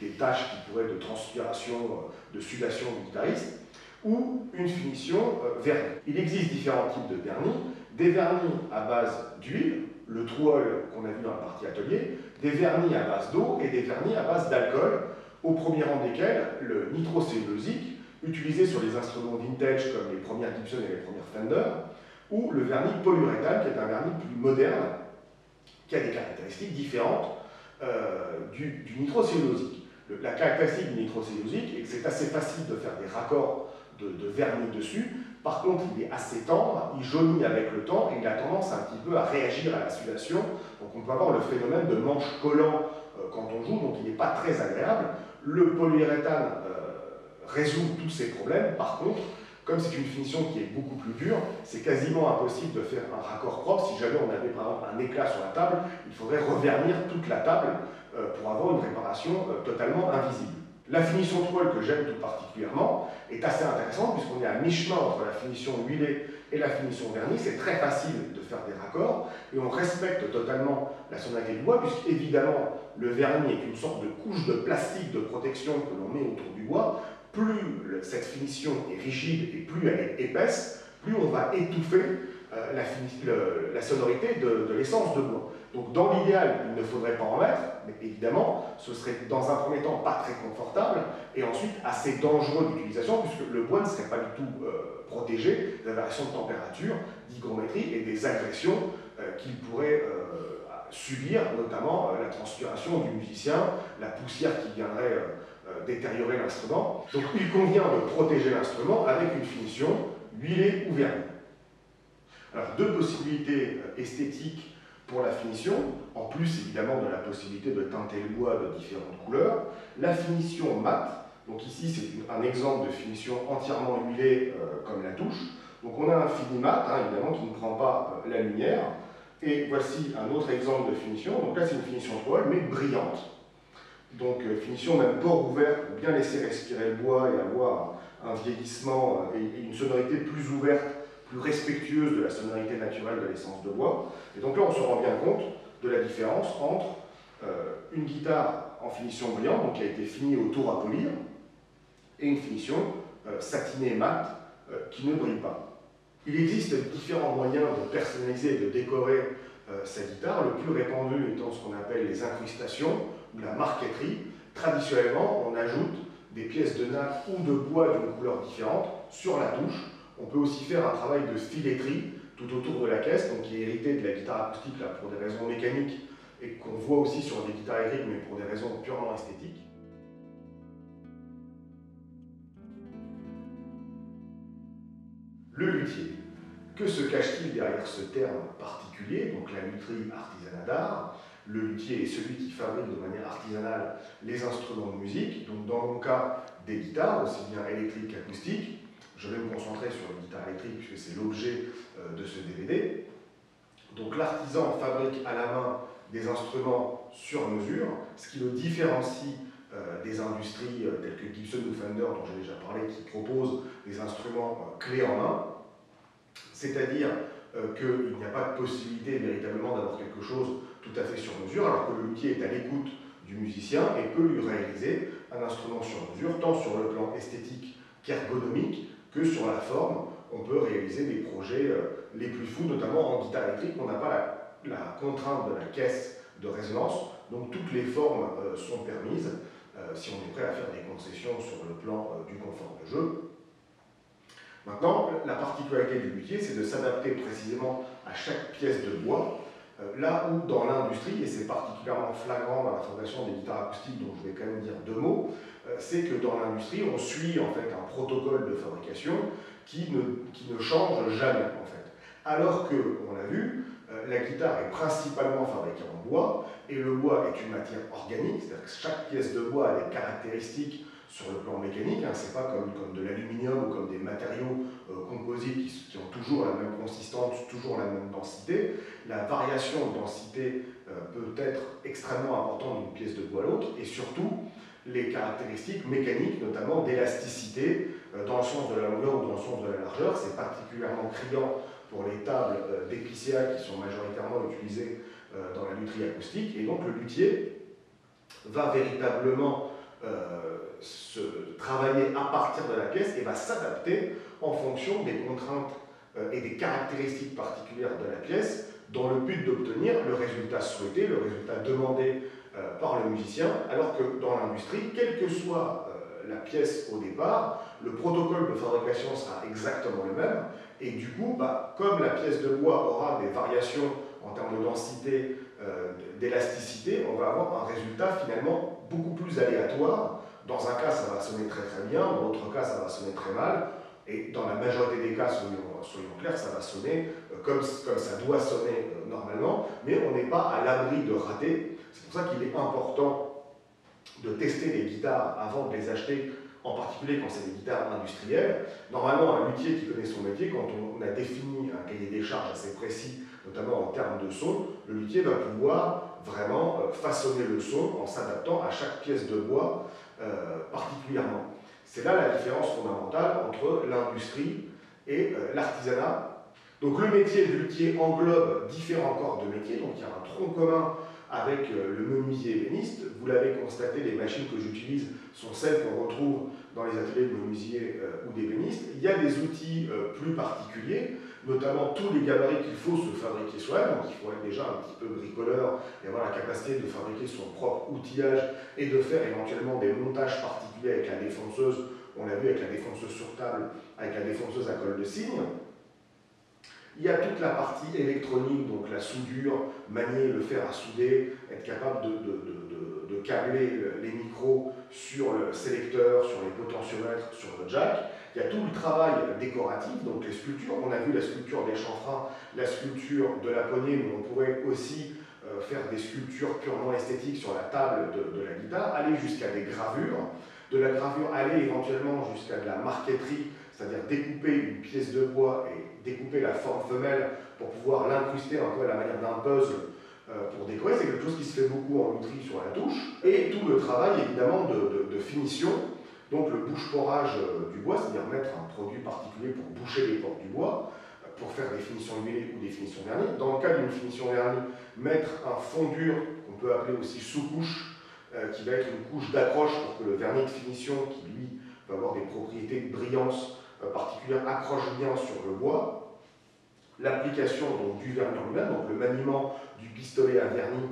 des, tâches qui pourraient de transpiration, euh, de sudation du guitariste, ou une finition euh, vernie. Il existe différents types de vernis. Des vernis à base d'huile, le trouol qu'on a vu dans la partie atelier, des vernis à base d'eau et des vernis à base d'alcool, au premier rang desquels le nitrocellulosique, utilisé sur les instruments vintage comme les premières Gibson et les premières Fender, ou le vernis polyuréthane, qui est un vernis plus moderne, qui a des caractéristiques différentes euh, du, du nitrocellulosique. la caractéristique du nitrocellulosique est que c'est assez facile de faire des raccords de vernis dessus, par contre, il est assez tendre, il jaunit avec le temps et il a tendance un petit peu à réagir à la sudation. Donc on peut avoir le phénomène de manche collant euh, quand on joue, donc il n'est pas très agréable. Le polyuréthane euh, résout tous ces problèmes. Par contre, comme c'est une finition qui est beaucoup plus dure, c'est quasiment impossible de faire un raccord propre. Si jamais on avait par exemple un éclat sur la table, il faudrait revernir toute la table euh, pour avoir une réparation totalement invisible. La finition toile que j'aime tout particulièrement est assez intéressante puisqu'on est à mi-chemin entre la finition huilée et la finition vernie. C'est très facile de faire des raccords et on respecte totalement la sonorité du bois puisqu'évidemment le vernis est une sorte de couche de plastique de protection que l'on met autour du bois. Plus cette finition est rigide et plus elle est épaisse, plus on va étouffer euh, la, sonorité de l'essence de bois. Donc dans l'idéal, il ne faudrait pas en mettre, mais évidemment, ce serait dans un premier temps pas très confortable, et ensuite assez dangereux d'utilisation, puisque le bois ne serait pas du tout euh, protégé des variations de température, d'hygrométrie et des agressions euh, qu'il pourrait euh, subir, notamment la transpiration du musicien, la poussière qui viendrait détériorer l'instrument. Donc il convient de protéger l'instrument avec une finition huilée ou vernie. Alors deux possibilités esthétiques pour la finition, en plus évidemment de la possibilité de teinter le bois de différentes couleurs. La finition mat, donc ici c'est un exemple de finition entièrement huilée euh, comme la touche. Donc on a un fini mat, hein, évidemment, qui ne prend pas euh, la lumière. Et voici un autre exemple de finition. Donc là c'est une finition toile, mais brillante. Donc euh, finition même port ouvert pour bien laisser respirer le bois et avoir un vieillissement et une sonorité plus ouverte plus respectueuse de la sonorité naturelle de l'essence de bois. Et donc là, on se rend bien compte de la différence entre euh, une guitare en finition brillante, donc qui a été finie au tour à polir, et une finition euh, satinée mat euh, qui ne brille pas. Il existe différents moyens de personnaliser et de décorer sa guitare, le plus répandu étant ce qu'on appelle les incrustations ou la marqueterie. Traditionnellement, on ajoute des pièces de nappe ou de bois d'une couleur différente sur la touche on peut aussi faire un travail de filetterie tout autour de la caisse, donc qui est hérité de la guitare acoustique pour des raisons mécaniques et qu'on voit aussi sur des guitares électriques, mais pour des raisons purement esthétiques. Le luthier. Que se cache-t-il derrière ce terme particulier, donc la lutherie artisanat d'art? Le luthier est celui qui fabrique de manière artisanale les instruments de musique, donc dans mon cas des guitares, aussi bien électriques qu'acoustiques, je vais me concentrer sur la guitare électrique puisque c'est l'objet euh, de ce DVD. Donc l'artisan fabrique à la main des instruments sur mesure, ce qui le différencie euh, des industries euh, telles que Gibson ou Fender, dont j'ai déjà parlé, qui proposent des instruments clés en main. C'est-à-dire qu'il n'y a pas de possibilité véritablement d'avoir quelque chose tout à fait sur mesure, alors que le luthier est à l'écoute du musicien et peut lui réaliser un instrument sur mesure, tant sur le plan esthétique qu'ergonomique, que sur la forme, on peut réaliser des projets les plus fous, notamment en guitare électrique, on n'a pas la, contrainte de la caisse de résonance, donc toutes les formes sont permises si on est prêt à faire des concessions sur le plan du confort de jeu. Maintenant, la particularité du luthier, c'est de s'adapter précisément à chaque pièce de bois, euh, là où dans l'industrie, et c'est particulièrement flagrant dans la fabrication des guitares acoustiques, dont je vais quand même dire deux mots, euh, c'est que dans l'industrie, on suit en fait un protocole de fabrication qui ne, qui ne change jamais en fait. Alors que, on l'a vu, euh, la guitare est principalement fabriquée en bois, et le bois est une matière organique, c'est-à-dire que chaque pièce de bois a des caractéristiques sur le plan mécanique, hein, c'est pas comme, comme de l'aluminium ou comme des matériaux euh, composites qui, ont toujours la même consistance, toujours la même densité. La variation de densité euh, peut être extrêmement importante d'une pièce de bois à l'autre, et surtout les caractéristiques mécaniques, notamment d'élasticité, euh, dans le sens de la longueur ou dans le sens de la largeur. C'est particulièrement criant pour les tables d'épicéa qui sont majoritairement utilisées dans la lutherie acoustique, et donc le luthier va véritablement se travailler à partir de la pièce et va s'adapter en fonction des contraintes euh, et des caractéristiques particulières de la pièce dans le but d'obtenir le résultat souhaité, le résultat demandé euh, par le musicien, alors que dans l'industrie, quelle que soit euh, la pièce au départ, le protocole de fabrication sera exactement le même, et du coup, bah, comme la pièce de bois aura des variations en termes de densité, d'élasticité, on va avoir un résultat finalement beaucoup plus aléatoire dans un cas, ça va sonner très très bien, dans l'autre cas, ça va sonner très mal, et dans la majorité des cas, soyons, soyons clairs, ça va sonner euh, comme, comme ça doit sonner euh, normalement, mais on n'est pas à l'abri de rater. C'est pour ça qu'il est important de tester les guitares avant de les acheter, en particulier quand c'est des guitares industrielles. Normalement, un luthier qui connaît son métier, quand on a défini un cahier des charges assez précis, notamment en termes de son, le luthier va pouvoir vraiment euh, façonner le son en s'adaptant à chaque pièce de bois particulièrement. C'est là la différence fondamentale entre l'industrie et euh, l'artisanat. Donc le métier de luthier englobe différents corps de métier, donc il y a un tronc commun avec euh, le menuisier ébéniste. Vous l'avez constaté, les machines que j'utilise sont celles qu'on retrouve dans les ateliers de menuisier ou d'ébéniste. Il y a des outils plus particuliers notamment tous les gabarits qu'il faut se fabriquer soi-même, donc il faut être déjà un petit peu bricoleur et avoir la capacité de fabriquer son propre outillage et de faire éventuellement des montages particuliers avec la défonceuse, on l'a vu avec la défonceuse sur table, avec la défonceuse à colle de cygne. Il y a toute la partie électronique, donc la soudure, manier le fer à souder, être capable de, de, de câbler les micros sur le sélecteur, sur les potentiomètres, sur le jack. Il y a tout le travail décoratif, donc les sculptures. On a vu la sculpture des chanfreins, la sculpture de la poignée, mais on pourrait aussi euh, faire des sculptures purement esthétiques sur la table de, la guitare, aller jusqu'à des gravures. De la gravure, aller éventuellement jusqu'à de la marqueterie, c'est-à-dire découper une pièce de bois et découper la forme femelle pour pouvoir l'incruster un peu à la manière d'un puzzle euh, pour décorer. C'est quelque chose qui se fait beaucoup en lutherie sur la touche. Et tout le travail, évidemment, de finition donc le bouche-porage euh, du bois, c'est-à-dire mettre un produit particulier pour boucher les portes du bois, euh, pour faire des finitions huilées ou des finitions vernies. Dans le cas d'une finition vernie, mettre un fondure, qu'on peut appeler aussi sous-couche, euh, qui va être une couche d'accroche pour que le vernis de finition, qui lui va avoir des propriétés de brillance particulières, accroche bien sur le bois. L'application du vernis lui-même, donc le maniement du pistolet à vernis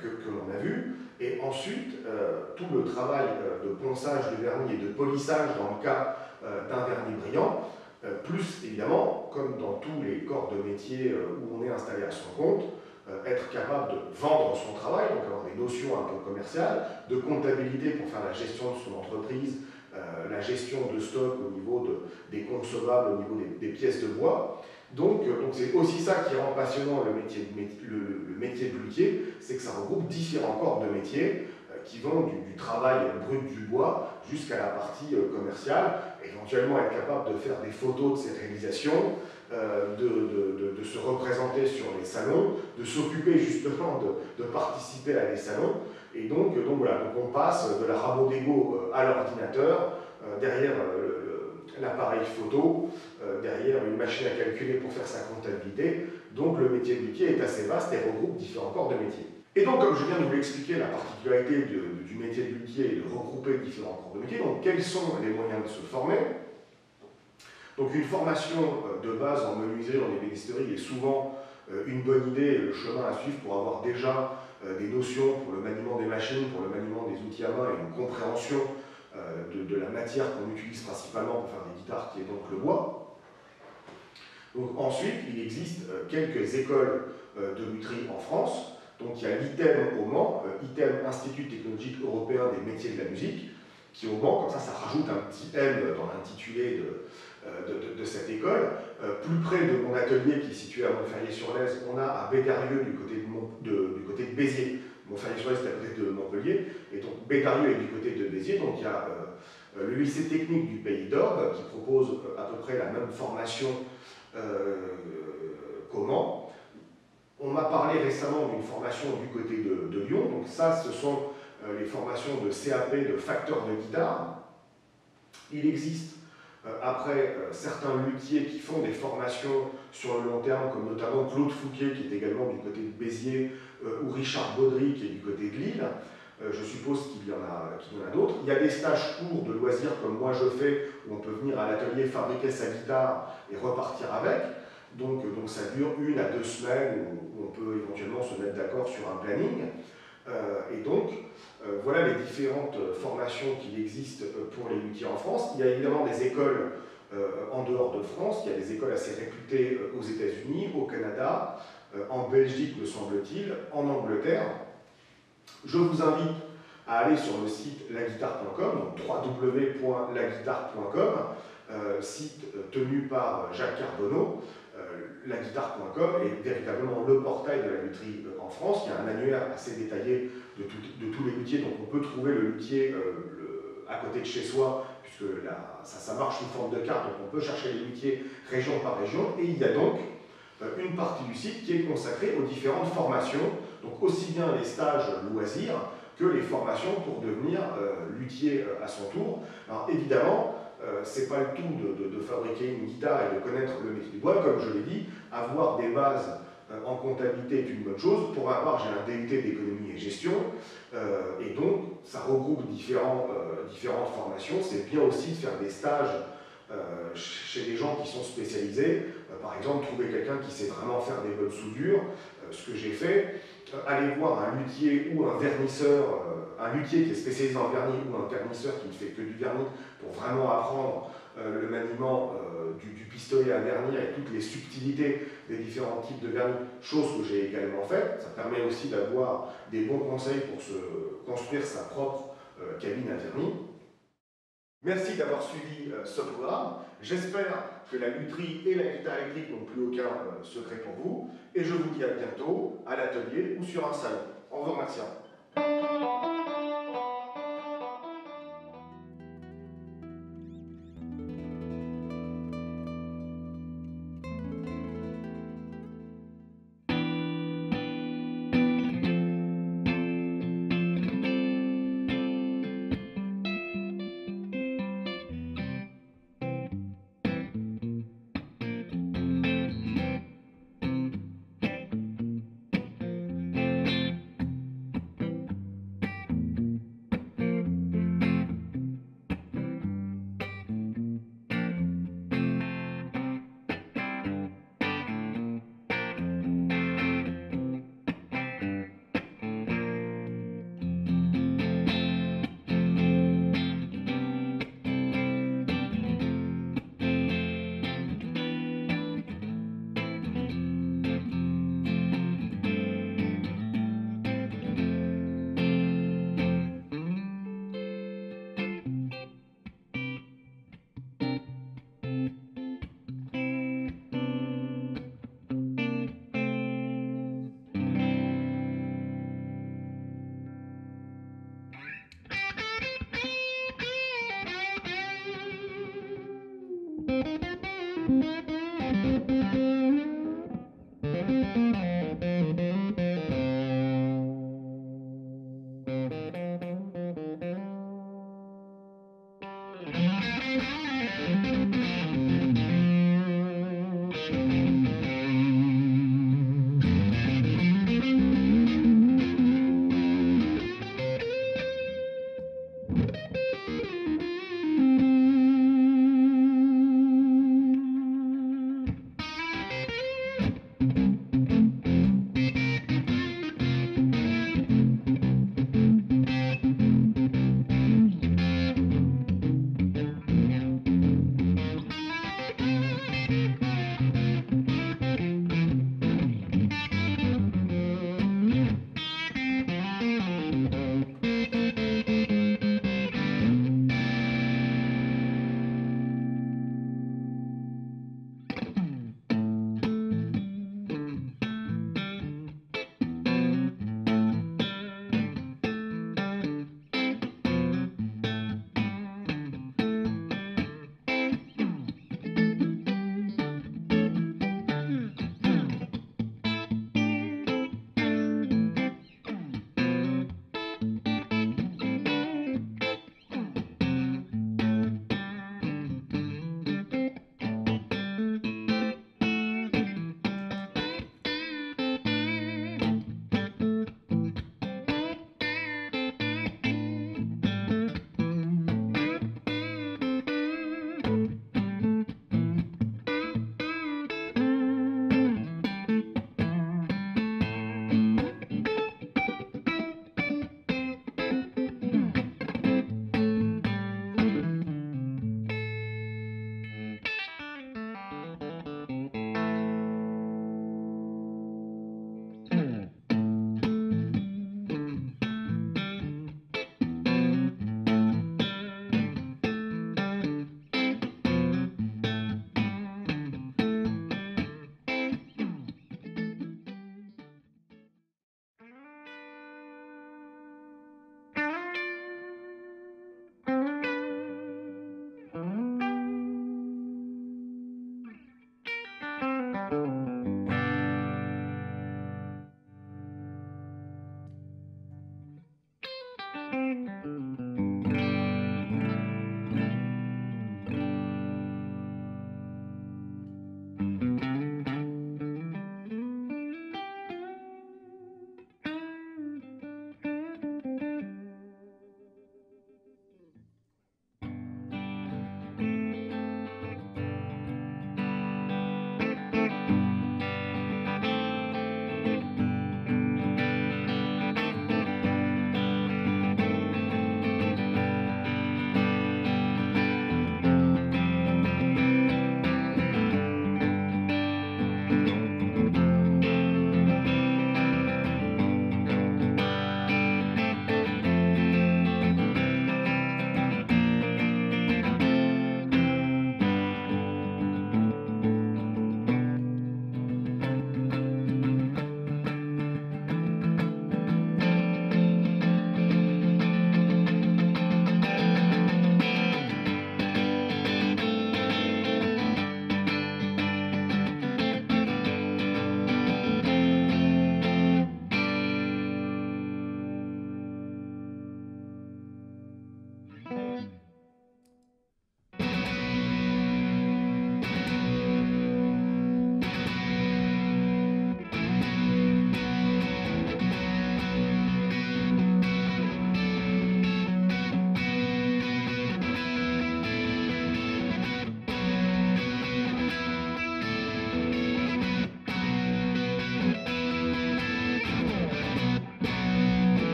que l'on a vu. Et ensuite, euh, tout le travail euh, de ponçage de vernis et de polissage dans le cas euh, d'un vernis brillant, plus évidemment, comme dans tous les corps de métier où on est installé à son compte, être capable de vendre son travail, donc avoir des notions un peu commerciales, de comptabilité pour faire la gestion de son entreprise, la gestion de stock au niveau de, des consommables, au niveau des, pièces de bois. Donc c'est aussi ça qui rend passionnant le métier, le, métier de luthier, c'est que ça regroupe différents corps de métier euh, qui vont du, travail brut du bois jusqu'à la partie euh, commerciale, éventuellement être capable de faire des photos de ces réalisations, euh, de, de, se représenter sur les salons, de s'occuper justement de, participer à des salons. Et donc, donc voilà, donc on passe de la rabot d'ego à l'ordinateur, derrière l'appareil photo, derrière une machine à calculer pour faire sa comptabilité, donc le métier de luthier est assez vaste et regroupe différents corps de métier. Et donc, comme je viens de vous l'expliquer, la particularité du métier de luthier est de regrouper différents corps de métier. Donc, quels sont les moyens de se former? Donc une formation de base en menuiserie, en ébénisterie est souvent une bonne idée, le chemin à suivre pour avoir déjà des notions pour le maniement des machines, pour le maniement des outils à main et une compréhension de, la matière qu'on utilise principalement pour faire des guitares, qui est donc le bois. Donc ensuite, il existe quelques écoles de lutherie en France. Donc il y a l'ITEM au Mans, ITEM Institut technologique européen des métiers de la musique, qui au Mans, comme ça, ça rajoute un petit M dans l'intitulé de, euh, cette école. Euh, plus près de mon atelier qui est situé à Montferrier-sur-Lez, on a à Bédarieux du côté de, du côté de Béziers. Montferrier-sur-Lez est à côté de Montpellier, et donc Bédarieux est du côté de Béziers. Donc il y a euh, le lycée technique du Pays d'Orbe qui propose à peu près la même formation qu'au On m'a parlé récemment d'une formation du côté de, de, Lyon, donc ça ce sont les formations de CAP de facteurs de guitare. Il existe euh, après, euh, certains luthiers qui font des formations sur le long terme, comme notamment Claude Fouquet, qui est également du côté de Béziers, euh, ou Richard Baudry, qui est du côté de Lille. Je suppose qu'il y en a, d'autres. Il y a des stages courts de loisirs, comme moi je fais, où on peut venir à l'atelier fabriquer sa guitare et repartir avec. Donc, donc ça dure une à deux semaines où, on peut éventuellement se mettre d'accord sur un planning. et donc, euh, voilà les différentes euh, formations qui existent euh, pour les luthiers en France. Il y a évidemment des écoles en dehors de France, il y a des écoles assez réputées aux États-Unis, au Canada, en Belgique, me semble-t-il, en Angleterre. Je vous invite à aller sur le site laguitare.com, www.laguitare.com, site tenu par Jacques Carbonneau. laguitare.com est véritablement le portail de la lutherie en France. Il y a un annuaire assez détaillé de, tous les luthiers. Donc on peut trouver le luthier euh, à côté de chez soi, puisque ça, ça, marche sous forme de carte, donc on peut chercher les luthiers région par région. Et il y a donc euh, une partie du site qui est consacrée aux différentes formations, donc aussi bien les stages loisirs que les formations pour devenir euh, luthier à son tour. Alors évidemment, c'est pas le tout de, de, fabriquer une guitare et de connaître le métier du bois, comme je l'ai dit, avoir des bases euh, en comptabilité est une bonne chose. Pour ma part, j'ai un DUT d'économie et gestion, euh, et donc ça regroupe différents, euh, différentes formations. C'est bien aussi de faire des stages chez des gens qui sont spécialisés. par exemple, trouver quelqu'un qui sait vraiment faire des bonnes soudures, ce que j'ai fait. aller voir un luthier ou un vernisseur, un luthier qui est spécialisé en vernis ou un vernisseur qui ne fait que du vernis pour vraiment apprendre le maniement du, pistolet à vernir et toutes les subtilités des différents types de vernis, chose que j'ai également faite. Ça permet aussi d'avoir des bons conseils pour se construire sa propre euh, cabine à vernis. Merci d'avoir suivi euh, ce programme. J'espère que la lutherie et la guitare électrique n'ont plus aucun euh, secret pour vous. Et je vous dis à bientôt à l'atelier ou sur un salon. En vous remerciant.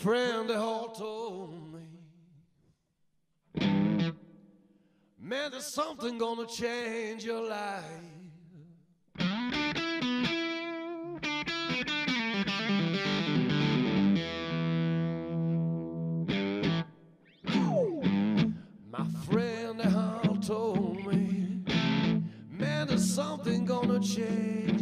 friend they all told me. Man, there's something gonna change your life. My friend they all told me. Man, there's something gonna change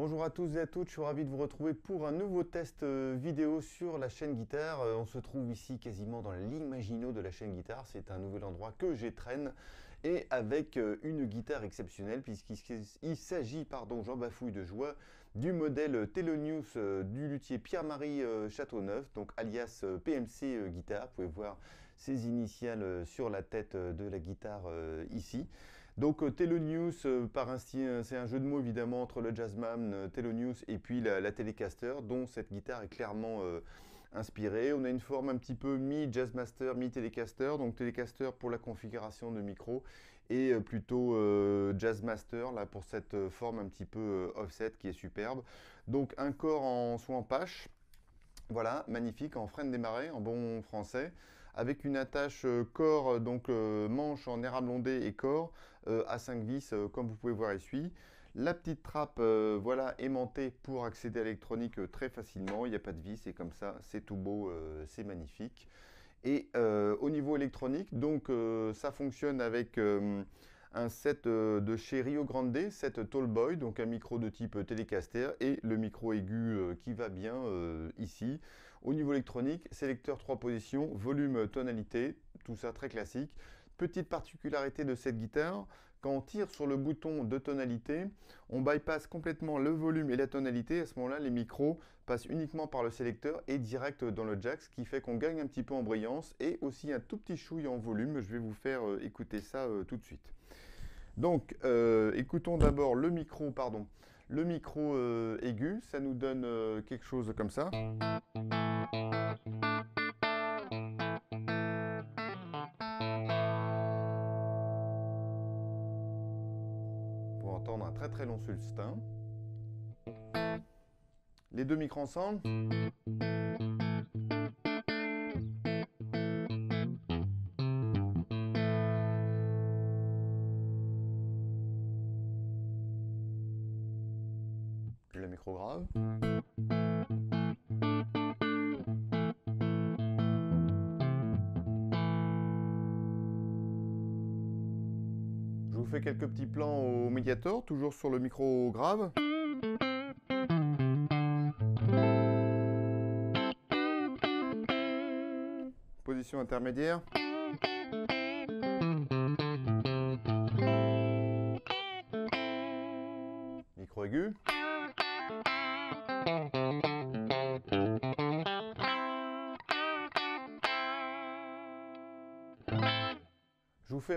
Bonjour à tous et à toutes, je suis ravi de vous retrouver pour un nouveau test euh, vidéo sur la chaîne guitare. Euh, on se trouve ici quasiment dans la ligne Maginot de la chaîne guitare. C'est un nouvel endroit que j'étraîne et avec euh, une guitare exceptionnelle puisqu'il s'agit, pardon, j'en bafouille de joie, du modèle Telonius du luthier Pierre-Marie Châteauneuf, donc alias PMC Guitare. Vous pouvez voir ses initiales sur la tête de la guitare ici. Donc euh, Telonius, euh, par c'est un jeu de mots évidemment entre le Jazzman, euh, Telonius et puis la, Telecaster, dont cette guitare est clairement inspirée. On a une forme un petit peu mi-Jazzmaster, mi-Telecaster, donc Telecaster pour la configuration de micro et plutôt Jazzmaster là pour cette forme un petit peu offset qui est superbe. Donc un corps en soit en pache, voilà, magnifique, en frein de démarrer, en bon français avec une attache euh, corps, euh, donc euh, manche en érable ondé et corps à 5 vis, comme vous pouvez voir ici. La petite trappe, voilà, aimantée pour accéder à l'électronique très facilement. Il n'y a pas de vis, c'est comme ça, c'est tout beau, c'est magnifique. Et au niveau électronique, donc ça fonctionne avec un set de chez Rio Grande, set Tallboy, donc un micro de type Telecaster et le micro aigu qui va bien ici. Au niveau électronique, sélecteur 3 positions, volume, tonalité, tout ça très classique. Petite particularité de cette guitare, quand on tire sur le bouton de tonalité, on bypass complètement le volume et la tonalité. À ce moment-là, les micros passent uniquement par le sélecteur et direct dans le jack, ce qui fait qu'on gagne un petit peu en brillance et aussi un tout petit chouille en volume. Je vais vous faire euh, écouter ça euh, tout de suite. Donc, euh, écoutons d'abord le micro, pardon, le micro aigu. Ça nous donne quelque chose comme ça. Pour entendre un très très long sustain. Les deux micros ensemble. Au médiator, toujours sur le micro grave. Position intermédiaire.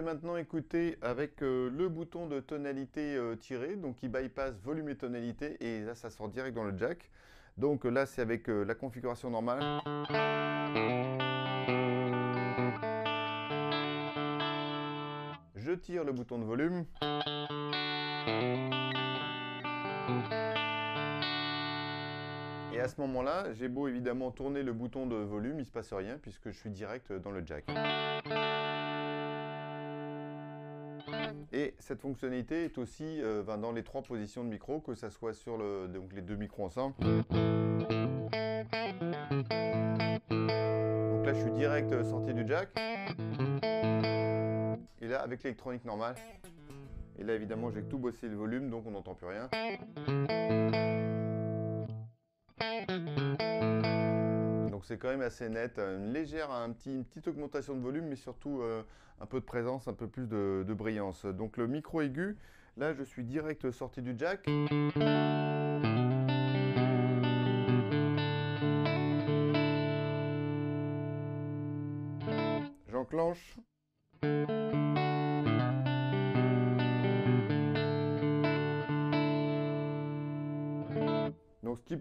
Maintenant écouter avec euh, le bouton de tonalité euh, tiré, donc qui bypass volume et tonalité, et là ça sort direct dans le jack. Donc là c'est avec euh, la configuration normale. Je tire le bouton de volume. Et à ce moment-là, j'ai beau évidemment tourner le bouton de volume, il ne se passe rien puisque je suis direct dans le jack. Cette fonctionnalité est aussi euh, dans les trois positions de micro, que ce soit sur le, donc les deux micros ensemble. Donc là, je suis direct euh, sorti du jack. Et là, avec l'électronique normale. Et là, évidemment, j'ai tout bossé le volume, donc on n'entend plus rien. C'est quand même assez net. Une légère, un petit, une petite augmentation de volume, mais surtout euh, un peu de présence, un peu plus de, de, brillance. Donc le micro aigu, là je suis direct sorti du jack. J'enclenche.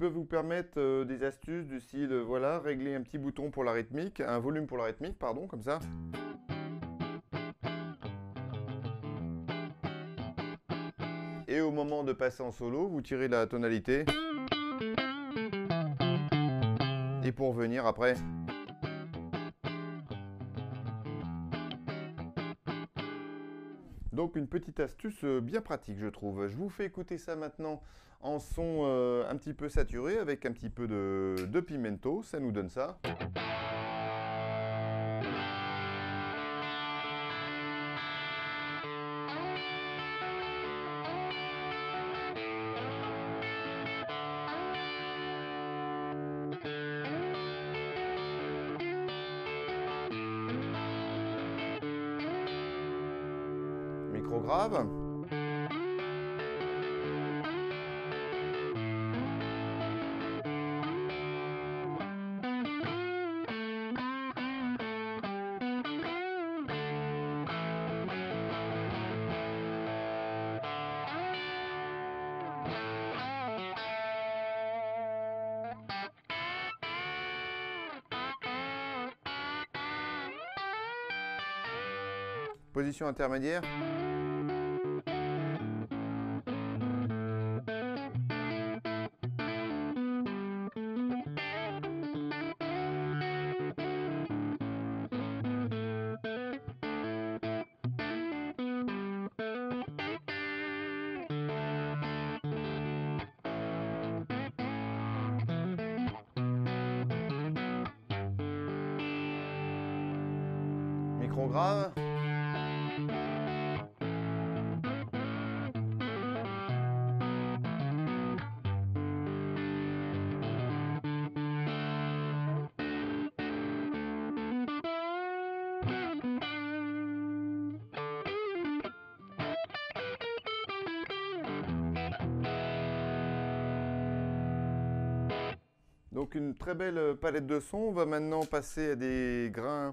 Vous permettre euh, des astuces du style, euh, voilà, régler un petit bouton pour la rythmique, un volume pour la rythmique, pardon, comme ça. Et au moment de passer en solo, vous tirez la tonalité. Et pour venir après. Donc une petite astuce euh, bien pratique je trouve. Je vous fais écouter ça maintenant en son euh, un petit peu saturé avec un petit peu de, de pimento, ça nous donne ça. Intermédiaire. Très belle palette de sons. On va maintenant passer à des grains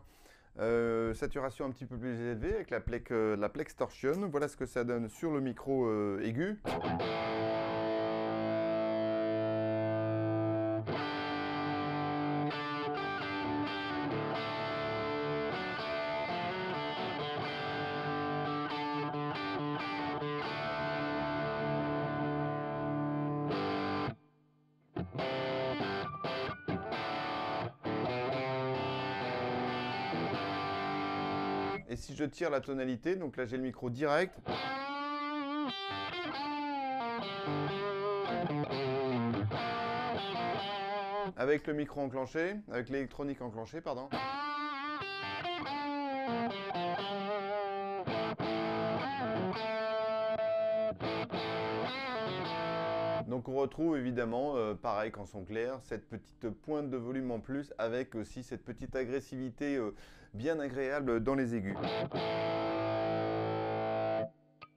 euh, saturation un petit peu plus élevée avec la Plex, euh, la Plex Torsion. Voilà ce que ça donne sur le micro euh, aigu. Je tire la tonalité, donc là j'ai le micro direct. Avec le micro enclenché, avec l'électronique enclenchée, pardon. Donc on retrouve évidemment, euh, pareil qu'en son clair, cette petite pointe de volume en plus avec aussi cette petite agressivité euh, bien agréable dans les aigus.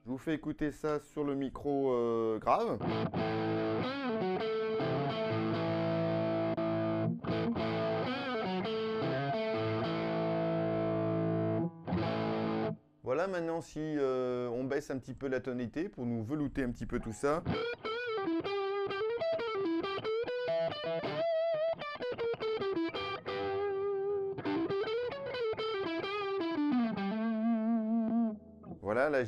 Je vous fais écouter ça sur le micro euh, grave. Voilà, maintenant si euh, on baisse un petit peu la tonalité pour nous velouter un petit peu tout ça.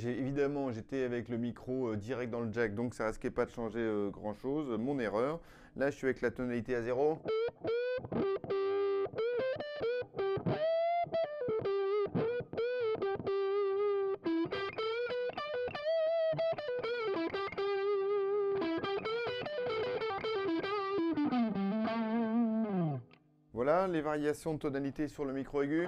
Évidemment j'étais avec le micro euh, direct dans le jack, donc ça risquait pas de changer euh, grand chose, mon erreur. Là je suis avec la tonalité à zéro. Voilà les variations de tonalité sur le micro aigu.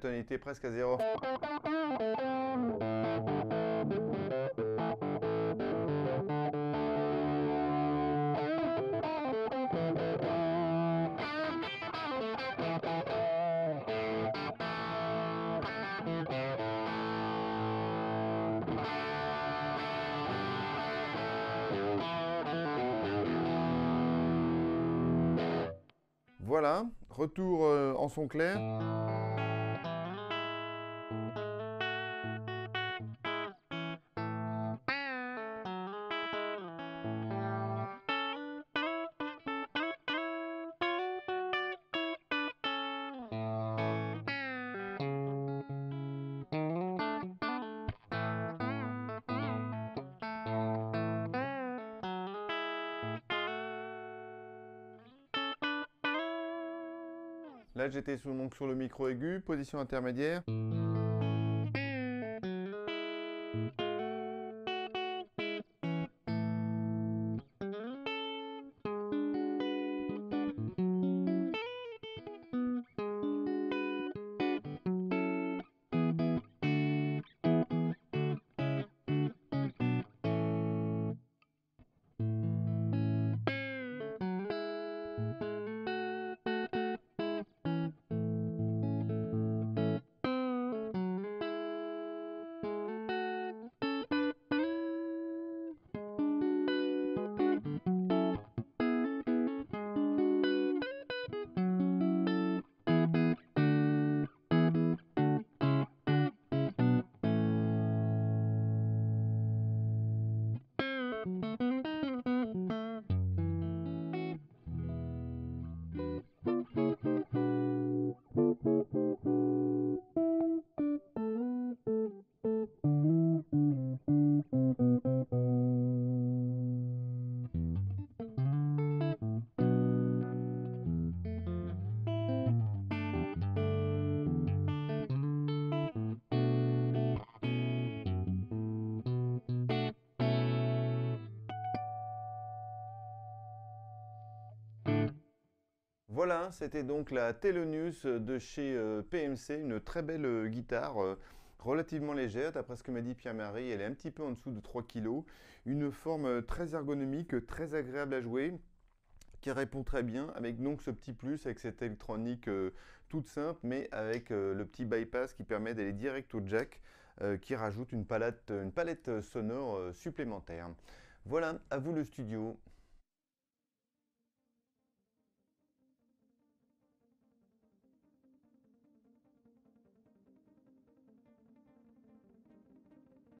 Tonalité presque à zéro. Voilà, retour euh, en son clair. J'étais sur le micro aigu, position intermédiaire. C'était donc la Telonius de chez euh, PMC, une très belle euh, guitare euh, relativement légère, d'après ce que m'a dit Pierre-Marie, elle est un petit peu en dessous de 3 kg, une forme très ergonomique, très agréable à jouer, qui répond très bien avec donc ce petit plus avec cette électronique toute simple mais avec le petit bypass qui permet d'aller direct au jack qui rajoute une palette sonore supplémentaire. Voilà, à vous le studio.